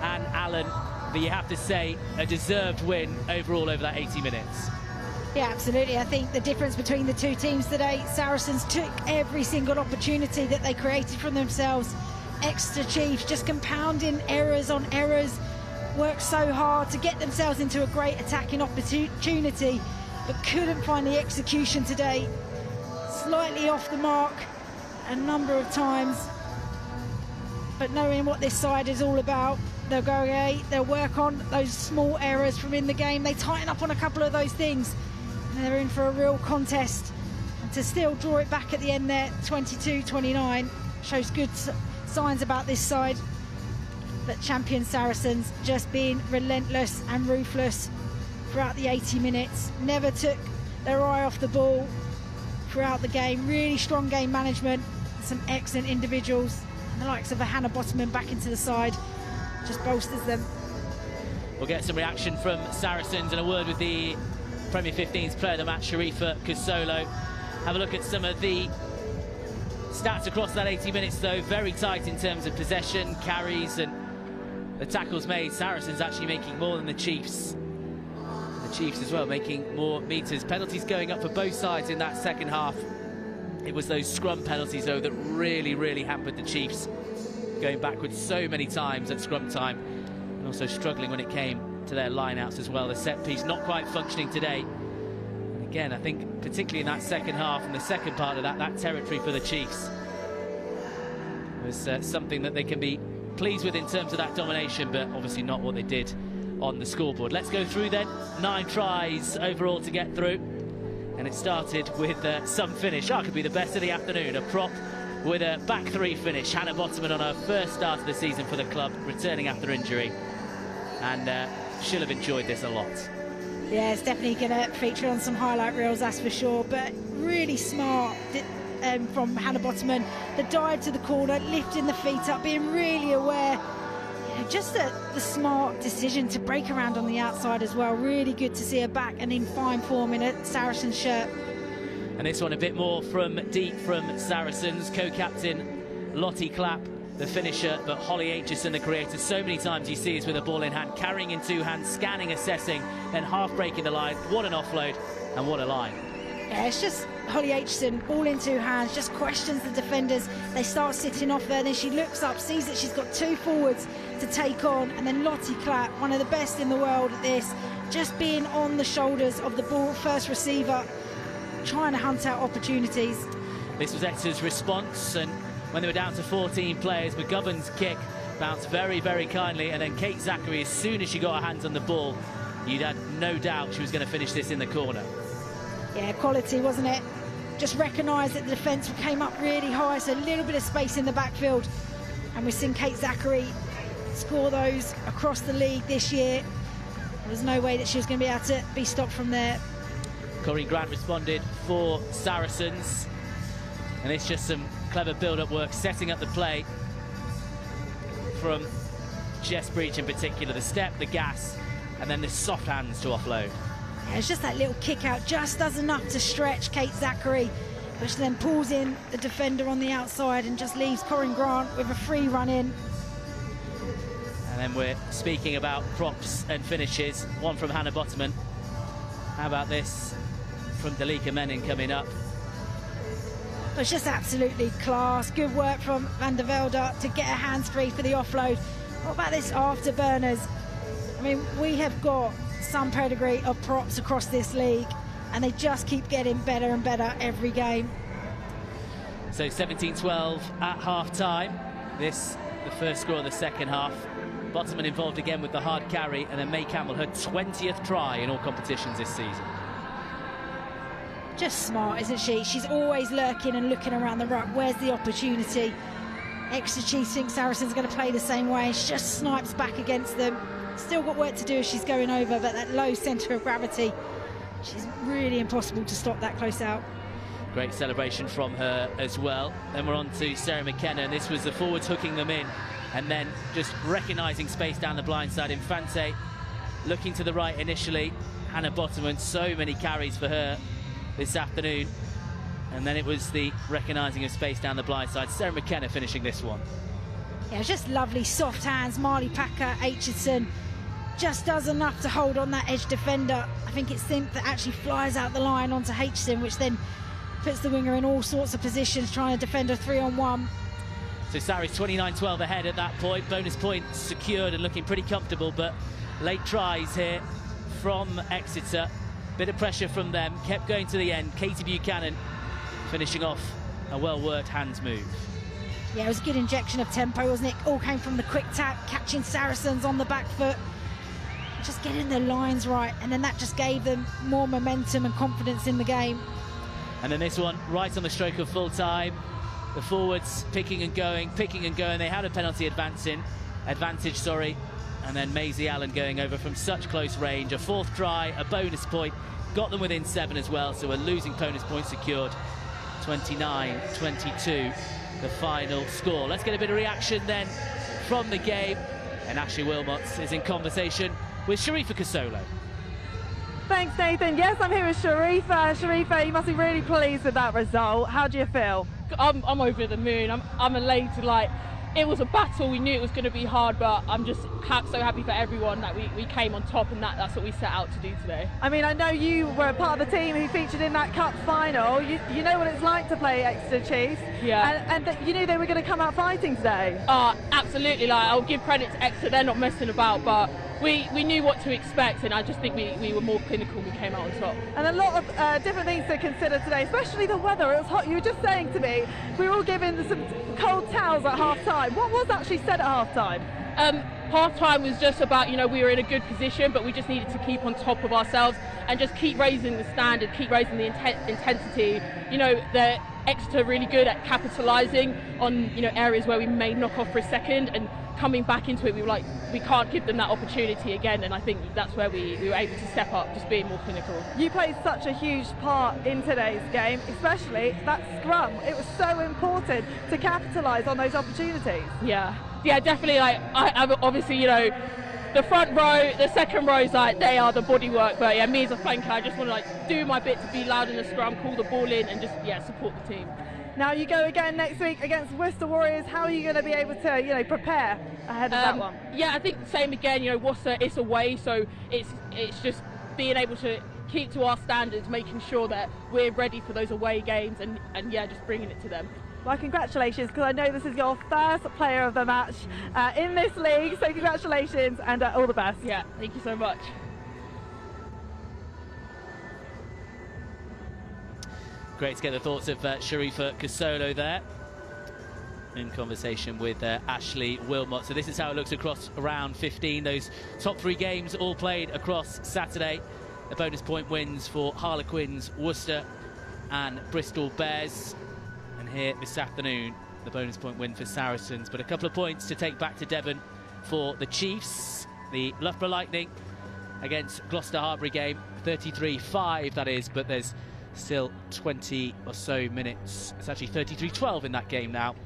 and Allen. But you have to say, a deserved win overall over that 80 minutes. Yeah, absolutely. I think the difference between the two teams today, Saracens took every single opportunity that they created from themselves. Exeter Chiefs just compounding errors on errors, worked so hard to get themselves into a great attacking opportunity, but couldn't find the execution today. Slightly off the mark a number of times, but knowing what this side is all about, they'll go away, they'll work on those small errors from in the game. They tighten up on a couple of those things, and they're in for a real contest. And to still draw it back at the end there, 22-29, shows good signs about this side. But champion Saracens just being relentless and ruthless throughout the 80 minutes. Never took their eye off the ball throughout the game. Really strong game management. Some excellent individuals. The likes of a Hannah Botterman back into the side just bolsters them. We'll get some reaction from Saracens and a word with the Premier 15's player of the match, Sharifa Kasolo. Have a look at some of the stats across that 80 minutes, though. Very tight in terms of possession, carries, and the tackles made. Saracens actually making more than the Chiefs. The Chiefs as well making more meters. Penalties going up for both sides in that second half. It was those scrum penalties, though, that really, really hampered the Chiefs. Going backwards so many times at scrum time and also struggling when it came to their lineouts as well. The set piece not quite functioning today. And again, I think particularly in that second half and the second part of that, that territory for the Chiefs was uh, something that they can be pleased with in terms of that domination, but obviously not what they did on the scoreboard. Let's go through then. Nine tries overall to get through. And it started with uh, some finish. That could be the best of the afternoon. A prop with a back three finish. Hannah Botterman on her first start of the season for the club, returning after injury. And uh, she'll have enjoyed this a lot. Yeah, it's definitely going to feature on some highlight reels, that's for sure. But really smart um, from Hannah Botterman. The dive to the corner, lifting the feet up, being really aware. Just the, the smart decision to break around on the outside as well. Really good to see her back and in fine form in a Saracen shirt. And this one a bit more from deep from Saracens. Co-captain Lottie Clapp, the finisher, but Holly Aitchison, the creator. So many times you see us with a ball in hand, carrying in two hands, scanning, assessing, then half breaking the line. What an offload and what a line. Yeah, it's just Holly Aitchison, ball in two hands, just questions the defenders. They start sitting off there, then she looks up, sees that she's got two forwards to take on, and then Lottie Clapp, one of the best in the world at this, just being on the shoulders of the ball first receiver, trying to hunt out opportunities. This was Exeter's response, and when they were down to 14 players, McGovern's kick bounced very, very kindly, and then Kate Zackary, as soon as she got her hands on the ball, you'd had no doubt she was going to finish this in the corner. Yeah, quality, wasn't it? Just recognised that the defence came up really high, so a little bit of space in the backfield. And we've seen Kate Zackary score those across the league this year. There's no way that she was going to be able to be stopped from there. Coreen Grant responded for Saracens. And it's just some clever build-up work, setting up the play from Jess Breach in particular. The step, the gas, and then the soft hands to offload. Yeah, it's just that little kick out, just does enough to stretch Kate Zackary, which then pulls in the defender on the outside and just leaves Coreen Grant with a free run in. And we're speaking about props and finishes. One from Hannah Botterman. How about this from Daleaka Menin coming up? It's just absolutely class. Good work from Van der Velden to get her hands free for the offload. What about this afterburners? I mean, we have got some pedigree of props across this league, and they just keep getting better and better every game. So 17-12 at half-time. This, the first score of the second half. Botterman involved again with the hard carry, and then May Campbell, her 20th try in all competitions this season. Just smart, isn't she? She's always lurking and looking around the ruck. Where's the opportunity? Exeter Chiefs think Saracen's going to play the same way. She just snipes back against them. Still got work to do as she's going over, but that low centre of gravity, she's really impossible to stop that close out. Great celebration from her as well. Then we're on to Sarah McKenna, and this was the forwards hooking them in, and then just recognising space down the blind side. Infante looking to the right initially. Hannah Botterman, so many carries for her this afternoon. And then it was the recognising of space down the blind side. Sarah McKenna finishing this one. Yeah, just lovely soft hands. Marlie Packer, Aitchison just does enough to hold on that edge defender. I think it's Senft that actually flies out the line onto Aitchison, which then puts the winger in all sorts of positions, trying to defend a three on one. So Sarries 29-12 ahead at that point. Bonus point secured and looking pretty comfortable, but late tries here from Exeter. Bit of pressure from them, kept going to the end. Katie Buchanan finishing off a well-worked hands move. Yeah, it was a good injection of tempo, wasn't it? All came from the quick tap, catching Saracens on the back foot, just getting their lines right, and then that just gave them more momentum and confidence in the game. And then this one, right on the stroke of full time. The forwards picking and going, picking and going. They had a penalty advancing, advantage, sorry. And then Maisie Allen going over from such close range. A fourth try, a bonus point. Got them within seven as well, so a losing bonus point secured. 29-22, the final score. Let's get a bit of reaction then from the game. And Ashley Wilmots is in conversation with Sharifa Kasolo. Thanks, Nathan. Yes, I'm here with Sharifa. Sharifa, you must be really pleased with that result. How do you feel? I'm, I'm over the moon. I'm, I'm elated. Like, it was a battle. We knew it was going to be hard, but I'm just ha so happy for everyone that we, we came on top and that that's what we set out to do today. I mean, I know you were part of the team who featured in that cup final. You, you know what it's like to play Exeter Chiefs. Yeah. And, and you knew they were going to come out fighting today. Uh, absolutely. Like, I'll give credit to Exeter. They're not messing about, but we, we knew what to expect, and I just think we, we were more clinical. When we came out on top. And a lot of uh, different things to consider today, especially the weather. It was hot. You were just saying to me, we were all given some cold towels at half time. What was actually said at half time? Um, half time was just about, you know, we were in a good position, but we just needed to keep on top of ourselves and just keep raising the standard, keep raising the inten intensity. You know, the Exeter really good at capitalising on, you know, areas where we may knock off for a second and coming back into it, we were like, we can't give them that opportunity again. And I think that's where we, we were able to step up, just being more clinical. You played such a huge part in today's game, especially that scrum. It was so important to capitalise on those opportunities. Yeah, yeah, definitely. Like, I, I obviously, you know, the front row, the second row is like they are the bodywork. But yeah, me as a flanker, I just want to like do my bit to be loud in the scrum, call the ball in, and just yeah support the team. Now you go again next week against Worcester Warriors. How are you going to be able to, you know, prepare ahead of um, that one? Yeah, I think same again. You know, Worcester it's away, so it's it's just being able to keep to our standards, making sure that we're ready for those away games, and and yeah, just bringing it to them. Well, congratulations, because I know this is your first player of the match uh, in this league, so congratulations and uh, all the best. Yeah, thank you so much. Great to get the thoughts of uh, Sharifa Kasolo there in conversation with uh, Ashley Wilmot. So this is how it looks across round 15. Those top three games all played across Saturday. The bonus point wins for Harlequins, Worcester and Bristol Bears. Here this afternoon, the bonus point win for Saracens. But a couple of points to take back to Devon for the Chiefs. The Loughborough Lightning against Gloucester Hartpury game, 33-5 that is, but there's still 20 or so minutes. It's actually 33-12 in that game now.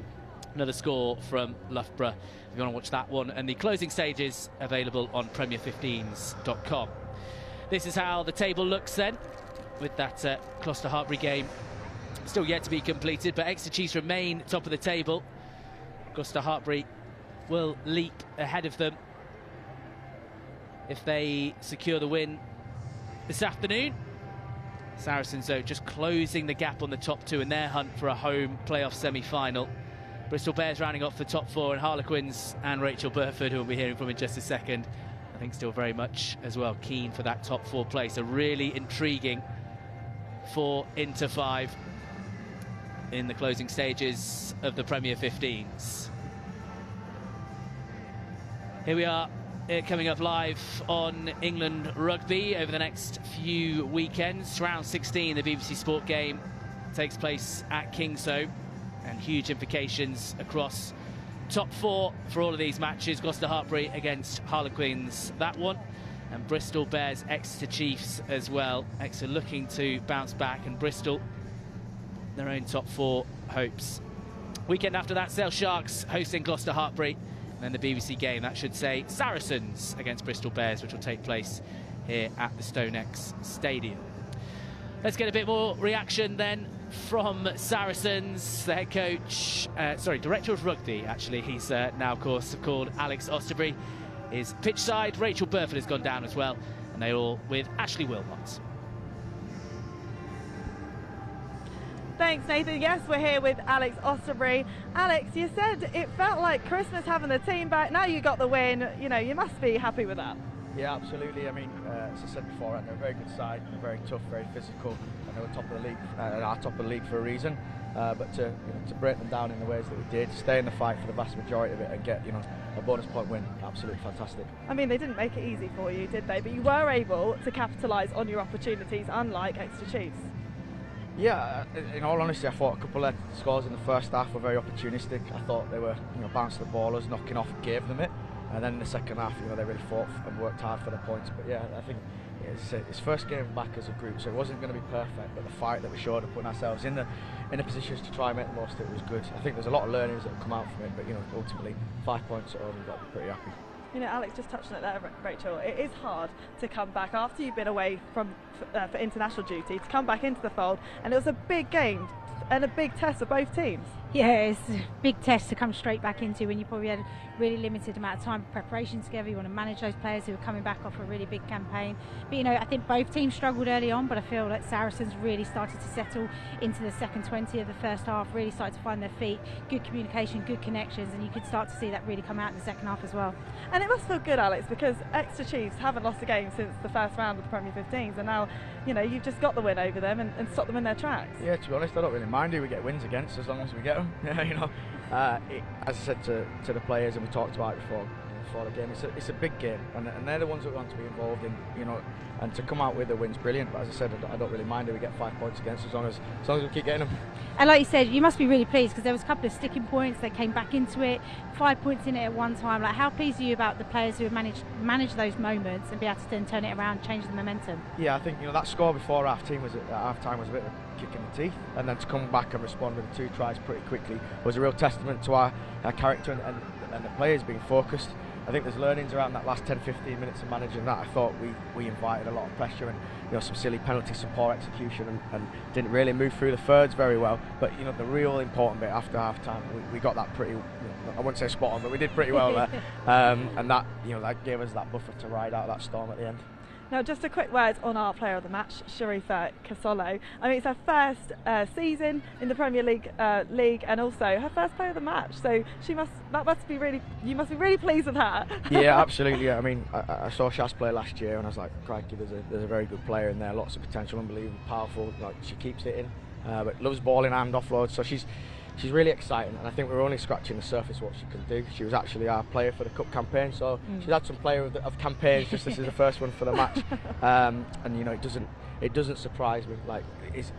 Another score from Loughborough. If you want to watch that one. And the closing stages available on Premier15s.com. This is how the table looks then, with that uh, Gloucester Hartpury game still yet to be completed. But Exeter Chiefs remain top of the table. Gloucester Hartpury will leap ahead of them if they secure the win this afternoon. Saracens, though, just closing the gap on the top two in their hunt for a home playoff semi-final. Bristol Bears rounding off the top four, and Harlequins and Rachel Burford, who we'll be hearing from in just a second, I think still very much as well keen for that top four place. A really intriguing four into five in the closing stages of the Premier 15s. Here we are, uh, coming up live on England Rugby over the next few weekends. Round 16, the BBC Sport game takes place at Kingsholm, and huge implications across top four for all of these matches. Gloucester Hartpury against Harlequins, that one. And Bristol Bears Exeter Chiefs as well. Exeter looking to bounce back, and Bristol their own top four hopes. Weekend after that, Sale Sharks hosting Gloucester Hartpury. And then the BBC game, that should say Saracens against Bristol Bears, which will take place here at the StoneX Stadium. Let's get a bit more reaction then from Saracens, the head coach, uh, sorry, director of rugby, actually. He's uh, now, of course, called Alex Austerberry. Is pitch side, Rachel Burford has gone down as well, and they're all with Ashley Wilmot. Thanks, Nathan. Yes, we're here with Alex Austerberry. Alex, you said it felt like Christmas having the team back. Now you got the win. You know, you must be happy with that. Yeah, absolutely. I mean, uh, as I said before, they're a very good side, very tough, very physical, and they were top of the league, uh, are top of the league for a reason. Uh, but to you know, to break them down in the ways that we did, stay in the fight for the vast majority of it, and get you know a bonus point win, absolutely fantastic. I mean, they didn't make it easy for you, did they? But you were able to capitalise on your opportunities, unlike Exeter Chiefs. Yeah, uh, in all honesty, I thought a couple of scores in the first half were very opportunistic. I thought they were, you know, bouncing the ballers, knocking off, gave them it, and then in the second half, you know, they really fought and worked hard for the points. But yeah, I think it's his first game back as a group, so it wasn't going to be perfect. But the fight that we showed of putting ourselves in the in the positions to try and make the most of it was good. I think there's a lot of learnings that have come out from it, but you know, ultimately five points at home, we've got to be pretty happy. You know, Alex just touched on it there, Rachel. It is hard to come back after you've been away from uh, for international duty to come back into the fold, and it was a big game and a big test for both teams. Yeah, it's a big test to come straight back into when you probably had really limited amount of time for preparation together. You want to manage those players who are coming back off a really big campaign. But you know, I think both teams struggled early on, but I feel like Saracens really started to settle into the second 20 of the first half, really started to find their feet, good communication, good connections, and you could start to see that really come out in the second half as well. And it must feel good, Alex, because Exeter Chiefs haven't lost a game since the first round of the Premier 15s, and now, you know, you've just got the win over them and, and stopped them in their tracks. Yeah, to be honest, I don't really mind who we get wins against as long as we get them. Yeah, you know, uh, it, as I said to, to the players and we talked about it before before the game, it's a, it's a big game and, and they're the ones that want to be involved in, you know, and to come out with a win's brilliant. But as I said, I don't, I don't really mind if we get five points against as long as as long as we keep getting them. And like you said, you must be really pleased because there was a couple of sticking points. that came back into it, five points in it at one time. Like, how pleased are you about the players who have managed manage those moments and be able to then turn it around, change the momentum? Yeah, I think you know that score before half team was at half time was a bit of a kick in the teeth, and then to come back and respond with two tries pretty quickly was a real testament to our, our character and, and, and the players being focused. I think there's learnings around that last 10 15 minutes of managing that. I thought we, we invited a lot of pressure and you know some silly penalties, some poor execution, and, and didn't really move through the thirds very well. But you know the real important bit after half time, we, we got that pretty. I wouldn't say spot on, but we did pretty well there, um, and that you know that gave us that buffer to ride out that storm at the end. Now, just a quick word on our player of the match, Sharifa Kasolo. I mean, it's her first uh, season in the Premier League, uh, league, and also her first player of the match. So she must, that must be really, you must be really pleased with her. yeah, absolutely. Yeah. I mean, I, I saw Shaz play last year, and I was like, crikey, there's a, there's a very good player in there, lots of potential, unbelievable, powerful. Like she keeps hitting, uh, but loves ball in hand offload. So she's she's really exciting, and I think we're only scratching the surface what she can do. She was actually our player for the cup campaign, so mm. she's had some player of, the, of campaigns. Just this is the first one for the match, um, and you know it doesn't it doesn't surprise me. Like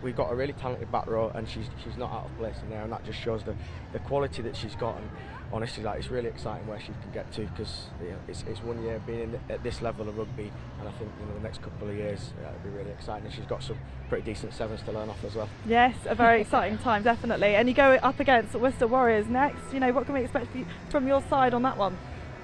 we've got a really talented back row, and she's she's not out of place in there, and that just shows the the quality that she's got. And honestly, like it's really exciting where she can get to because you know, it's, it's one year being the, at this level of rugby, and I think you know the next couple of years uh, it'll be really exciting. And she's got some pretty decent sevens to learn off as well. Yes, a very exciting time, definitely. And you go up against Worcester Warriors next. You know, what can we expect from your side on that one?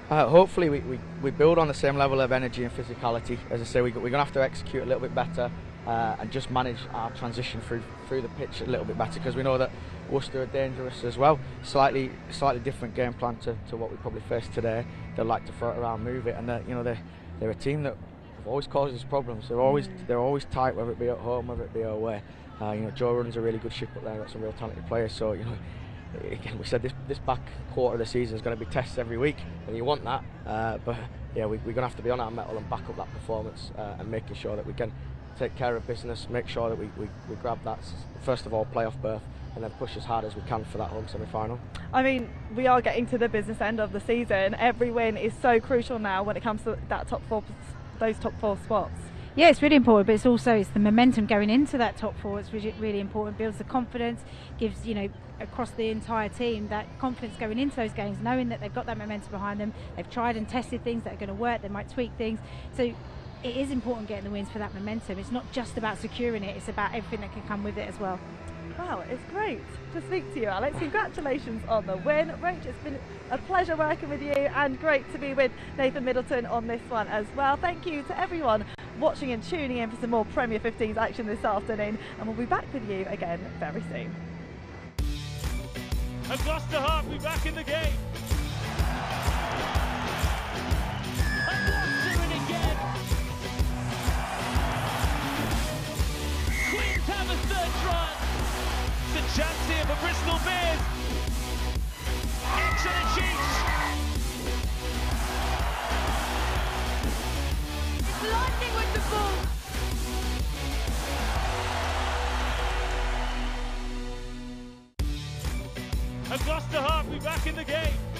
Uh, hopefully we, we, we build on the same level of energy and physicality. As I say, we, we're going to have to execute a little bit better uh, and just manage our transition through through the pitch a little bit better because we know that Worcester are dangerous as well. Slightly slightly different game plan to, to what we probably faced today. They like to throw it around, move it, and they're, you know they're they're a team that always causes problems. They're always they're always tight, whether it be at home, whether it be away. Uh, you know, Joe runs a really good ship up there. Got some real talented players. So you know, again, we said this this back quarter of the season is going to be tests every week, and you want that. Uh, but yeah, we, are going to have to be on our mettle and back up that performance uh, and making sure that we can take care of business, make sure that we, we, we grab that, first of all, playoff berth, and then push as hard as we can for that home semi-final. I mean, we are getting to the business end of the season. Every win is so crucial now when it comes to that top four, those top four spots. Yeah, it's really important, but it's also it's the momentum going into that top four. It's really, really important. Builds the confidence, gives you know across the entire team that confidence going into those games, knowing that they've got that momentum behind them. They've tried and tested things that are going to work. They might tweak things. So it is important getting the wins for that momentum. It's not just about securing it; it's about everything that can come with it as well. Wow, it's great to speak to you, Alex. Congratulations on the win. Roach, it's been a pleasure working with you and great to be with Nathan Middleton on this one as well. Thank you to everyone watching and tuning in for some more Premier 15s action this afternoon, and we'll be back with you again very soon. And Gloucester be back in the game. Queens have a third try. It's chance here for Bristol Bears. Excellent Chiefs. Lightning with the ball. And Gloucester Heart will back in the game.